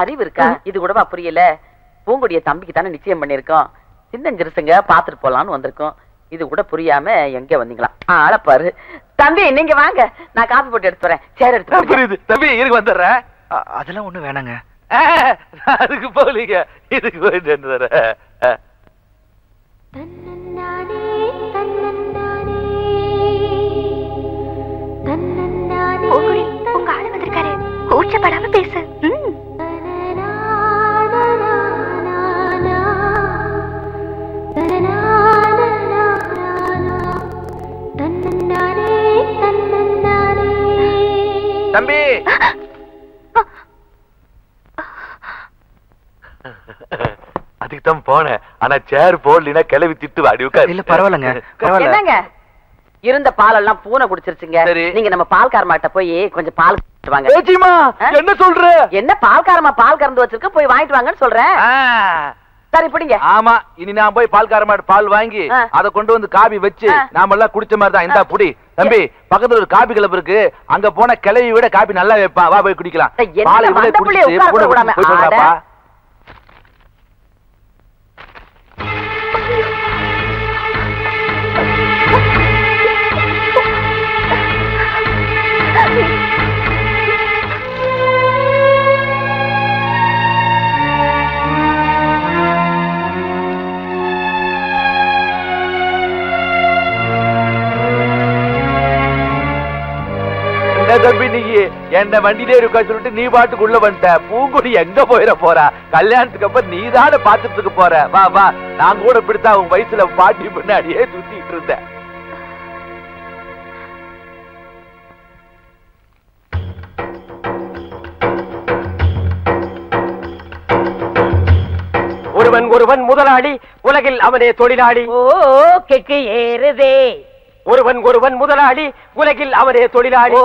அறிவு இருக்கா? இது கூடவா புரியல. பூங்குடிய தம்பிக்கு தானே நிச்சயம் பண்ணிருக்கோம் சின்னஞ்சிறுசுங்க பாத்துட்டு போலான்னு வந்திருக்கோம். இது கூட புரியாம எங்க வந்தீங்களா ஆள பாரு. தம்பி நீங்க வாங்க. நான் காப்பி போட்டு எடுத்து வரேன். சேர் எடுத்து. புரியுது? தம்பி இருக்கு வந்துடுறேன் அதெல்லாம் ஒண்ணும் வேணாங்க. அதுக்கு போகலீங்க. இதுக்கு போயிட்டு வந்துடுறேன். கூச்சப்படாம பேசு. தம்பி! அதுக்கு தான் போனேன். ஆனா சேர் போடலினா கிளவி திட்டு அடி உட்காரு. இல்ல பரவாயில்லைங்க பரவாயில்ல. என்னங்க? இருந்த பாலெல்லாம் பூனை குடிச்சிருச்சுங்க. நீங்க நம்ம பால்காரமாட்ட போய் கொஞ்சம் பால் என்ன சொல்ற? என்ன பால்காரமா பால் கறந்து வச்சிருக்க? போய் வாங்கிட்டு வாங்கன்னு சொல்றேன் சரி பிடிங்க. ஆமா இனி நான் போய் பால்கார மாடு பால் வாங்கி அத கொண்டு வந்து காபி வச்சு நாம எல்லாம் குடிச்ச மாதிரி தான். இந்தா புடி. தம்பி பக்கத்துல ஒரு காபி கிளப் இருக்கு. அங்க போன கிளவி விட காபி நல்லா வைப்பான் வா போய் குடிக்கலாம். ஆட. என்ன தம்பி நீ என்ன வண்டியிலே இருக்கா சொல்லிட்டு நீ பாட்டுக்குள்ள வந்துட்ட பூங்குடி எங்க போயிட போறா? கல்யாணத்துக்கு அப்புறம் நீ தானே பாத்துட்டு போற. வா வா. நான் கூட இப்படித்தான் உன் வயசுல பாட்டி பின்னாடியே சுத்திட்டு இருந்தேன். ஒருவன் ஒருவன் முதலாளி உலகில் அவனே தொழிலாளி. ஓ கெக்கு ஏறுதே. ஒருவன் ஒருவன் முதலாளி உலகில் அவனே தொழிலாளி. ஓ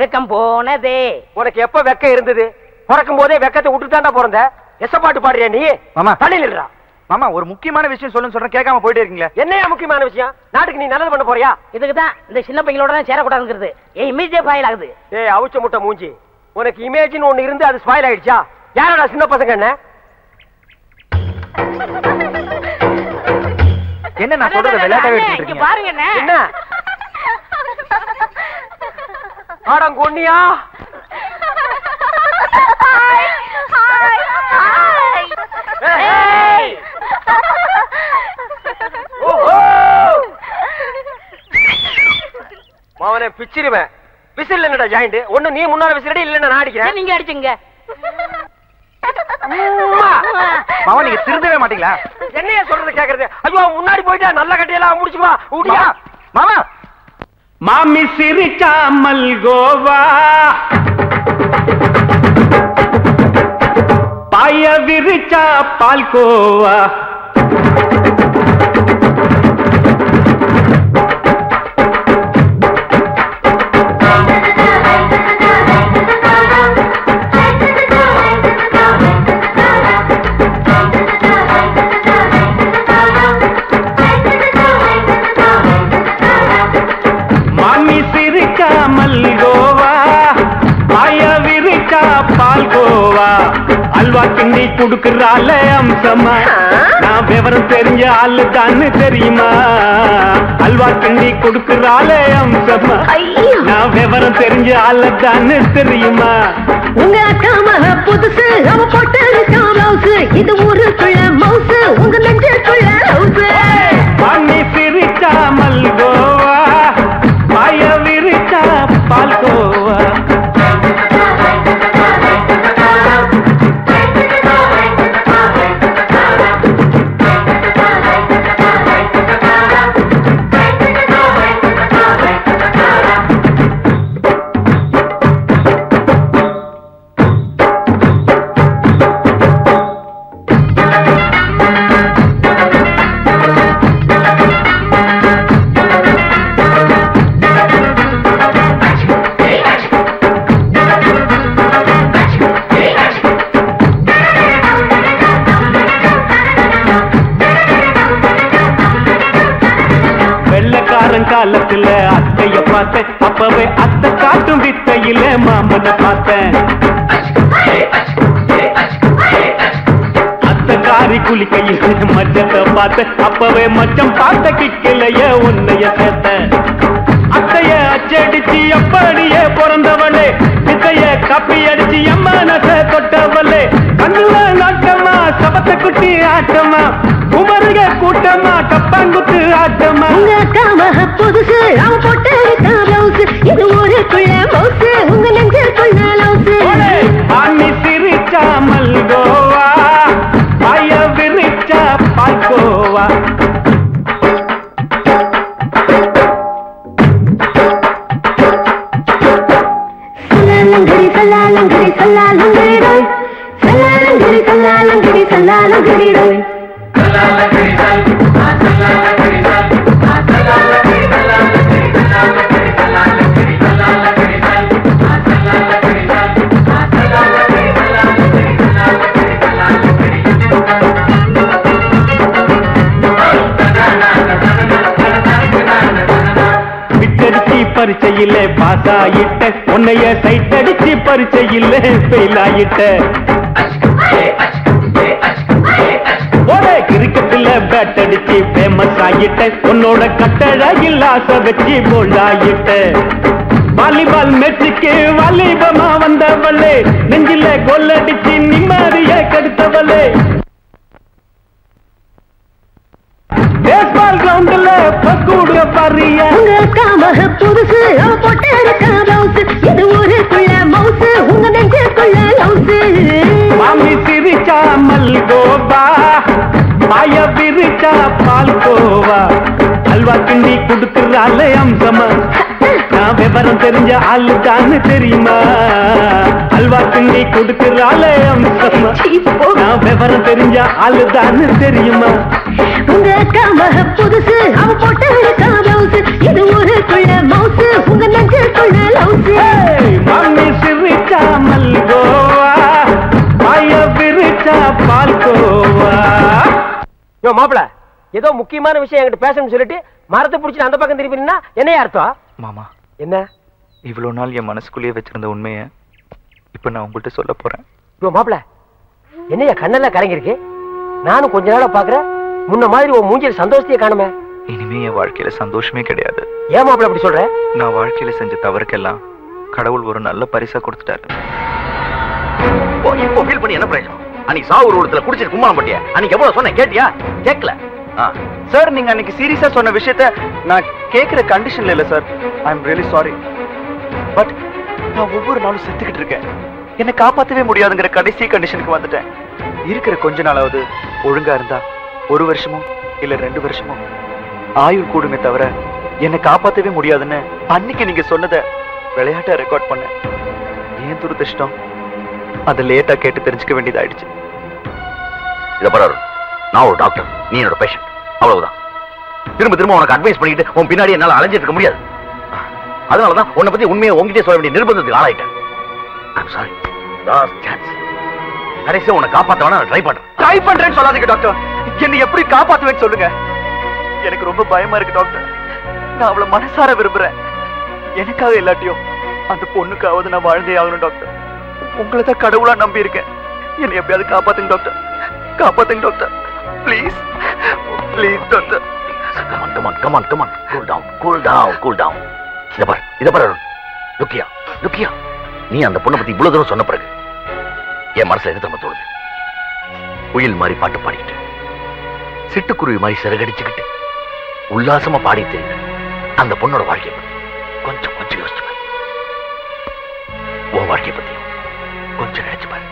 வெக்கம் போனதே. உனக்கு எப்ப வெக்க இருந்தது? பிறக்கும் போதே வெக்கத்தை விட்டுட்டாண்டா பிறந்த. எச பாட்டு பாடுறியா நீ? மாமா. தள்ளி நில்றா. மாமா ஒரு முக்கியமான விஷயம் சொல்லுன்னு சொல்றேன். கேட்காம போயிட்டே இருக்கீங்களே. என்னையா முக்கியமான விஷயம்? நாட்டுக்கு நீ நல்லது பண்ண போறியா? இதுக்கு தான் இந்த சின்ன பையனோட தான் சேரக்கூடாதுங்கிறது. ஏன் இமேஜே ஃபைல் ஆகுது. ஏய் அவுச்ச முட்டை மூஞ்சி. உனக்கு இமேஜின் ஒண்ணு இருந்து அது ஸ்பாயில் ஆயிடுச்சா? யாரோட சின்ன பசங்க என்ன? என்ன நான் சொல்றத விளையாட்டாவே எடுத்துட்டு பாருங்க என்ன ஏய்! ஓஹோ! மவனே பிச்சிருவேன் விசில் என்னடா ஜாயிண்ட் ஒண்ணு நீ முன்னால விசிலடி இல்லன்னா நான் அடிக்கிறேன் நீங்க அடிச்சுங்க மாமா நீங்க திருந்தவே மாட்டீங்களா என்னைய சொல்றது கேக்குறது? ஐயோ முன்னாடி போயிட்டா நல்ல கட்டியெல்லாம் முடிச்சுவா ஊட்டியா? மாமா. மாமி சிரிச்சா மல்கோவா பாய விரிச்சா பால்கோவா. கிண்டி குடுக்கறால அம்சமா நான் விவரம் தெரிஞ்ச ஆளு தான்னு தெரியுமா? அல்வா கிண்டி குடுக்கறால அம்சமா நான் விவரம் தெரிஞ்ச ஆளு தான்னு தெரியுமா? உங்க அக்கா மக புதுசு அவ போட்டு இது ஊருக்குள்ள மவுசு உங்க நெஞ்சுக்குள்ள ஹவுஸ் பார்த்தேன் அத்தை காரி குளிக்கையில் மச்சத்தை பார்த்தேன். அப்பவே மச்சம் பார்த்த கிக்கலைய உன்னைய சேர்த்தேன். அத்தைய அச்சடிச்சு எப்படியே பிறந்தவளே. வித்தைய கப்பி அடிச்சு எம்மனச தொட்டவளே. கண்ணுல நாட்டமா சபத்த குட்டி ஆட்டமா குமருக கூட்டமா கப்பாங்குத்து ஆட்டமா உங்க அக்கா மக புதுசு அவன் போட்டு இது ஒரு பிள்ளை மல்கோவா அடிச்சு ஃபெயில் ஆயிட்ட ஒரே கிரிக்கெட்ல பேட் அடிச்சு ஃபேமஸ் ஆயிட்ட உன்னோட கட்டழகில் ஆசை வச்சு போல்ட் ஆயிட்ட வாலிபால் மேட்சுக்கு வாலிபமா வந்தவளே. நெஞ்சில கோல் அடிச்சு நிம்மதிய கடுத்தவளே. பேஸ்பால் கிரவுண்ட்ல பக்கூட பாரியா உங்க புதுசு போட்டு போட்டு மவுசு இது ஊருக்குள்ள மவுசு மாமி சிரிச்சா மல்கோவா பாய விரிச்சா பால்கோவா. அல்வா கிண்டி கொடுக்கறாள் அம்சமா. நான் விவரம் தெரிஞ்ச ஆளு தானு தெரியுமா அல்வா கிண்டி கொடுக்கறாள் அம்சமா நான் விவரம் தெரிஞ்ச ஆளு தானு தெரியுமா? உங்க அக்கா மக புதுசு அவ போட்டு பிளவுஸ் இது ஊருக்குள்ள மவுசு உங்க நெஞ்சுக்குள்ள லவுஸ் மாமி சிரிச்சா மல்கோவா? பாய விரிச்சா பால்கோவா? யோ மாப்பிள ஏதோ முக்கியமான விஷயம் என்கிட்ட பேசணும்னு சொல்லிட்டு மரத்தை பிடிச்சிட்டு அந்த பக்கம் திரும்பி நின்னா என்னையா அர்த்தம்? மாமா. என்ன? இவ்வளோ நாள் என் மனசுக்குள்ளேயே வச்சிருந்த உண்மையை இப்போ நான் உங்கள்கிட்ட சொல்ல போறேன். யோ மாப்பிள என்னையா கண்ணெல்லாம் கலங்கிருக்கு நானும் கொஞ்ச நாளா பாக்குறேன். முன்ன மாதிரி உன் மூஞ்சில சந்தோஷத்தையே காணுமே. இனிமே என் வாழ்க்கையில சந்தோஷமே கிடையாது. ஏன் மாப்பிள அப்படி சொல்ற? நான் வாழ்க்கையில செஞ்ச தவறுக்கெல்லாம் கடவுள் ஒரு நல்ல பரிசா கொடுத்துட்டாரு. இப்போ இப்போ ஃபீல் பண்ணி என்ன பிரயோஜனம்? அன்னைக்கு சாவு உருவத்துல குடிச்சிட்டு கும்மாளம் பட்டியா அன்னைக்கு எவ்வளவு சொன்னேன்? கேட்டியா? கேட்கல. சார் நீங்க அன்னைக்கு சீரியஸா சொன்ன விஷயத்த நான் கேட்கிற கண்டிஷன்ல இல்ல sir. I am really sorry but நான் ஒவ்வொரு நாளும் செத்துக்கிட்டு இருக்கேன். என்னை காப்பாத்தவே முடியாதுங்கிற கடைசி கண்டிஷனுக்கு வந்துட்டேன். இருக்கிற கொஞ்ச நாளாவது ஒழுங்கா இருந்தா ஒரு வருஷமோ இல்ல ரெண்டு வருஷமோ ஆயுள் கூடுமே தவிர என்னை காப்பாத்தவே முடியாதுன்னு அன்னைக்கு நீங்க சொன்னதை விளையாட்டா ரெக்கார்ட் பண்ண ஏன் துரதிருஷ்டம்? அதை லேட்டா கேட்டு தெரிஞ்சுக்க வேண்டியதாயிடுச்சு. இதை நான் ஒரு டாக்டர் நீ என்னோட பேஷண்ட் அவ்வளவுதான். திரும்ப திரும்ப உனக்கு அட்வைஸ் பண்ணிட்டு உன் பின்னாடி என்னால அலைஞ்சிட்டு இருக்க முடியாது. அதனாலதான் உன்னை பத்தி உண்மையை உங்ககிட்டே சொல்ல வேண்டிய நிர்பந்தத்துக்கு ஆளாயிட்டேன். சாரி லாஸ்ட் சான்ஸ் கடைசியா உன்னை காப்பாத்த வேணா ட்ரை பண்றேன். ட்ரை பண்றேன்னு சொல்லாதீங்க டாக்டர் என்னை எப்படி காப்பாத்துவேன்னு சொல்லுங்க. எனக்கு ரொம்ப பயமா இருக்கு டாக்டர் நான் அவளை மனசார விரும்புறேன். எனக்காக இல்லாட்டியும் அந்த பொண்ணுக்காவது நான் வாழ்ந்தே ஆகணும் டாக்டர் உங்களை தான் கடவுளா நம்பி இருக்கேன். என்னை எப்படியாவது காப்பாத்துங்க டாக்டர் காப்பாத்துங்க doctor please please doctor Come on, come on, come on, come on. Cool down, cool down, cool down. இத பாரு, இத பாரு Arun. Look here, look here. நீ அந்த பொண்ணை பத்தி இவ்வளவு தூரம் சொன்ன பிறகு என் மனசுல என்ன தெரியுமா தோணுது குயில் மாதிரி பாட்டு பாடிக்கிட்டு சிட்டுக்குருவி மாதிரி சிறகடிச்சுக்கிட்டு உல்லாசமா பாடி தெரியுது அந்த பொண்ணோட வாழ்க்கையை பத்தி கொஞ்சம் கொஞ்சம் யோசிச்சு பாரு உன் வாழ்க்கையை பத்தி கொஞ்சம் நினைச்சு பாரு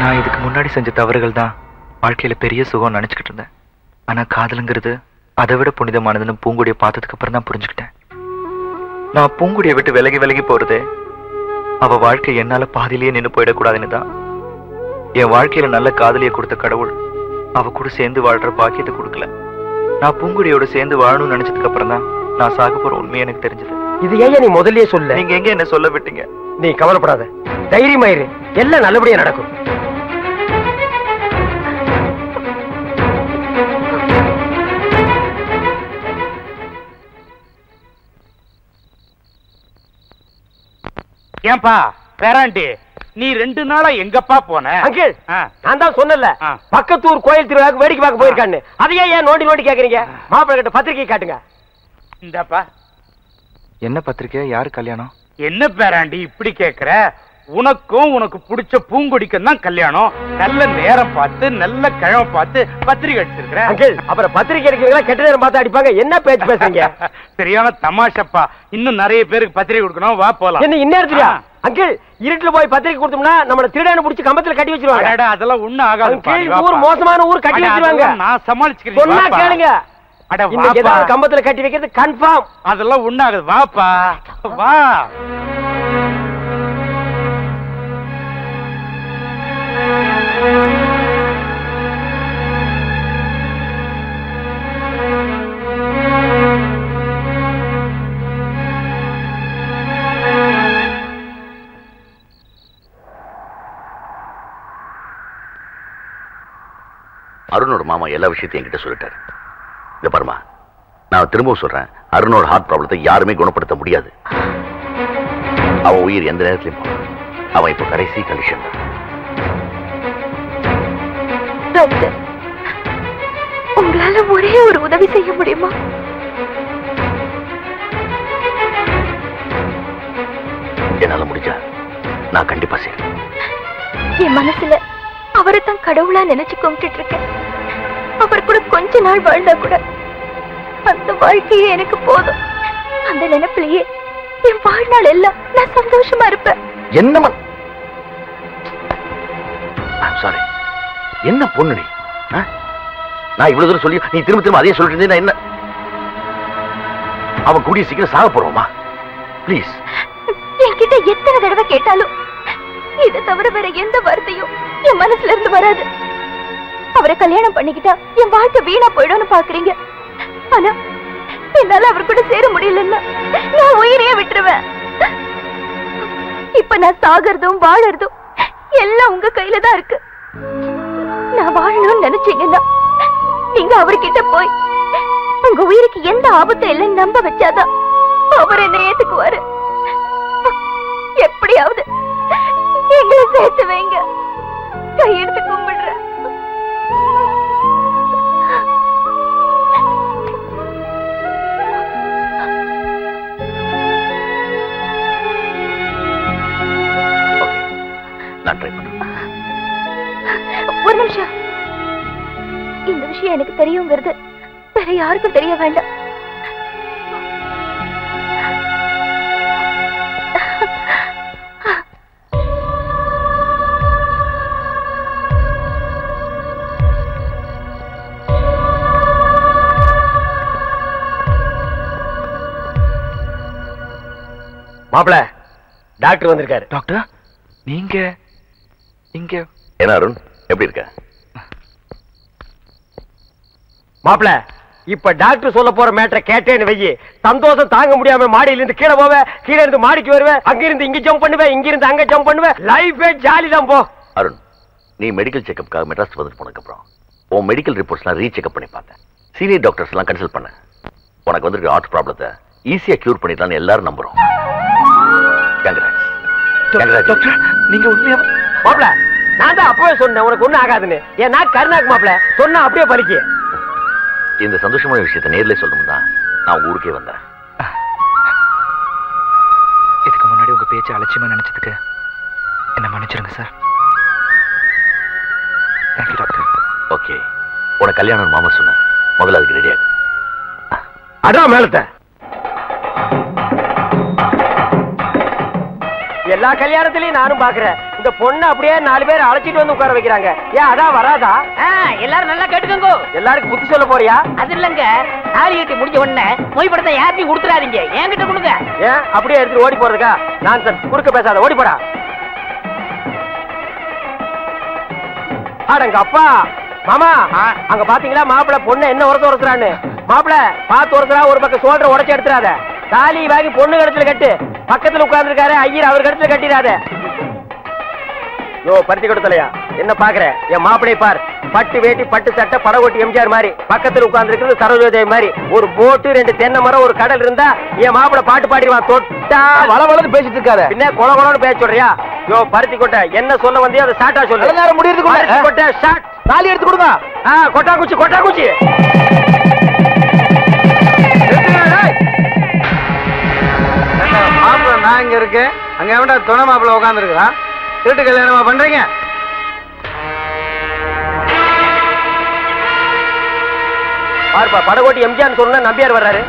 நான் இதுக்கு முன்னாடி செஞ்ச தவறுகள் தான் வாழ்க்கையில பெரிய சுகம் நினைச்சுக்கிட்டு இருந்தேன். ஆனா காதலுங்கிறது அதை விட புனிதமானதுன்னு பூங்குடியை பார்த்ததுக்கு அப்புறம் தான் புரிஞ்சுக்கிட்டேன். நான் பூங்குடியை விட்டு விலகி விலகி போறதே அவ வாழ்க்கை என்னால பாதியிலேயே நின்னு போயிடக்கூடாதுன்னு தான். என் வாழ்க்கையில நல்ல காதலியை கொடுத்த கடவுள் அவ கூட சேர்ந்து வாழ்ற பாக்கியத்தை கொடுக்கல. நான் பூங்குடியோட சேர்ந்து வாழணும்னு நினைச்சதுக்கு அப்புறம் தான் நான் சாக போற உண்மை எனக்கு தெரிஞ்சது. இது ஏன் நீ முதல்லயே சொல்ல? நீங்க எங்க என்ன சொல்ல விட்டீங்க? நீ கவலைப்படாத. தைரியமாயிரு எல்லாம் நல்லபடியா நடக்கும். ஏன்பா பேராண்டி நீ ரெண்டு நாளா எங்கப்பா போன? அங்கிள் நான் தான் சொன்னல பக்கத்தூர் கோயில் திருவிழாக்கு வேடிக்கை பார்க்க போயிருக்கான்னு. அதையே ஏன் நோண்டி நோண்டி கேக்குறீங்க? மாப்பிள்ளை கிட்ட பத்திரிக்கை காட்டுங்க. இந்தாப்பா. என்ன பத்திரிக்கை? யாரு கல்யாணம்? என்ன பேராண்டி இப்படி கேக்குற? உனக்கும் உனக்கு பிடிச்ச பூங்கொடிக்கும் தான் கல்யாணம். நல்ல நேரம் பார்த்து நல்ல கிழமை பார்த்து பத்திரிக்கை அடிச்சிருக்கிறேன் அங்கிள் அப்புறம் பத்திரிக்கை அடிக்கிறீங்களா கெட்ட நேரம் பார்த்து அடிப்பாங்க. என்ன பேச்சு பேசுறீங்க? சரியான தமாஷப்பா. இன்னும் நிறைய பேருக்கு பத்திரிக்கை கொடுக்கணும். வா போலாம். என்ன இந்நேரத்துலயா? அங்கிள் இருட்டுல போய் பத்திரிக்கை கொடுத்தோம்னா நம்மள திருடான புடிச்சு கம்பத்துல கட்டி வச்சிருவாங்க. அதெல்லாம் ஒண்ணும் ஆகாது. ஊர் மோசமான ஊர் கட்டி வச்சிருவாங்க. நான் சமாளிச்சுக்கிறேன். சொன்னா. கேளுங்க. கம்பத்துல கட்டி வைக்கிறது கன்ஃபார்ம் அதெல்லாம் ஒண்ணாகுது வாப்பா. வா. அருணோட மாமா எல்லா விஷயத்தையும் என்கிட்ட சொல்லிட்டாரு. இத பாருமா நான் திரும்பவும் சொல்றேன் அருணோட ஹார்ட் ப்ராப்ளத்தை யாருமே குணப்படுத்த முடியாது. அவன் உயிர் எந்த நேரத்திலையும் அவன் இப்ப கடைசி கண்டிஷன் டாக்டர் உங்களால ஒரே ஒரு உதவி செய்ய முடியுமா? என்னால முடிஞ்சா நான் கண்டிப்பா செய்றேன். என் மனசுல அவரை தான் கடவுளா நினைச்சு கும்பிட்டுட்டு இருக்கேன் அவர் கூட கொஞ்ச நாள் வாழ்ந்தா கூட அந்த வாழ்க்கையே எனக்கு போதும். அந்த நினைப்பிலேயே என் வாழ்நாள் எல்லாம் நான் சந்தோஷமா இருப்பேன். என்ன சாரி என்ன பொண்ணு நீ? நான் இவ்வளவு தூரம் சொல்லி நீ திரும்ப திரும்ப அதே சொல்லிட்டு நான் என்ன? அவன் கூடிய சீக்கிரம் சாக போறோமா ப்ளீஸ் என்கிட்ட எத்தனை தடவை கேட்டாலும் இதை தவிர வேற எந்த வார்த்தையும் என் மனசுல இருந்து வராது. அவரை கல்யாணம் பண்ணிக்கிட்டா என் வாழ்க்கை வீணா போயிடும்னு பாக்குறீங்க. ஆனா என்னால அவர் கூட சேர முடியலன்னா நான் உயிரையே விட்டுருவேன். இப்ப நான் சாகிறதும் வாழறதும் எல்லாம் உங்க கையில தான் இருக்கு. நான் வாழணும்னு நினைச்சீங்கன்னா நீங்க அவர்கிட்ட போய் உங்க உயிருக்கு எந்த ஆபத்தும் இல்லைன்னு நம்ப வச்சாதான் அவர் என்ன ஏத்துக்குவாரு. எப்படியாவது எங்களை சேர்த்து வைங்க. கையெடுத்து கும்பிடுறேன். ஒரு நிமிஷம். இந்த விஷயம் எனக்கு தெரியுங்கிறது வேற யாருக்கும் தெரிய வேண்டாம். மாப்பிள டாக்டர் வந்திருக்காரு. டாக்டர்? நீங்க இங்க. என்ன அருண் எப்படி இருக்க? மாப்பிள இப்ப டாக்டர் சொல்ல போற மேட்டரை கேட்டேன்னு வையி சந்தோஷம் தாங்க முடியாம மாடியில இருந்து கீழே போவேன் கீழே இருந்து மாடிக்கு வருவேன் அங்க இருந்து இங்க ஜம்ப் பண்ணுவேன் இங்க இருந்து அங்க ஜம்ப் பண்ணுவேன் லைஃபே ஜாலி தான் போ. அருண் நீ மெடிக்கல் செக்கப்காக மெட்ராஸ் வந்துட்டு போனதுக்கு அப்புறம் உன் மெடிக்கல் ரிப்போர்ட்ஸ்லாம் ரீசெக்அப் பண்ணி பார்த்தேன். சீனியர் டாக்டர்ஸ் எல்லாம் கன்சல்ட் பண்ணேன் உனக்கு வந்திருக்க ஹார்ட் ப்ராப்ளத்தை ஈஸியா கியூர் பண்ணிடலாம்னு எல்லாரும் நம்புறோம். கங்கராஜ். டாக்டர் நீங்க உண்மையா மாப்பிள நான் தான் அப்பவே சொன்னேன் உனக்கு ஒண்ணும் ஆகாதுன்னு. ஏன்னா கருணாக்கு மாப்பிள. சொன்னா அப்படியே பலிக்கு. இந்த சந்தோஷமான விஷயத்தை நேர்ல சொல்லணும் தான் நான் உங்க ஊருக்கே வந்தேன் இதுக்கு முன்னாடி உங்க பேச்சை அலட்சியமா நினைச்சதுக்கு என்ன மன்னிச்சிருங்க சார். Thank you doctor. ஓகே. உனக்கு கல்யாணம் மாமா சொன்னார். முதல்ல அதுக்கு ரெடியாக அதான் மேலத்த. எல்லா கல்யாணத்திலயும் நானும் பாக்குறேன். இந்த பொண்ணு அப்படியே நாலு பேர் அழைச்சிட்டு வந்து உட்கார வைக்கிறாங்க. ஏன் அதான் வராதா? எல்லாரும் நல்லா கேட்டுக்கோங்க. எல்லாருக்கும் புத்தி சொல்ல போறியா? அது இல்லங்க. தாலி கட்டி முடிஞ்ச உடனே மொய் படத்தை யார்ட்டையும் கொடுத்துறாதீங்க என்கிட்ட கொடுங்க. ஏன் அப்படியே எடுத்துட்டு ஓடி போறதுக்கா? நான் சார் குறுக்க பேசாத. ஓடி போடா. அடங்க அப்பா. மாமா அங்க பாத்தீங்களா மாப்பிள பொண்ணு என்ன உரத்து உரத்துறான்னு? மாப்பிள பார்த்து உரத்துறா ஒரு பக்கம் சோல்டர் உடச்சு எடுத்துறாத. தாலி வாங்கி பொண்ணு கடத்துல கட்டு. பக்கத்துல உட்கார்ந்து இருக்காரு ஐயர் அவர் கடத்துல கட்டிடாத. யோ பருத்தி கொடுத்தலையா? என்ன பாக்குற? என் மாப்பிளை பார். பட்டு வேட்டி பட்டு சட்டை படகோட்டி எம்ஜிஆர் மாதிரி. பக்கத்துல உட்கார்ந்து இருக்கிறது சரோஜோதய மாதிரி. ஒரு போட்டு ரெண்டு தென்னை மரம் ஒரு கடல் இருந்தா என் மாப்பிளை பாட்டு பாடிடுவான். தொட்டா வள வளர்ந்து பேசிட்டு இருக்காத பின்ன கொல கொலன்னு பேச சொல்றியா? யோ பருத்தி கொட்டை என்ன சொல்ல வந்தியோ அதை ஷார்ட்டா சொல்லு. நேரம் முடியறதுக்குள்ள. பருத்தி கொட்டை ஷார்ட் தாலி எடுத்து கொடுங்க ஆ கொட்டா குச்சி கொட்டா குச்சி. நான் இங்க இருக்கேன். அங்க எவன்டா துணை மாப்பிள்ள உட்கார்ந்து இருக்கிறான் திருட்டு கல்யாணமா பண்றீங்க? பாருப்பா படகோட்டி எம்ஜிஆர் சொன்னா நம்பியார் வர்றாரு.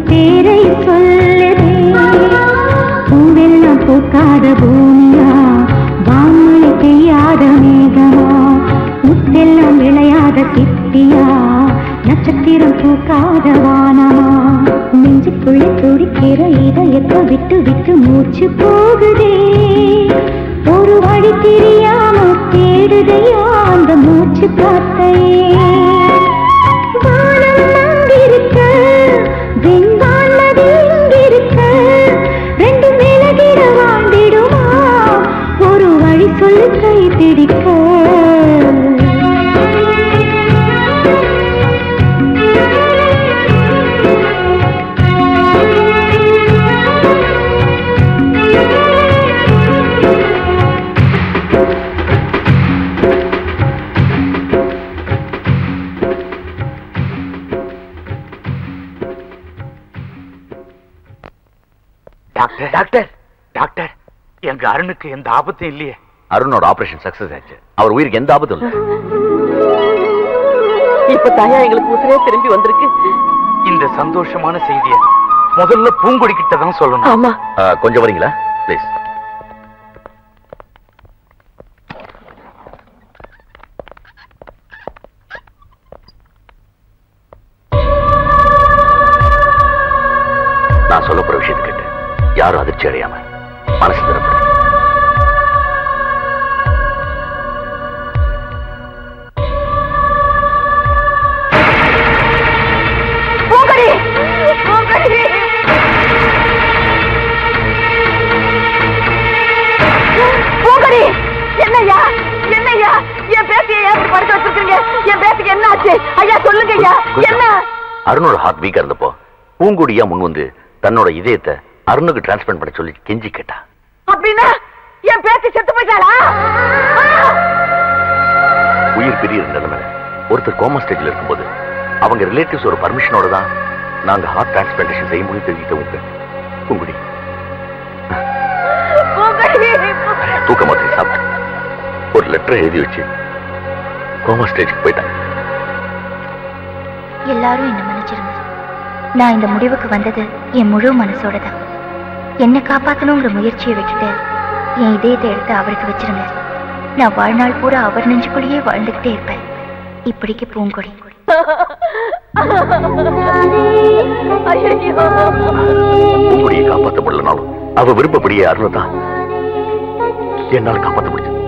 பேரை சொல்லுதே பூவெல்லாம் பூக்காத பூமியா? வாங்கி பெய்யாத மேகமா? முத்தெல்லாம் விளையாத சித்தியா நட்சத்திரம் பூக்காத வானமா? நெஞ்சுக்குள்ளே துடிக்கிற இதயத்தை விட்டு விட்டு மூச்சு போகுதே. ஒரு வழி தெரியாம தேடுதையா அந்த மூச்சு பார்த்தையே. கை பிடிக்க டாக்டர் டாக்டர் டாக்டர் எங்க அருணுக்கு எந்த ஆபத்தும் இல்லையே. அருணோட ஆபரேஷன் சக்சஸ் ஆச்சு. அவர் உயிருக்கு எந்த ஆபத்தும் இல்லை. இப்ப தாயா எங்களுக்கு உசுரே திரும்பி வந்திருக்கு. இந்த சந்தோஷமான செய்திய முதல்ல பூங்கொடி கிட்ட தான் சொல்லணும். ஆமா. கொஞ்சம் வரீங்களா? ப்ளீஸ் நான் சொல்ல போற விஷயத்தை கேட்டு யாரும் அதிர்ச்சி அடையாம. பூங்குடியா முன் வந்து தன்னோட இதயத்தை அருணுக்கு டிரான்ஸ்பிளண்ட் பண்ண சொல்லி கெஞ்சி கேட்டா. அப்படின்னா என் பேத்தி செத்து போயிட்டாளா? உயிர் பிரிய நிலைமையில ஒருத்தர் கோமா ஸ்டேஜ்ல இருக்கும்போது அவங்க ரிலேட்டிவ்ஸ் ஒரு பர்மிஷனோட தான் நாங்க ஹார்ட் டிரான்ஸ்பிளான்டேஷன் செய்ய முடியும் தெரிவித்தவங்க பூங்குடி. பூங்கொடி. தூக்க மாத்திரை சாப்பிட்டு ஒரு லெட்டர் எழுதி வச்சு கோமா ஸ்டேஜ்க்கு போயிட்டாங்க எல்லாரும் என்ன நான் இந்த முடிவுக்கு வந்தது என் முழு மனசோட தான் என்னை காப்பாத்தணுங்கிற முயற்சியை விட்டுட்டு என் இதயத்தை எடுத்து அவருக்கு வச்சிருங்க நான் வாழ்நாள் பூரா அவர் நெஞ்சுக்குள்ளேயே வாழ்ந்துகிட்டே இருப்பேன். இப்படிக்கு பூங்கொடி. பூங்குடியை காப்பாற்ற முடியலனாலும் அவ விருப்பப்படியே அருணை தான் என்னால காப்பாற்ற முடிஞ்சது.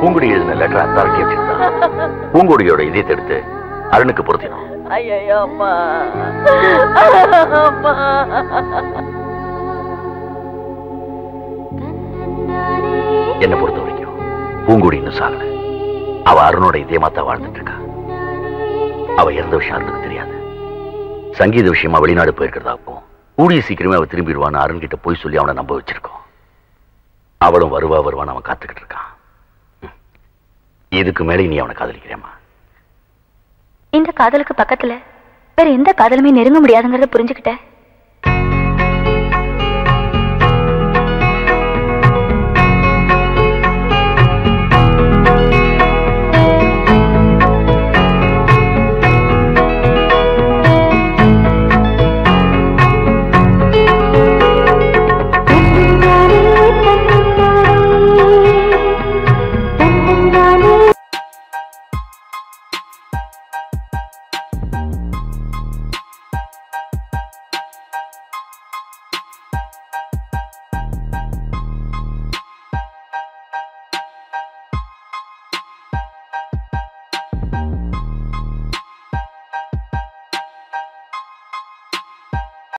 பூங்குடி எழுதின லெட்டர் அத்தாரிட்டி வச்சிருந்தா பூங்குடியோட இதயத்தை எடுத்து அருணுக்கு பொருத்தினோம். ஐயோ அம்மா அம்மா என்னை பொறுத்த வரைக்கும் பூங்குடி இன்னும் சாகல. அவ அருணோட இதயமாத்தா வாழ்ந்துட்டு இருக்கா அவ இறந்த விஷயம் அருணுக்கு தெரியாது. சங்கீத விஷயமா வெளிநாடு போயிருக்கிறதாக்கும் கூடிய சீக்கிரமே அவ திரும்பிடுவான்னு அருண் கிட்ட போய் சொல்லி அவனை நம்ப வச்சிருக்கோம். அவளும் வருவா வருவான்னு அவன் காத்துக்கிட்டு இருக்கான். இதுக்கு மேலே நீ அவனை காதலிக்கிறேம்மா. இந்த காதலுக்கு பக்கத்துல வேற எந்த காதலுமே நெருங்க முடியாதுங்கிறத புரிஞ்சுக்கிட்டேன்.